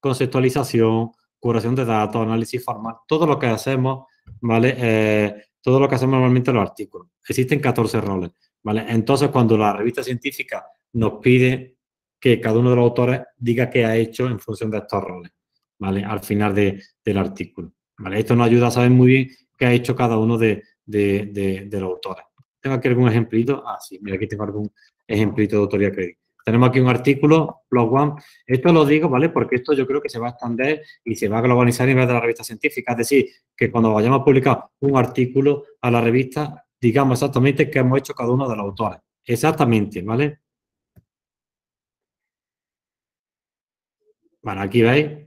Conceptualización, curación de datos, análisis formal, todo lo que hacemos, ¿vale? Eh, todo lo que hacemos normalmente en los artículos. Existen 14 roles, ¿vale? Entonces, cuando la revista científica nos pide que cada uno de los autores diga qué ha hecho en función de estos roles, ¿vale? Al final de, del artículo, ¿vale? Esto nos ayuda a saber muy bien qué ha hecho cada uno de, de, de los autores. tengo aquí algún ejemplito. Ah, sí, mira, aquí tengo algún ejemplito de autoría crédito. Tenemos aquí un artículo, Plot One. Esto lo digo, ¿vale? Porque esto yo creo que se va a extender y se va a globalizar en vez de la revista científica. Es decir, que cuando vayamos a publicar un artículo a la revista, digamos exactamente qué hemos hecho cada uno de los autores. Exactamente, ¿vale? Bueno, aquí veis.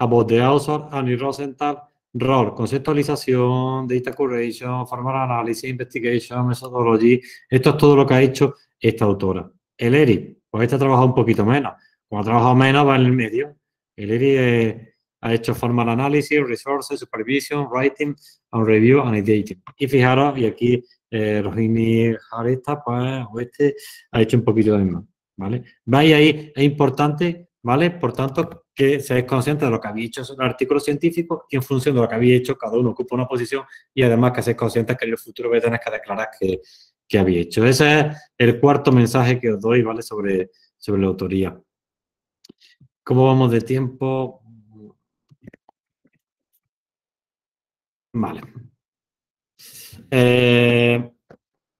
About the author, Annie Rosenthal, rol, conceptualización, data curation, formal analysis, investigation, methodology. Esto es todo lo que ha hecho esta autora. El ERI, pues este ha trabajado un poquito menos. Como ha trabajado menos, va en el medio. El ERI eh, ha hecho formal analysis, resources, supervision, writing, and review, and editing. Y fijaros, y aquí eh, Rohini Haresta, pues este ha hecho un poquito de más. ¿Vale? Veis ahí, es importante, ¿vale? Por tanto, que seáis conscientes de lo que habéis hecho en el artículo científico y en función de lo que habéis hecho, cada uno ocupa una posición y además que seáis conscientes que en el futuro vais a tener que declarar que, que había hecho. Ese es el cuarto mensaje que os doy, ¿vale? Sobre, sobre la autoría. ¿Cómo vamos de tiempo? Vale. Eh,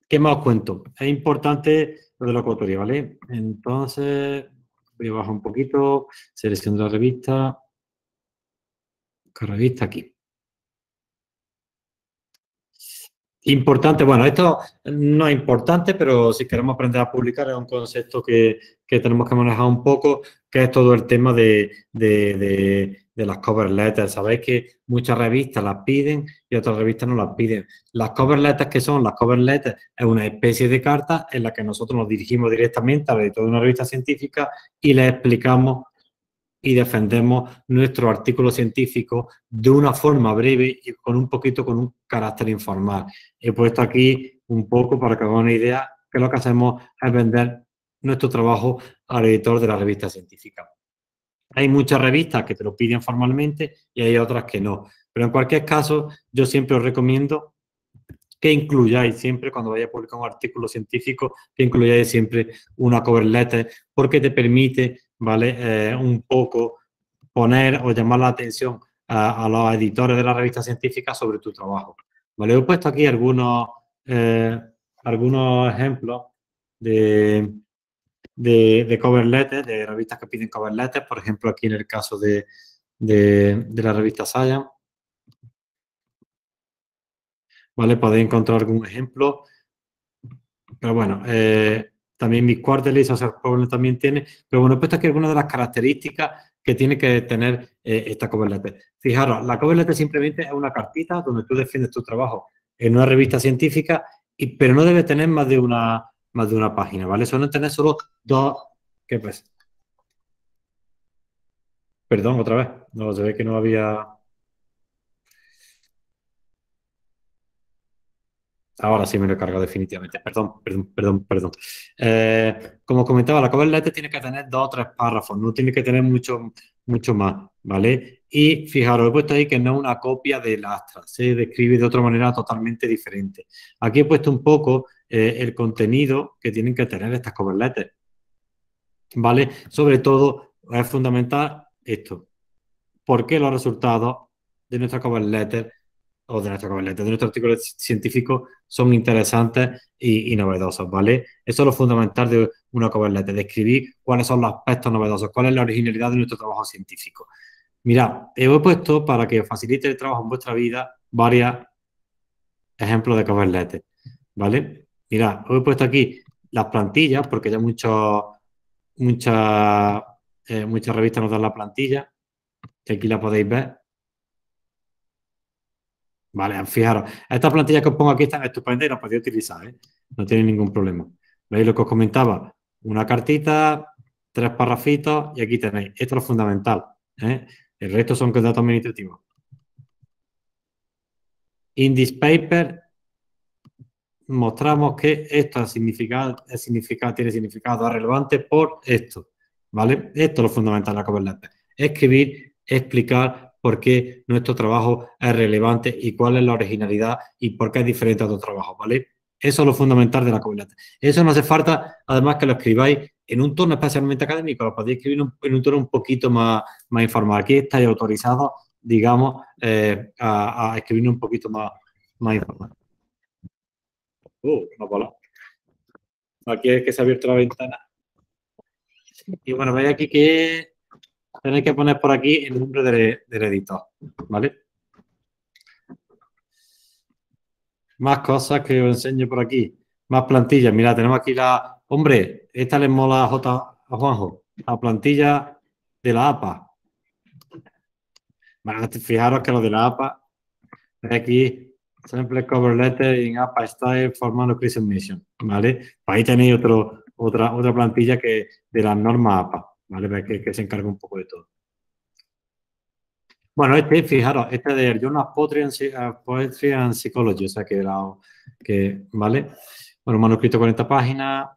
¿Qué más os cuento? Es importante lo de la coautoría, ¿vale? Entonces, voy a bajar un poquito, selección de la revista. ¿Qué revista? Aquí. Importante, bueno, esto no es importante, pero si queremos aprender a publicar es un concepto que, tenemos que manejar un poco, que es todo el tema de, las cover letters. Sabéis que muchas revistas las piden y otras revistas no las piden. Las cover letters, que son? Las cover letters es una especie de carta en la que nosotros nos dirigimos directamente al editor de una revista científica y le explicamos y defendemos nuestro artículo científico de una forma breve y con un poquito con un carácter informal. He puesto aquí un poco para que hagan una idea que lo que hacemos es vender nuestro trabajo al editor de la revista científica. Hay muchas revistas que te lo piden formalmente y hay otras que no. Pero en cualquier caso, yo siempre os recomiendo que incluyáis siempre, cuando vayáis a publicar un artículo científico, que incluyáis siempre una cover letter, porque te permite ¿vale? Eh, un poco poner o llamar la atención a, los editores de la revista científica sobre tu trabajo. ¿Vale? He puesto aquí algunos, eh, algunos ejemplos de, de, cover letters, de revistas que piden cover letters, por ejemplo, aquí en el caso de, de, la revista Science. ¿Vale? Podéis encontrar algún ejemplo. Pero bueno, eh, también mis quarterly social problem también tiene, pero bueno, he puesto aquí algunas de las características que tiene que tener eh, esta cover letter. Fijaros, la cover letter simplemente es una cartita donde tú defiendes tu trabajo en una revista científica, y, pero no debe tener más de una, más de una página, ¿vale? Suelen tener solo dos, ¿qué pues? Perdón, otra vez, no, se ve que no había... Ahora sí me lo he cargado definitivamente. Perdón, perdón, perdón, perdón. Eh, como comentaba, la cover letter tiene que tener dos o tres párrafos, no tiene que tener mucho, mucho más, ¿vale? Y fijaros, he puesto ahí que no es una copia del Astra, se describe de otra manera totalmente diferente. Aquí he puesto un poco eh, el contenido que tienen que tener estas cover letters, ¿vale? Sobre todo, es fundamental esto. ¿Por qué los resultados de nuestra cover letter o de nuestra de nuestro artículo científico son interesantes y, novedosos, ¿vale? Eso es lo fundamental de una cover letter, describir cuáles son los aspectos novedosos, cuál es la originalidad de nuestro trabajo científico. Mira, he puesto para que facilite el trabajo en vuestra vida varios ejemplos de cover letter, ¿vale? Mira, os he puesto aquí las plantillas, porque ya muchos, muchas, eh, muchas revistas nos dan la plantilla, que aquí la podéis ver. Vale, fijaros, estas plantillas que os pongo aquí están estupendas y las podéis utilizar, ¿eh? no tienen ningún problema. ¿Veis lo que os comentaba? Una cartita, tres parrafitos y aquí tenéis. Esto es lo fundamental. ¿eh? El resto son datos administrativos. In this paper mostramos que esto significado, significado, tiene significado relevante por esto. ¿Vale? Esto es lo fundamental de la cover letter. Escribir, explicar por qué nuestro trabajo es relevante y cuál es la originalidad y por qué es diferente a otros trabajos, ¿vale? Eso es lo fundamental de la comunidad. Eso no hace falta, además, que lo escribáis en un tono especialmente académico, lo podéis escribir en un tono un poquito más, más informal. Aquí estáis autorizados, digamos, eh, a, escribir un poquito más, más informal. Uh, no bola. Aquí es que se ha abierto la ventana. Y bueno, veis aquí que tenéis que poner por aquí el nombre del, del editor, ¿vale? Más cosas que os enseño por aquí. Más plantillas. Mira, tenemos aquí la... Hombre, esta les mola a, J, Juanjo. La plantilla de la APA. Fijaros que lo de la APA, aquí, Sample Cover Letter in APA Style for Manuscript Mission, ¿vale? Ahí tenéis otro, otra, otra plantilla que de las normas APA, ¿vale? Que, que se encarga un poco de todo. Bueno, este, fijaros, este de Journal Poetry and, uh, Poetry and Psychology, o sea que, la, que, ¿vale? Bueno, manuscrito 40 páginas.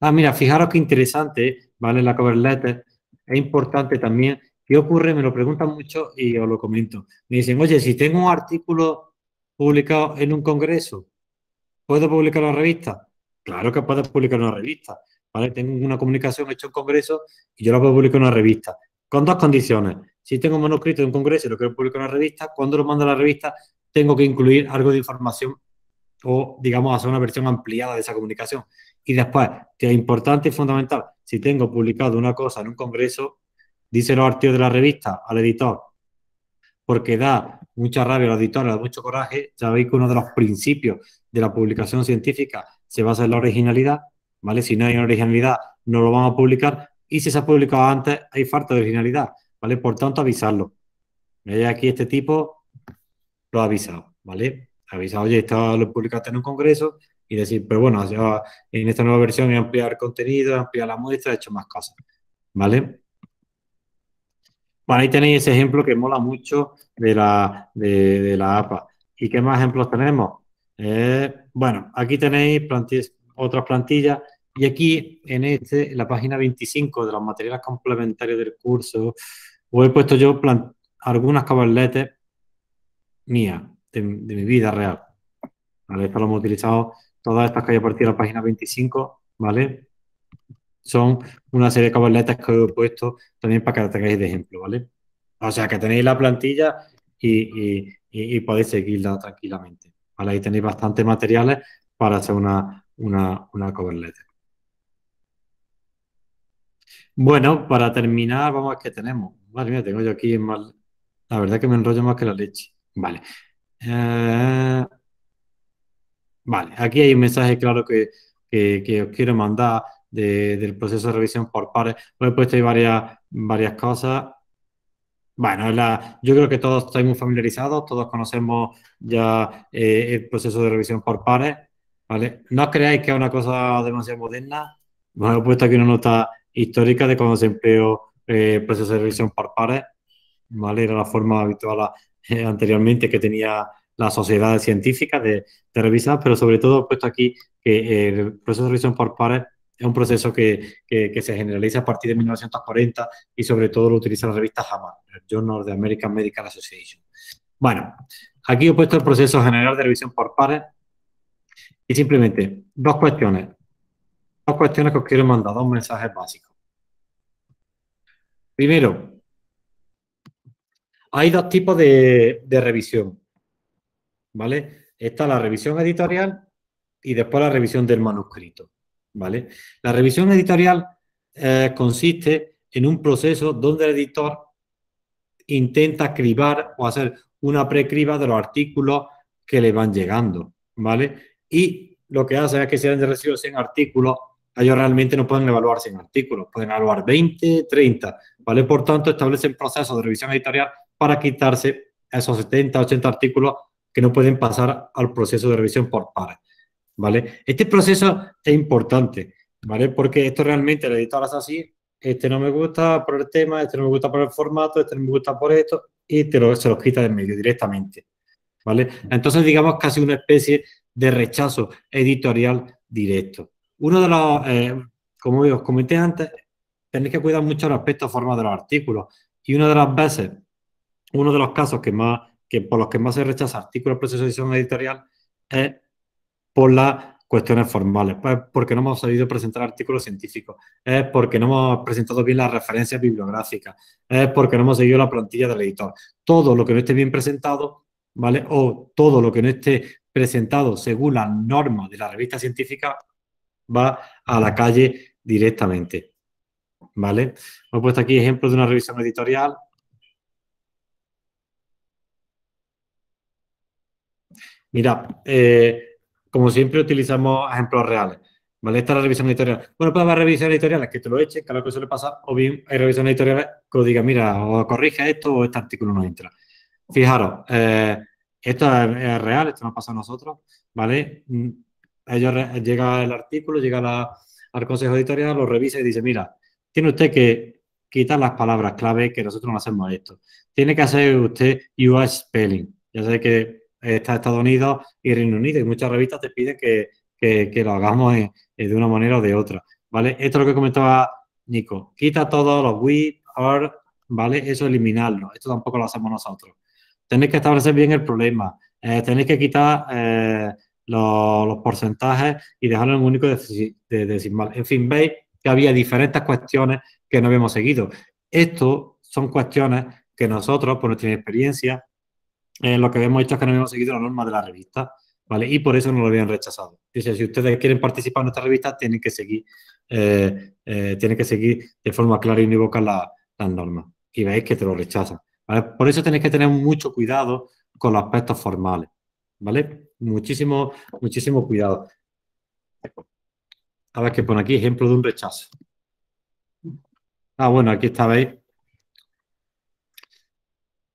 Ah, mira, fijaros qué interesante, ¿vale? La cover letter. Es importante también. ¿Qué ocurre? Me lo preguntan mucho y os lo comento. Me dicen, oye, si tengo un artículo publicado en un congreso, ¿puedo publicar una revista? Claro que puedes publicar una revista. ¿vale? Tengo una comunicación hecha en congreso y yo la puedo publicar en una revista. Con dos condiciones si tengo un manuscrito de un congreso y lo quiero publicar en una revista, cuando lo mando a la revista, tengo que incluir algo de información o, digamos, hacer una versión ampliada de esa comunicación. Y después, que es importante y fundamental, si tengo publicado una cosa en un congreso, díselo al tío de la revista, al editor, porque da mucha rabia al editor, da mucho coraje. Sabéis que uno de los principios de la publicación científica se basa en la originalidad, ¿vale? Si no hay originalidad, no lo van a publicar. Y si se ha publicado antes, hay falta de originalidad. ¿vale? Por tanto, avisarlo. Veis aquí este tipo lo ha avisado, ¿vale? Ha avisado, oye, esto lo publicaste en un congreso y decir, pero bueno, en esta nueva versión he ampliado el contenido, he ampliado la muestra, he hecho más cosas, ¿vale? Bueno, ahí tenéis ese ejemplo que mola mucho de la, de, la APA. ¿Y qué más ejemplos tenemos? Eh, bueno, aquí tenéis otras plantillas y aquí en este, en la página 25 de los materiales complementarios del curso, os he puesto yo algunas caballetes mías, de, mi vida real. ¿Vale? Esto lo hemos utilizado, todas estas que hay a partir de la página 25, ¿vale? Son una serie de caballetes que os he puesto también para que tengáis de ejemplo, ¿vale? O sea, que tenéis la plantilla y, podéis seguirla tranquilamente. ¿vale? Ahí tenéis bastantes materiales para hacer una, una, una. Bueno, para terminar, vamos a ver qué tenemos. Madre mía, tengo yo aquí mal. La verdad que me enrollo más que la leche. Vale. Eh, vale, aquí hay un mensaje claro que, os quiero mandar del proceso de revisión por pares. Os he puesto ahí varias, varias cosas. Bueno, yo creo que todos estamos familiarizados, todos conocemos ya eh, el proceso de revisión por pares. ¿vale? No creáis que es una cosa demasiado moderna. Os he puesto aquí una nota histórica de cuando se empleó eh, el proceso de revisión por pares, ¿vale? Era la forma habitual eh, anteriormente que tenía la sociedad científica de, revisar, pero sobre todo he puesto aquí que el proceso de revisión por pares es un proceso que, se generaliza a partir de 1940 y sobre todo lo utiliza la revista JAMA, el Journal of the American Medical Association. Bueno, aquí he puesto el proceso general de revisión por pares y simplemente dos cuestiones dos cuestiones que os quiero mandar, dos mensajes básicos. Primero, hay dos tipos de, revisión, ¿vale? Está la revisión editorial y después la revisión del manuscrito, ¿vale? La revisión editorial eh, consiste en un proceso donde el editor intenta cribar o hacer una precriba de los artículos que le van llegando, ¿vale? Y lo que hace es que se han de recibir 100 artículos ellos realmente no pueden evaluar 100 artículos, pueden evaluar 20, 30, ¿vale? Por tanto, establecen procesos de revisión editorial para quitarse esos 70, 80 artículos que no pueden pasar al proceso de revisión por pares, Este proceso es importante, ¿vale? Porque esto realmente el editor hace así, este no me gusta por el tema, este no me gusta por el formato, este no me gusta por esto, y te lo, se los quita de medio directamente, ¿vale? Entonces, digamos, casi una especie de rechazo editorial directo. Uno de los, eh, como os comenté antes, tenéis que cuidar mucho el aspecto forma de los artículos. Y una de las veces, uno de los casos que más, que por los que más se rechaza artículos de proceso de edición editorial es por las cuestiones formales, pues porque no hemos sabido presentar artículos científicos, es porque no hemos presentado bien las referencias bibliográficas, es porque no hemos seguido la plantilla del editor. Todo lo que no esté bien presentado, ¿vale? O todo lo que no esté presentado según las normas de la revista científica va a la calle directamente. ¿Vale? Hemos puesto aquí ejemplos de una revisión editorial. Mira, eh, como siempre utilizamos ejemplos reales. ¿Vale? Esta es la revisión editorial. Bueno, puede haber revisiones editoriales que te lo echen, que es lo que suele pasar, o bien hay revisiones editoriales que os digan, mira, o corrige esto o este artículo no entra. Fijaros, eh, esto es, real, esto nos pasa a nosotros, ¿vale? Mm, ellos llega el artículo, llega al consejo editorial, lo revisa y dice, mira, tiene usted que quitar las palabras clave que nosotros no hacemos esto. Tiene que hacer usted US Spelling. Ya sé que está Estados Unidos y Reino Unido y muchas revistas te piden que, lo hagamos de una manera o de otra, ¿vale? Esto es lo que comentaba Nico. Quita todos los we, are, ¿vale? Eso eliminarlo. Esto tampoco lo hacemos nosotros. Tenéis que establecer bien el problema. Eh, tenéis que quitar eh, los, porcentajes y dejarlo en un único decimal. En fin, veis que había diferentes cuestiones que no habíamos seguido. Esto son cuestiones que nosotros, por nuestra experiencia, eh, lo que hemos hecho es que no habíamos seguido la norma de la revista, ¿vale? Y por eso no lo habían rechazado. Dice, si ustedes quieren participar en nuestra revista, tienen que seguir, tienen que seguir de forma clara y unívoca las normas. Y veis que te lo rechazan. Por eso tenéis que tener mucho cuidado con los aspectos formales, ¿vale? Muchísimo, muchísimo cuidado. A ver qué pone aquí, ejemplo de un rechazo. Ah, bueno, aquí está, ¿veis?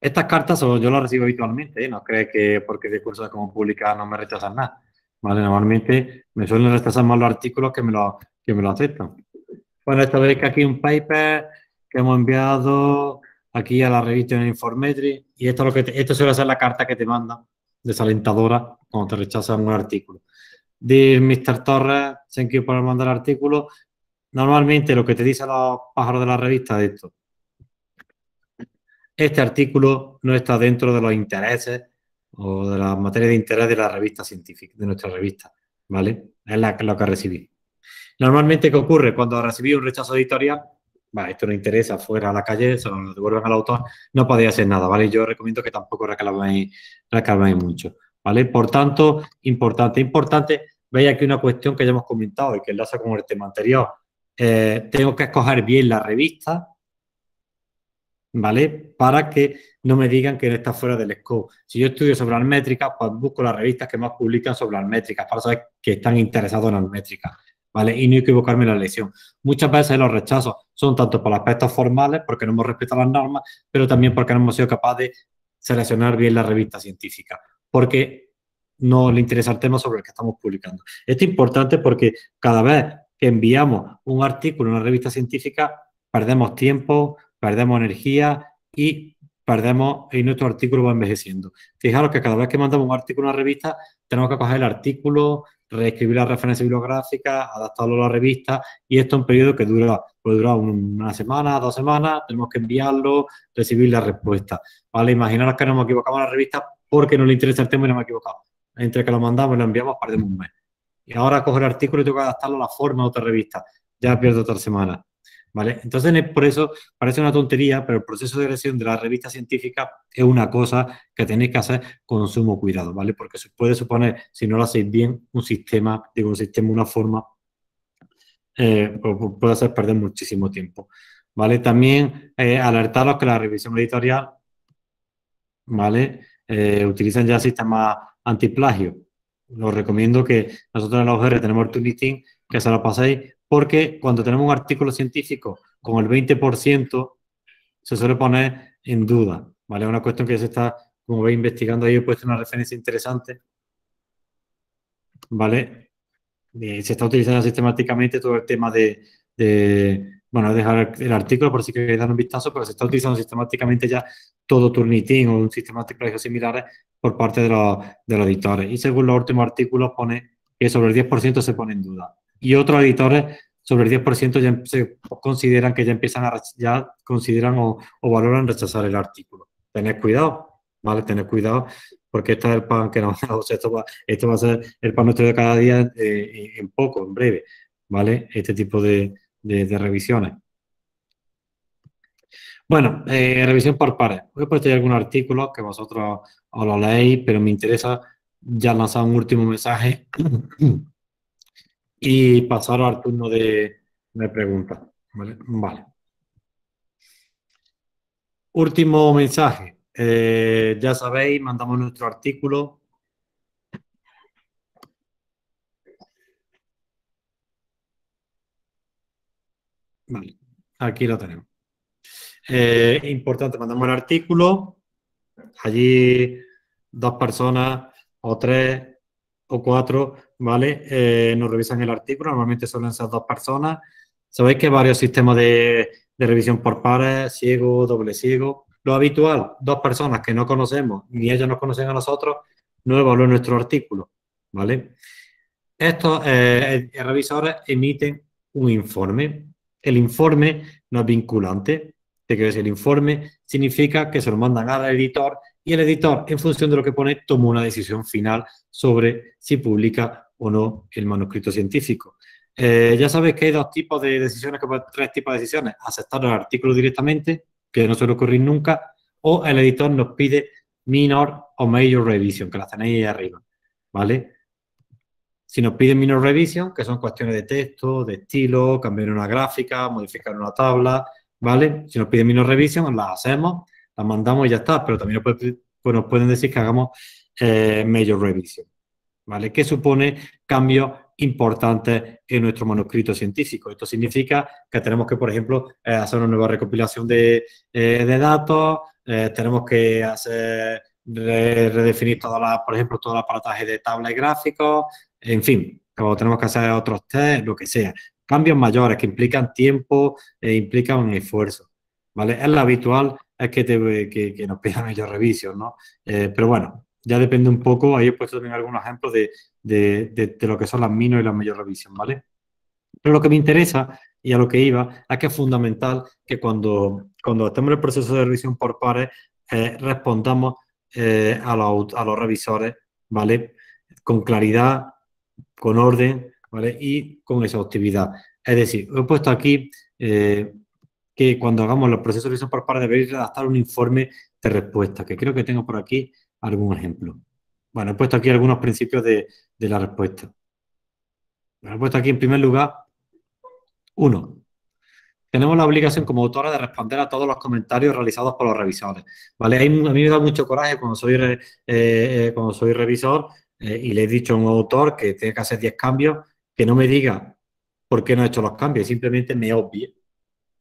Estas cartas yo las recibo habitualmente, ¿eh? no cree que porque de cómo publicar no me rechazan nada. ¿Vale? Normalmente me suelen rechazar más los artículos que me lo, que me lo aceptan. Bueno, esto veis que aquí un paper que hemos enviado aquí a la revista en Informetry y esto, es lo que esto suele ser la carta que te manda desalentadora cuando te rechazan un artículo. Dear Mr. Torres, thank you por mandar el artículo. Normalmente lo que te dicen los pájaros de la revista es esto. Este artículo no está dentro de los intereses o de la materia de interés de la revista científica, de nuestra revista, ¿vale? Es la, lo que recibí. Normalmente, ¿qué ocurre? Cuando recibí un rechazo editorial, esto no interesa, fuera a la calle, se lo devuelven al autor, no podía hacer nada, ¿vale? Yo recomiendo que tampoco reclaméis, mucho, ¿vale? Por tanto, importante, importante, veis aquí una cuestión que ya hemos comentado y que enlaza con el tema anterior. Eh, tengo que escoger bien la revista, ¿vale? Para que no me digan que está fuera del scope. Si yo estudio sobre las métricas, pues busco las revistas que más publican sobre las métricas para saber que están interesados en las métricas. ¿vale? Y no equivocarme en la elección. Muchas veces los rechazos son tanto por aspectos formales, porque no hemos respetado las normas, pero también porque no hemos sido capaces de seleccionar bien la revista científica, porque no le interesa el tema sobre el que estamos publicando. Esto es importante porque cada vez que enviamos un artículo en una revista científica, perdemos tiempo, perdemos energía y perdemos y nuestro artículo va envejeciendo. Fijaros que cada vez que mandamos un artículo a una revista, tenemos que coger el artículo, reescribir la referencia bibliográfica, adaptarlo a la revista y esto es un periodo que dura, puede durar una semana, dos semanas, tenemos que enviarlo, recibir la respuesta. ¿Vale? Imaginaros que nos hemos equivocado en la revista porque no le interesa el tema y nos hemos equivocado. Entre que lo mandamos y lo enviamos, perdemos un mes. Y ahora cojo el artículo y tengo que adaptarlo a la forma de otra revista. Ya pierdo otra semana. ¿Vale? Entonces, por eso parece una tontería, pero el proceso de elección de la revista científica es una cosa que tenéis que hacer con sumo cuidado, ¿vale? Porque se puede suponer, si no lo hacéis bien, un sistema, digo, un sistema, una forma, eh, puede hacer perder muchísimo tiempo, ¿vale? También eh, alertaros que la revisión editorial, ¿vale? Eh, utilizan ya sistemas antiplagio. Os recomiendo que nosotros en la UGR tenemos el Tunisting, que se lo paséis porque cuando tenemos un artículo científico con el 20%, se suele poner en duda, ¿vale? Una cuestión que se está, como veis, investigando ahí, he puesto una referencia interesante, ¿vale? se está utilizando sistemáticamente todo el tema de, bueno, dejar el artículo por si queréis dar un vistazo, pero se está utilizando sistemáticamente ya todo Turnitin o un sistema de similares por parte de los, de los editores. Y según los últimos artículos pone que sobre el 10% se pone en duda y otros editores sobre el 10% ya se consideran que ya empiezan a ya consideran o, valoran rechazar el artículo. Tened cuidado, ¿vale? Tened cuidado porque este es el pan que nos esto va, esto va a ser el pan nuestro de cada día eh, en poco, en breve, ¿vale? Este tipo de, revisiones. Bueno, eh, revisión por pares. Hoy he puesto ahí algún artículo que vosotros os lo leéis, pero me interesa ya lanzar un último mensaje y pasar al turno de, de preguntas. ¿vale? Último mensaje. Eh, ya sabéis, mandamos nuestro artículo. Vale, aquí lo tenemos. Eh, importante, mandamos el artículo. Allí dos personas o tres o cuatro, ¿vale? Eh, nos revisan el artículo. Normalmente suelen ser dos personas. Sabéis que hay varios sistemas de, de revisión por pares, ciego, doble ciego. Lo habitual, dos personas que no conocemos, ni ellos nos conocen a nosotros, no evalúan nuestro artículo, ¿vale? Estos eh, revisores emiten un informe. El informe no es vinculante. ¿Qué quiere decir? El informe significa que se lo mandan al editor y el editor, en función de lo que pone, toma una decisión final sobre si publica o no el manuscrito científico. Eh, ya sabéis que hay dos tipos de decisiones, tres tipos de decisiones. Aceptar el artículo directamente, que no suele ocurrir nunca, o el editor nos pide minor o major revision, que las tenéis ahí arriba, ¿vale? Si nos piden minor revision, que son cuestiones de texto, de estilo, cambiar una gráfica, modificar una tabla, ¿vale? Si nos piden minor revision, las hacemos, las mandamos y ya está, pero también nos, pues pueden decir que hagamos eh, major revision, ¿vale? Que supone cambios importantes en nuestro manuscrito científico. Esto significa que tenemos que, por ejemplo, eh, hacer una nueva recopilación de, eh, datos, eh, tenemos que hacer redefinir todas las, por ejemplo, todo el aparataje de tabla y gráficos, en fin, tenemos que hacer otros test, lo que sea. Cambios mayores que implican tiempo e implican esfuerzo. ¿Vale? Es lo habitual que, te, que, nos pidan ellos revisión, ¿no? pero bueno, ya depende un poco, ahí he puesto también algunos ejemplos de, de, lo que son las minos y la mayor revisión, ¿vale? Pero lo que me interesa y a lo que iba es que es fundamental que cuando, cuando estemos en el proceso de revisión por pares eh, respondamos eh, a, los, a los revisores, ¿vale? Con claridad, con orden, ¿vale? Y con exhaustividad. Es decir, he puesto aquí eh, que cuando hagamos los procesos de revisión por pares debéis redactar un informe de respuesta, que creo que tengo por aquí algún ejemplo. Bueno, he puesto aquí algunos principios de, la respuesta. he puesto aquí en primer lugar, uno, tenemos la obligación como autora de responder a todos los comentarios realizados por los revisores. ¿vale? A mí me da mucho coraje cuando soy, eh, eh, cuando soy revisor eh, y le he dicho a un autor que tiene que hacer 10 cambios, que no me diga por qué no he hecho los cambios, simplemente me obvie.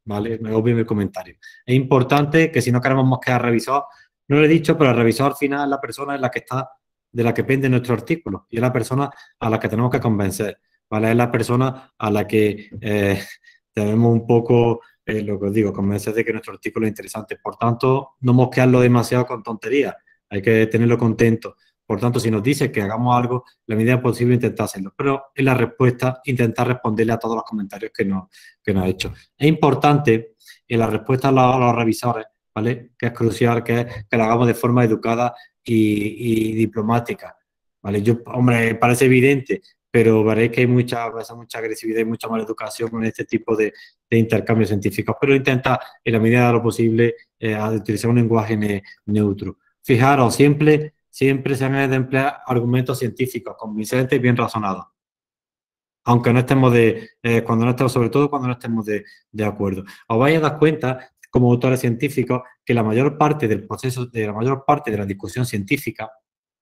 ¿vale? Me obvie mi comentario. Es importante que si no queremos mosquear revisor, no lo he dicho, pero el revisor al final es la persona en la que está, de la que pende nuestro artículo y es la persona a la que tenemos que convencer, ¿vale? Es la persona a la que eh, tenemos un poco, eh, lo que os digo, convencer de que nuestro artículo es interesante. Por tanto, no mosquearlo demasiado con tonterías, hay que tenerlo contento. Por tanto, si nos dice que hagamos algo, la medida posible intentar hacerlo. Pero en la respuesta, intentar responderle a todos los comentarios que nos, que nos ha hecho. Es importante en la respuesta a los revisores ¿vale? Que es crucial que, que lo hagamos de forma educada y, diplomática, ¿vale? Yo, hombre, parece evidente, pero veréis que hay mucha, mucha agresividad y mucha mala educación con este tipo de, de intercambios científicos, pero intenta, en la medida de lo posible, eh, utilizar un lenguaje neutro. Fijaros, siempre, siempre se han de emplear argumentos científicos, convincentes y bien razonados aunque no estemos de, eh, cuando no estemos, sobre todo cuando no estemos de, de acuerdo. Os vais a dar cuenta como autores científicos que la mayor parte del proceso, de la mayor parte de la discusión científica,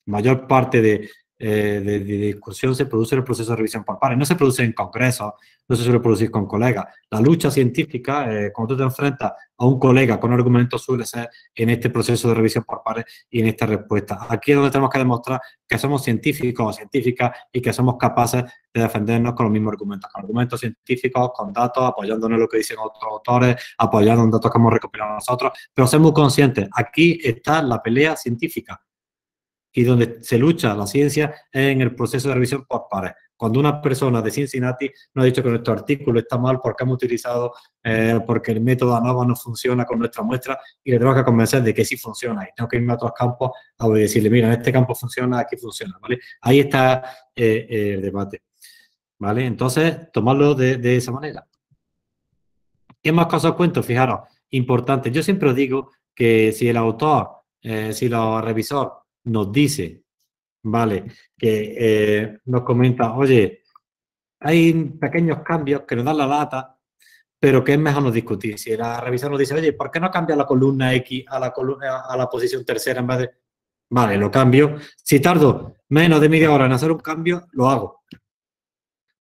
mayor parte de, eh, discusión se produce en el proceso de revisión por pares. No se produce en congresos, no se suele producir con colegas. La lucha científica, eh, cuando tú te enfrentas a un colega con argumentos, suele ser en este proceso de revisión por pares y en esta respuesta. Aquí es donde tenemos que demostrar que somos científicos o científicas y que somos capaces de defendernos con los mismos argumentos, con argumentos científicos, con datos, apoyándonos en lo que dicen otros autores, apoyando en datos que hemos recopilado nosotros, pero ser muy conscientes. Aquí está la pelea científica y donde se lucha la ciencia es en el proceso de revisión por pares. Cuando una persona de Cincinnati nos ha dicho que nuestro artículo está mal porque hemos utilizado, eh, porque el método ANOVA no funciona con nuestra muestra y le tenemos que convencer de que sí funciona. Y tengo que irme a otros campos a decirle, mira, en este campo funciona, aquí funciona, ¿vale? Ahí está eh, el debate, ¿vale? Entonces, tomarlo de, de esa manera. ¿Qué más cosas cuento? Fijaros, importante. Yo siempre os digo que si el autor, si el revisor nos dice ¿vale? Que eh, nos comenta, oye, hay pequeños cambios que nos dan la lata, pero que es mejor no discutir. Si la revisión nos dice, oye, ¿por qué no cambia la columna X a la, columna, a la posición tercera en vez de... Vale, lo cambio. Si tardo menos de media hora en hacer un cambio, lo hago.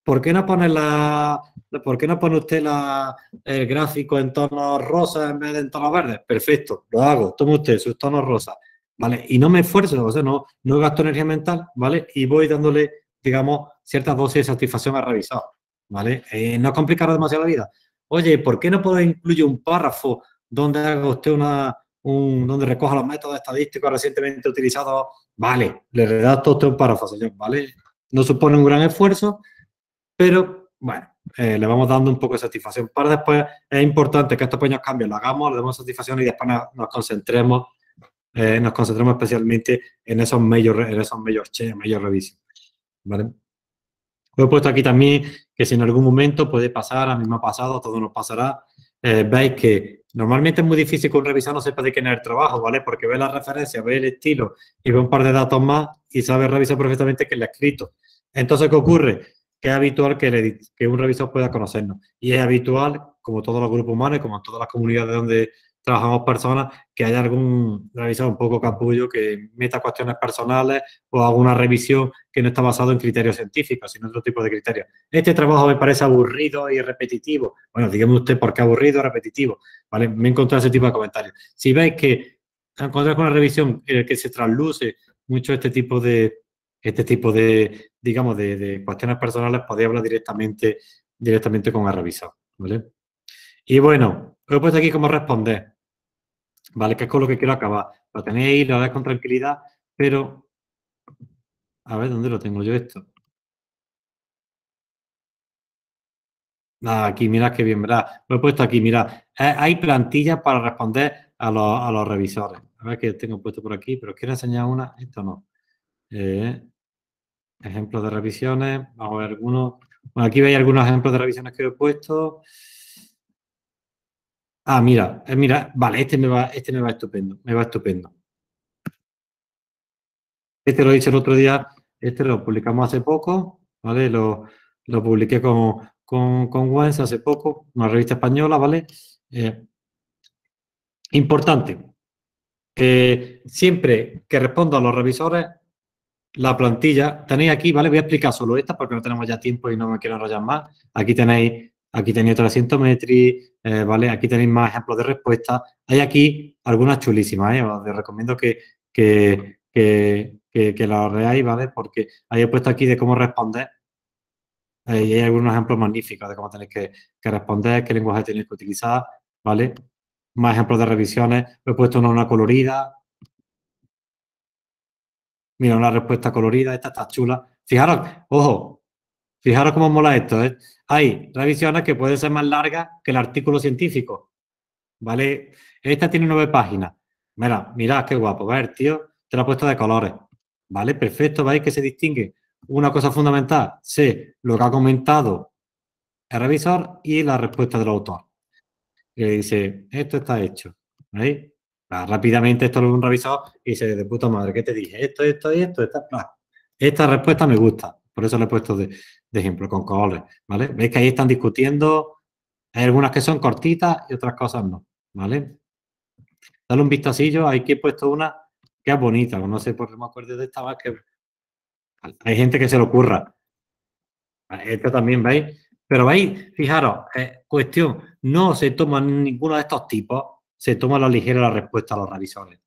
¿Por qué no pone la, ¿por qué no pone usted la, el gráfico en tonos rosa en vez de en tonos verdes? Perfecto, lo hago. Toma usted sus tonos rosas, ¿vale? Y no me esfuerzo, o sea, no, no gasto energía mental, ¿vale? Y voy dándole, digamos, ciertas dosis de satisfacción al revisor, ¿vale? Eh, no complicar demasiado la vida. Oye, ¿por qué no puedo incluir un párrafo donde haga usted una, un, donde recoja los métodos estadísticos recientemente utilizados? Vale, le redacto usted un párrafo, señor, ¿vale? No supone un gran esfuerzo, pero bueno, eh, le vamos dando un poco de satisfacción. Para después es importante que estos pequeños cambios los hagamos, le demos satisfacción y después nos, concentremos, eh, nos concentremos especialmente en esos medios, en esos medios revisión. ¿Vale? he puesto aquí también que si en algún momento puede pasar, a mí me ha pasado, todo nos pasará, eh, veis que normalmente es muy difícil que un revisor no sepa de quién es el trabajo, ¿vale? Porque ve la referencia, ve el estilo y ve un par de datos más y sabe revisar perfectamente que le ha escrito. Entonces, ¿qué ocurre? Que es habitual que, un revisor pueda conocernos. Y es habitual, como todos los grupos humanos, como en todas las comunidades donde trabajamos personas, que haya algún revisor un poco capullo que meta cuestiones personales o alguna revisión que no está basado en criterios científicos, sino en otro tipo de criterios. Este trabajo me parece aburrido y repetitivo. Bueno, dígame usted por qué aburrido y repetitivo. ¿vale? Me he encontrado ese tipo de comentarios. Si veis que encontráis con una revisión en la que se trasluce mucho este tipo de, este tipo de, digamos, de, cuestiones personales, podéis hablar directamente, directamente con el revisor, ¿vale? Y bueno, os he puesto aquí cómo responder, ¿vale? Que es con lo que quiero acabar. Lo tenéis lo veis con tranquilidad, pero... A ver, ¿dónde lo tengo yo esto? aquí, mirad qué bien, ¿verdad? Lo he puesto aquí, mirad. hay plantillas para responder a los, a los revisores. A ver que tengo puesto por aquí, pero quiero enseñar una. Esto no. Eh, ejemplos de revisiones. Vamos a ver algunos. Bueno, aquí veis algunos ejemplos de revisiones que he puesto. Ah, mira, eh, mira, vale, este me va, este me va estupendo, me va estupendo. Este lo hice el otro día, este lo publicamos hace poco, ¿vale? Lo, lo publiqué con, con, con Wens hace poco, una revista española, ¿vale? Eh, importante, siempre que respondo a los revisores, la plantilla, tenéis aquí, ¿vale? Voy a explicar solo esta porque no tenemos ya tiempo y no me quiero enrollar más. Aquí tenéis, aquí tenéis otra cientometría, eh, ¿vale? Aquí tenéis más ejemplos de respuesta. Hay aquí algunas chulísimas, ¿eh? Os recomiendo que, que, que, que, las veáis, ¿vale? Porque ahí he puesto aquí de cómo responder eh, y hay algunos ejemplos magníficos de cómo tenéis que, que, responder, qué lenguaje tenéis que utilizar, ¿vale? Más ejemplos de revisiones. He puesto una colorida, Mira, una respuesta colorida, esta está chula. Fijaros, ojo, fijaros cómo mola esto. ¿eh? Hay revisiones que pueden ser más largas que el artículo científico. ¿Vale? Esta tiene nueve páginas. Mira, mira, qué guapo. ver, tío, te lo he puesto de colores. ¿Vale? Perfecto, veis que se distingue. Una cosa fundamental, sé lo que ha comentado el revisor y la respuesta del autor. Que dice, esto está hecho. ¿Veis? Rápidamente esto lo un revisor y dice, de puta madre, ¿qué te dije? Esto, esto y esto, esta, esta respuesta me gusta. Por eso le he puesto de, ejemplo con colores, ¿vale? Veis que ahí están discutiendo, hay algunas que son cortitas y otras cosas no, ¿vale? Dale un vistacillo, aquí he puesto una que es bonita, no sé por qué me acuerdo de esta más que... Hay gente que se lo ocurra. Esto también, ¿veis? Pero veis, fijaros, eh, cuestión, no se toman ninguno de estos tipos se toma la ligera la respuesta a los revisores.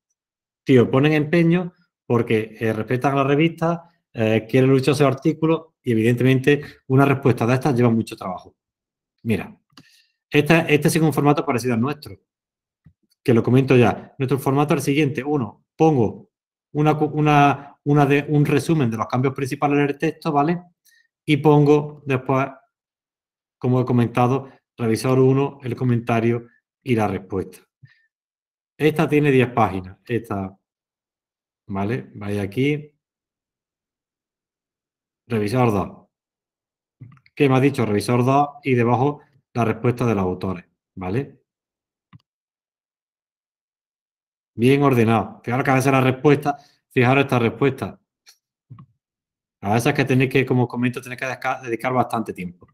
Tío, ponen empeño porque eh, respetan la revista, eh, quieren luchar ese artículo y evidentemente una respuesta de estas lleva mucho trabajo. Mira, este, este es un formato parecido al nuestro, que lo comento ya. Nuestro formato es el siguiente. Uno, pongo una, una, una de, un resumen de los cambios principales del texto, ¿vale? Y pongo después, como he comentado, revisor 1, el comentario y la respuesta. Esta tiene 10 páginas. Esta, ¿vale? Vaya aquí. Revisor 2. ¿Qué me ha dicho? Revisor 2 y debajo la respuesta de los autores, ¿vale? Bien ordenado. Fijaros que a veces la respuesta, fijaros esta respuesta. A veces que tenéis que, como comento, tenéis que dedicar bastante tiempo.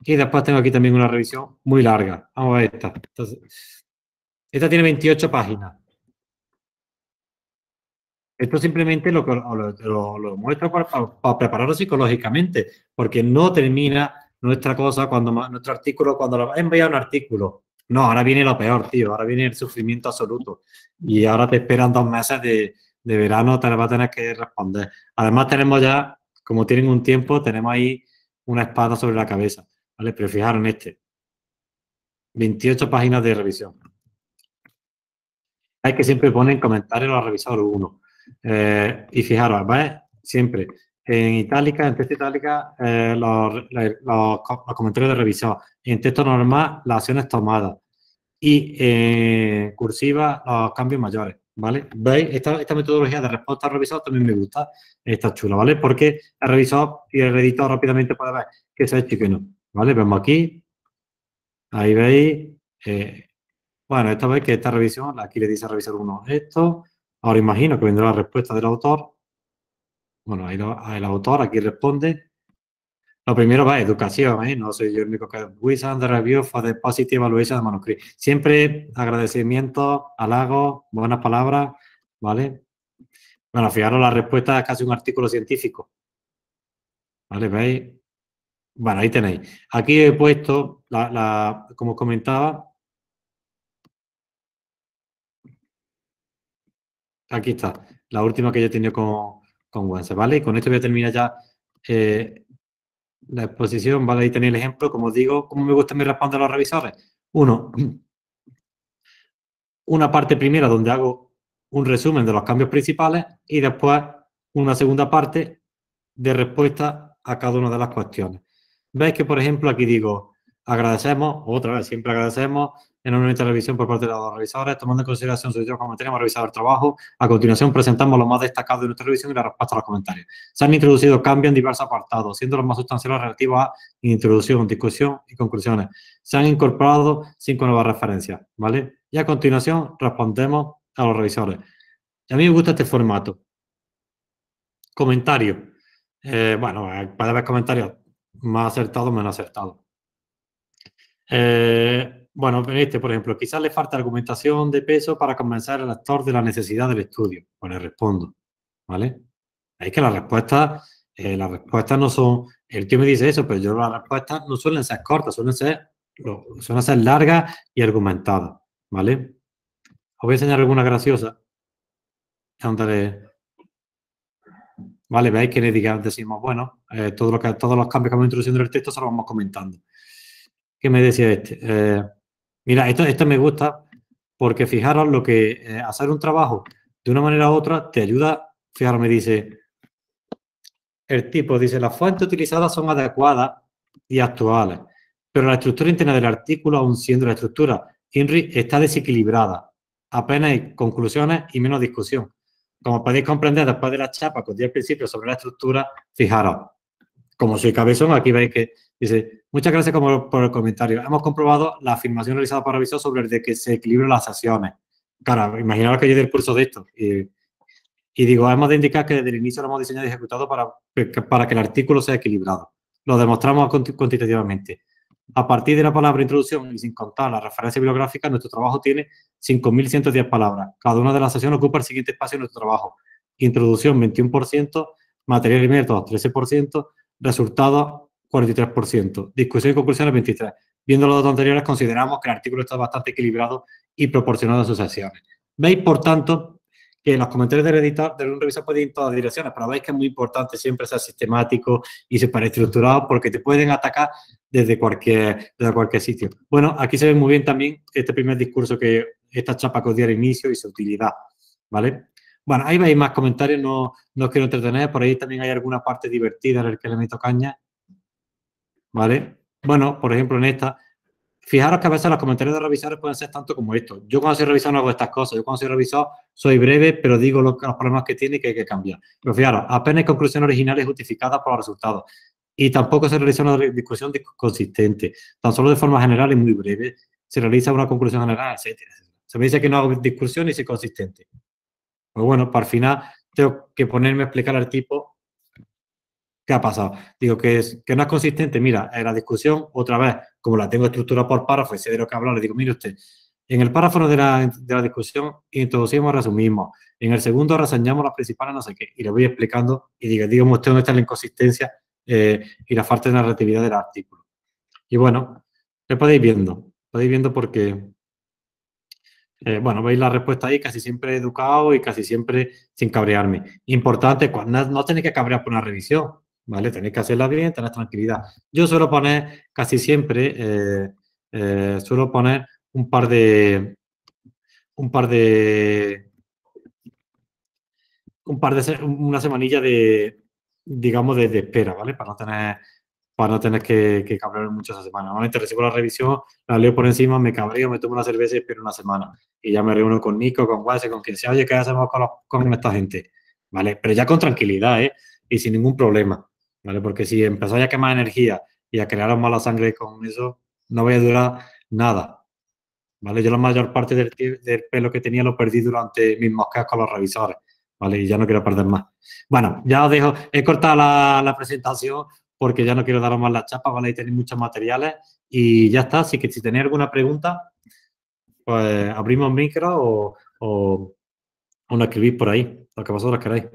Y después tengo aquí también una revisión muy larga. Vamos a ver esta. Esta tiene 28 páginas. Esto simplemente lo, lo, lo muestro para, para, prepararlo psicológicamente, porque no termina nuestra cosa cuando nuestro artículo, cuando lo enviado un artículo. No, ahora viene lo peor, tío. Ahora viene el sufrimiento absoluto. Y ahora te esperan dos meses de, de verano, te vas a tener que responder. Además, tenemos ya, como tienen un tiempo, tenemos ahí una espada sobre la cabeza. ¿Vale? Pero fijaros en este. 28 páginas de revisión. Hay que siempre poner comentarios a los revisadores uno. Eh, y fijaros, ¿vale? Siempre en itálica, en texto itálica, eh, los, los, comentarios de revisión. En texto normal, las acciones tomadas. Y en cursiva, los cambios mayores. ¿Vale? ¿Veis? Esta, esta metodología de respuesta revisor también me gusta. Está chula, ¿vale? Porque el revisor y el editor rápidamente puede ver qué se ha hecho y qué no. ¿Vale? Vemos aquí. Ahí veis. Eh, bueno, esta vez que esta revisión, aquí le dice a revisor 1 esto. Ahora imagino que vendrá la respuesta del autor. Bueno, ahí el autor aquí responde. Lo primero va educación, ¿eh? no soy yo el único que... The review for the positive evaluation of manuscript. Siempre agradecimiento, halago, buenas palabras, ¿vale? Bueno, fijaros, la respuesta es casi un artículo científico. ¿Vale? ¿Veis? Bueno, ahí tenéis. Aquí he puesto, la, como comentaba, aquí está, la última que yo he tenido con, con ¿vale? Y con esto voy a terminar ya eh, la exposición, ¿vale? Ahí tenéis el ejemplo, como digo, ¿cómo me gusta mi responder a los revisores? Uno, una parte primera donde hago un resumen de los cambios principales y después una segunda parte de respuesta a cada una de las cuestiones. Veis que, por ejemplo, aquí digo, agradecemos, otra vez, siempre agradecemos en una revisión por parte de los revisores, tomando en consideración su como tenemos revisado el trabajo. A continuación, presentamos lo más destacado de nuestra revisión y la respuesta a los comentarios. Se han introducido cambios en diversos apartados, siendo los más sustanciales relativos a introducción, discusión y conclusiones. Se han incorporado cinco nuevas referencias, ¿vale? Y a continuación, respondemos a los revisores. a mí me gusta este formato. Comentario. Eh, bueno, puede haber comentarios más acertados menos acertados. Eh, bueno, este, por ejemplo, quizás le falta argumentación de peso para convencer al lector de la necesidad del estudio. Pues le respondo, ¿vale? Es que las respuestas, eh, las respuestas no son, el que me dice eso, pero yo las respuestas no suelen ser cortas, suelen ser, suelen ser largas y argumentadas, ¿vale? Os voy a enseñar alguna graciosa. Vale, veis que le diga, decimos, bueno, eh, todo lo que, todos los cambios que vamos introduciendo en el texto se los vamos comentando. ¿Qué me decía este? Eh, Mira, esto, esto me gusta porque fijaros lo que eh, hacer un trabajo de una manera u otra te ayuda. Fijaros, me dice el tipo, dice, las fuentes utilizadas son adecuadas y actuales, pero la estructura interna del artículo, aun siendo la estructura INRI, está desequilibrada. Apenas hay conclusiones y menos discusión. Como podéis comprender después de la chapa que os di al principio sobre la estructura, fijaros, como soy cabezón, aquí veis que Dice, muchas gracias por el comentario. Hemos comprobado la afirmación realizada por revisor sobre el de que se equilibran las acciones. Claro, imaginaos que yo doy el curso de esto. Y, digo, hemos de indicar que desde el inicio lo hemos diseñado y ejecutado para, para que el artículo sea equilibrado. Lo demostramos cuantitativamente. A partir de la palabra introducción y sin contar la referencia bibliográfica, nuestro trabajo tiene 5.110 palabras. Cada una de las sesiones ocupa el siguiente espacio en nuestro trabajo. Introducción 21%, material y métodos 13%, resultados 43%. Discusión y conclusiones, 23%. Viendo los datos anteriores, consideramos que el artículo está bastante equilibrado y proporcionado a sus. Veis, por tanto, que los comentarios del editor, de un revisor pueden ir en todas direcciones, pero veis que es muy importante siempre ser sistemático y súper estructurado porque te pueden atacar desde cualquier, desde cualquier sitio. Bueno, aquí se ve muy bien también este primer discurso que esta chapa que os di al inicio y su utilidad, ¿vale? Bueno, ahí veis más comentarios, no, no os quiero entretener, por ahí también hay alguna parte divertida en el que le meto caña ¿vale? Bueno, por ejemplo, en esta, fijaros que a veces los comentarios de revisores pueden ser tanto como esto. Yo cuando soy revisor no hago estas cosas. Yo cuando soy revisor soy breve, pero digo los, problemas que tiene y que hay que cambiar. Pero fijaros, apenas conclusiones originales justificadas por los resultados. Y tampoco se realiza una discusión consistente. Tan solo de forma general y muy breve se realiza una conclusión general, etc. Se me dice que no hago discusión y soy consistente. Pues bueno, para el final tengo que ponerme a explicar al tipo ¿Qué ha pasado? Digo que, es, que no es consistente. Mira, en la discusión, otra vez, como la tengo estructurada por párrafo y sé de lo que hablo, le digo, mire usted, en el párrafo de la, de la discusión introducimos, resumimos. En el segundo reseñamos las principales, no sé qué, y le voy explicando y digo, dígame usted dónde está la inconsistencia eh, y la falta de narratividad del artículo. Y bueno, lo podéis viendo, podéis viendo porque, eh, bueno, veis la respuesta ahí, casi siempre educado y casi siempre sin cabrearme. Importante, no, no tenéis que cabrear por una revisión, ¿vale? Tenéis que hacerla bien, tener tranquilidad. Yo suelo poner casi siempre, eh, suelo poner un par de, un par de, un par de, una semanilla de, digamos, de, espera, ¿vale? Para no tener, para no tener que, que cabrear mucho esa semana. Normalmente recibo la revisión, la leo por encima, me cabreo, me tomo una cerveza y espero una semana. Y ya me reúno con Nico, con Wase, con quien sea, oye, ¿qué hacemos con, con esta gente? ¿Vale? Pero ya con tranquilidad, ¿eh? Y sin ningún problema, ¿vale? Porque si empezáis a quemar energía y a crear mala sangre con eso, no voy a durar nada, ¿vale? Yo la mayor parte del, pelo que tenía lo perdí durante mis moscas con los revisores, ¿vale? Y ya no quiero perder más. Bueno, ya os dejo, he cortado la, la presentación porque ya no quiero daros más la chapa, ¿vale? Y tenéis muchos materiales y ya está. Así que si tenéis alguna pregunta, pues abrimos micro o, o, o nos escribís por ahí, lo que vosotros queráis.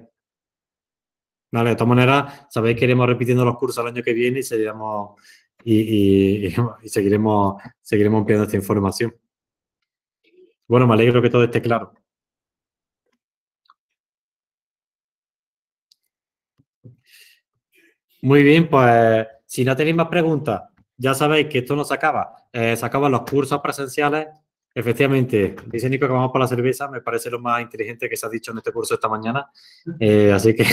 Vale, de todas maneras, sabéis que iremos repitiendo los cursos el año que viene y seguiremos, y, seguiremos, seguiremos ampliando esta información. Bueno, me alegro que todo esté claro. Muy bien, pues si no tenéis más preguntas, ya sabéis que esto no se acaba. Eh, se acaban los cursos presenciales. Efectivamente, dice Nico que vamos por la cerveza, me parece lo más inteligente que se ha dicho en este curso esta mañana. Eh, así que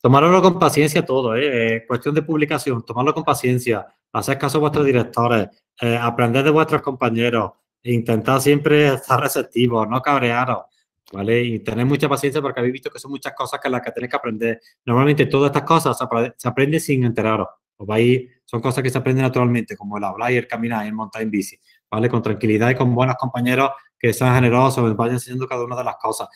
tomarlo con paciencia todo, ¿eh? cuestión de publicación, tomarlo con paciencia, hacer caso a vuestros directores, eh, aprender de vuestros compañeros, intentar siempre estar receptivos, no cabrearos. ¿vale? Y tener mucha paciencia porque habéis visto que son muchas cosas que las que tenéis que aprender. Normalmente todas estas cosas se, aprende, se aprende sin enteraros. Os vais, son cosas que se aprenden naturalmente, como el hablar y el caminar y el montar en bici, ¿vale? Con tranquilidad y con buenos compañeros que sean generosos, os vayan enseñando cada una de las cosas.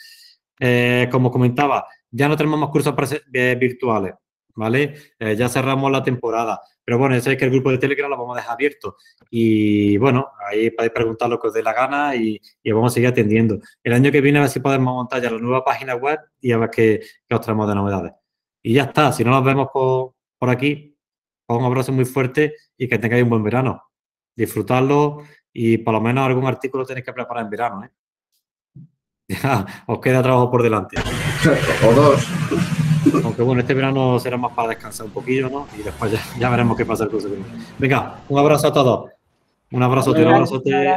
Eh, como comentaba, ya no tenemos más cursos eh, virtuales, ¿vale? Eh, ya cerramos la temporada. Pero bueno, ya sabéis que el grupo de Telegram lo vamos a dejar abierto. Y bueno, ahí podéis preguntar lo que os dé la gana y, vamos a seguir atendiendo. El año que viene a ver si podemos montar ya la nueva página web y a ver qué, os traemos de novedades. Y ya está. Si no nos vemos por, por aquí, un abrazo muy fuerte y que tengáis un buen verano. Disfrutarlo y por lo menos algún artículo tenéis que preparar en verano. ¿eh? Ya, os queda trabajo por delante. o dos. Aunque bueno, este verano será más para descansar un poquillo, ¿no? Y después ya, ya veremos qué pasa el curso. Venga, un abrazo a todos. Un abrazote, un abrazote.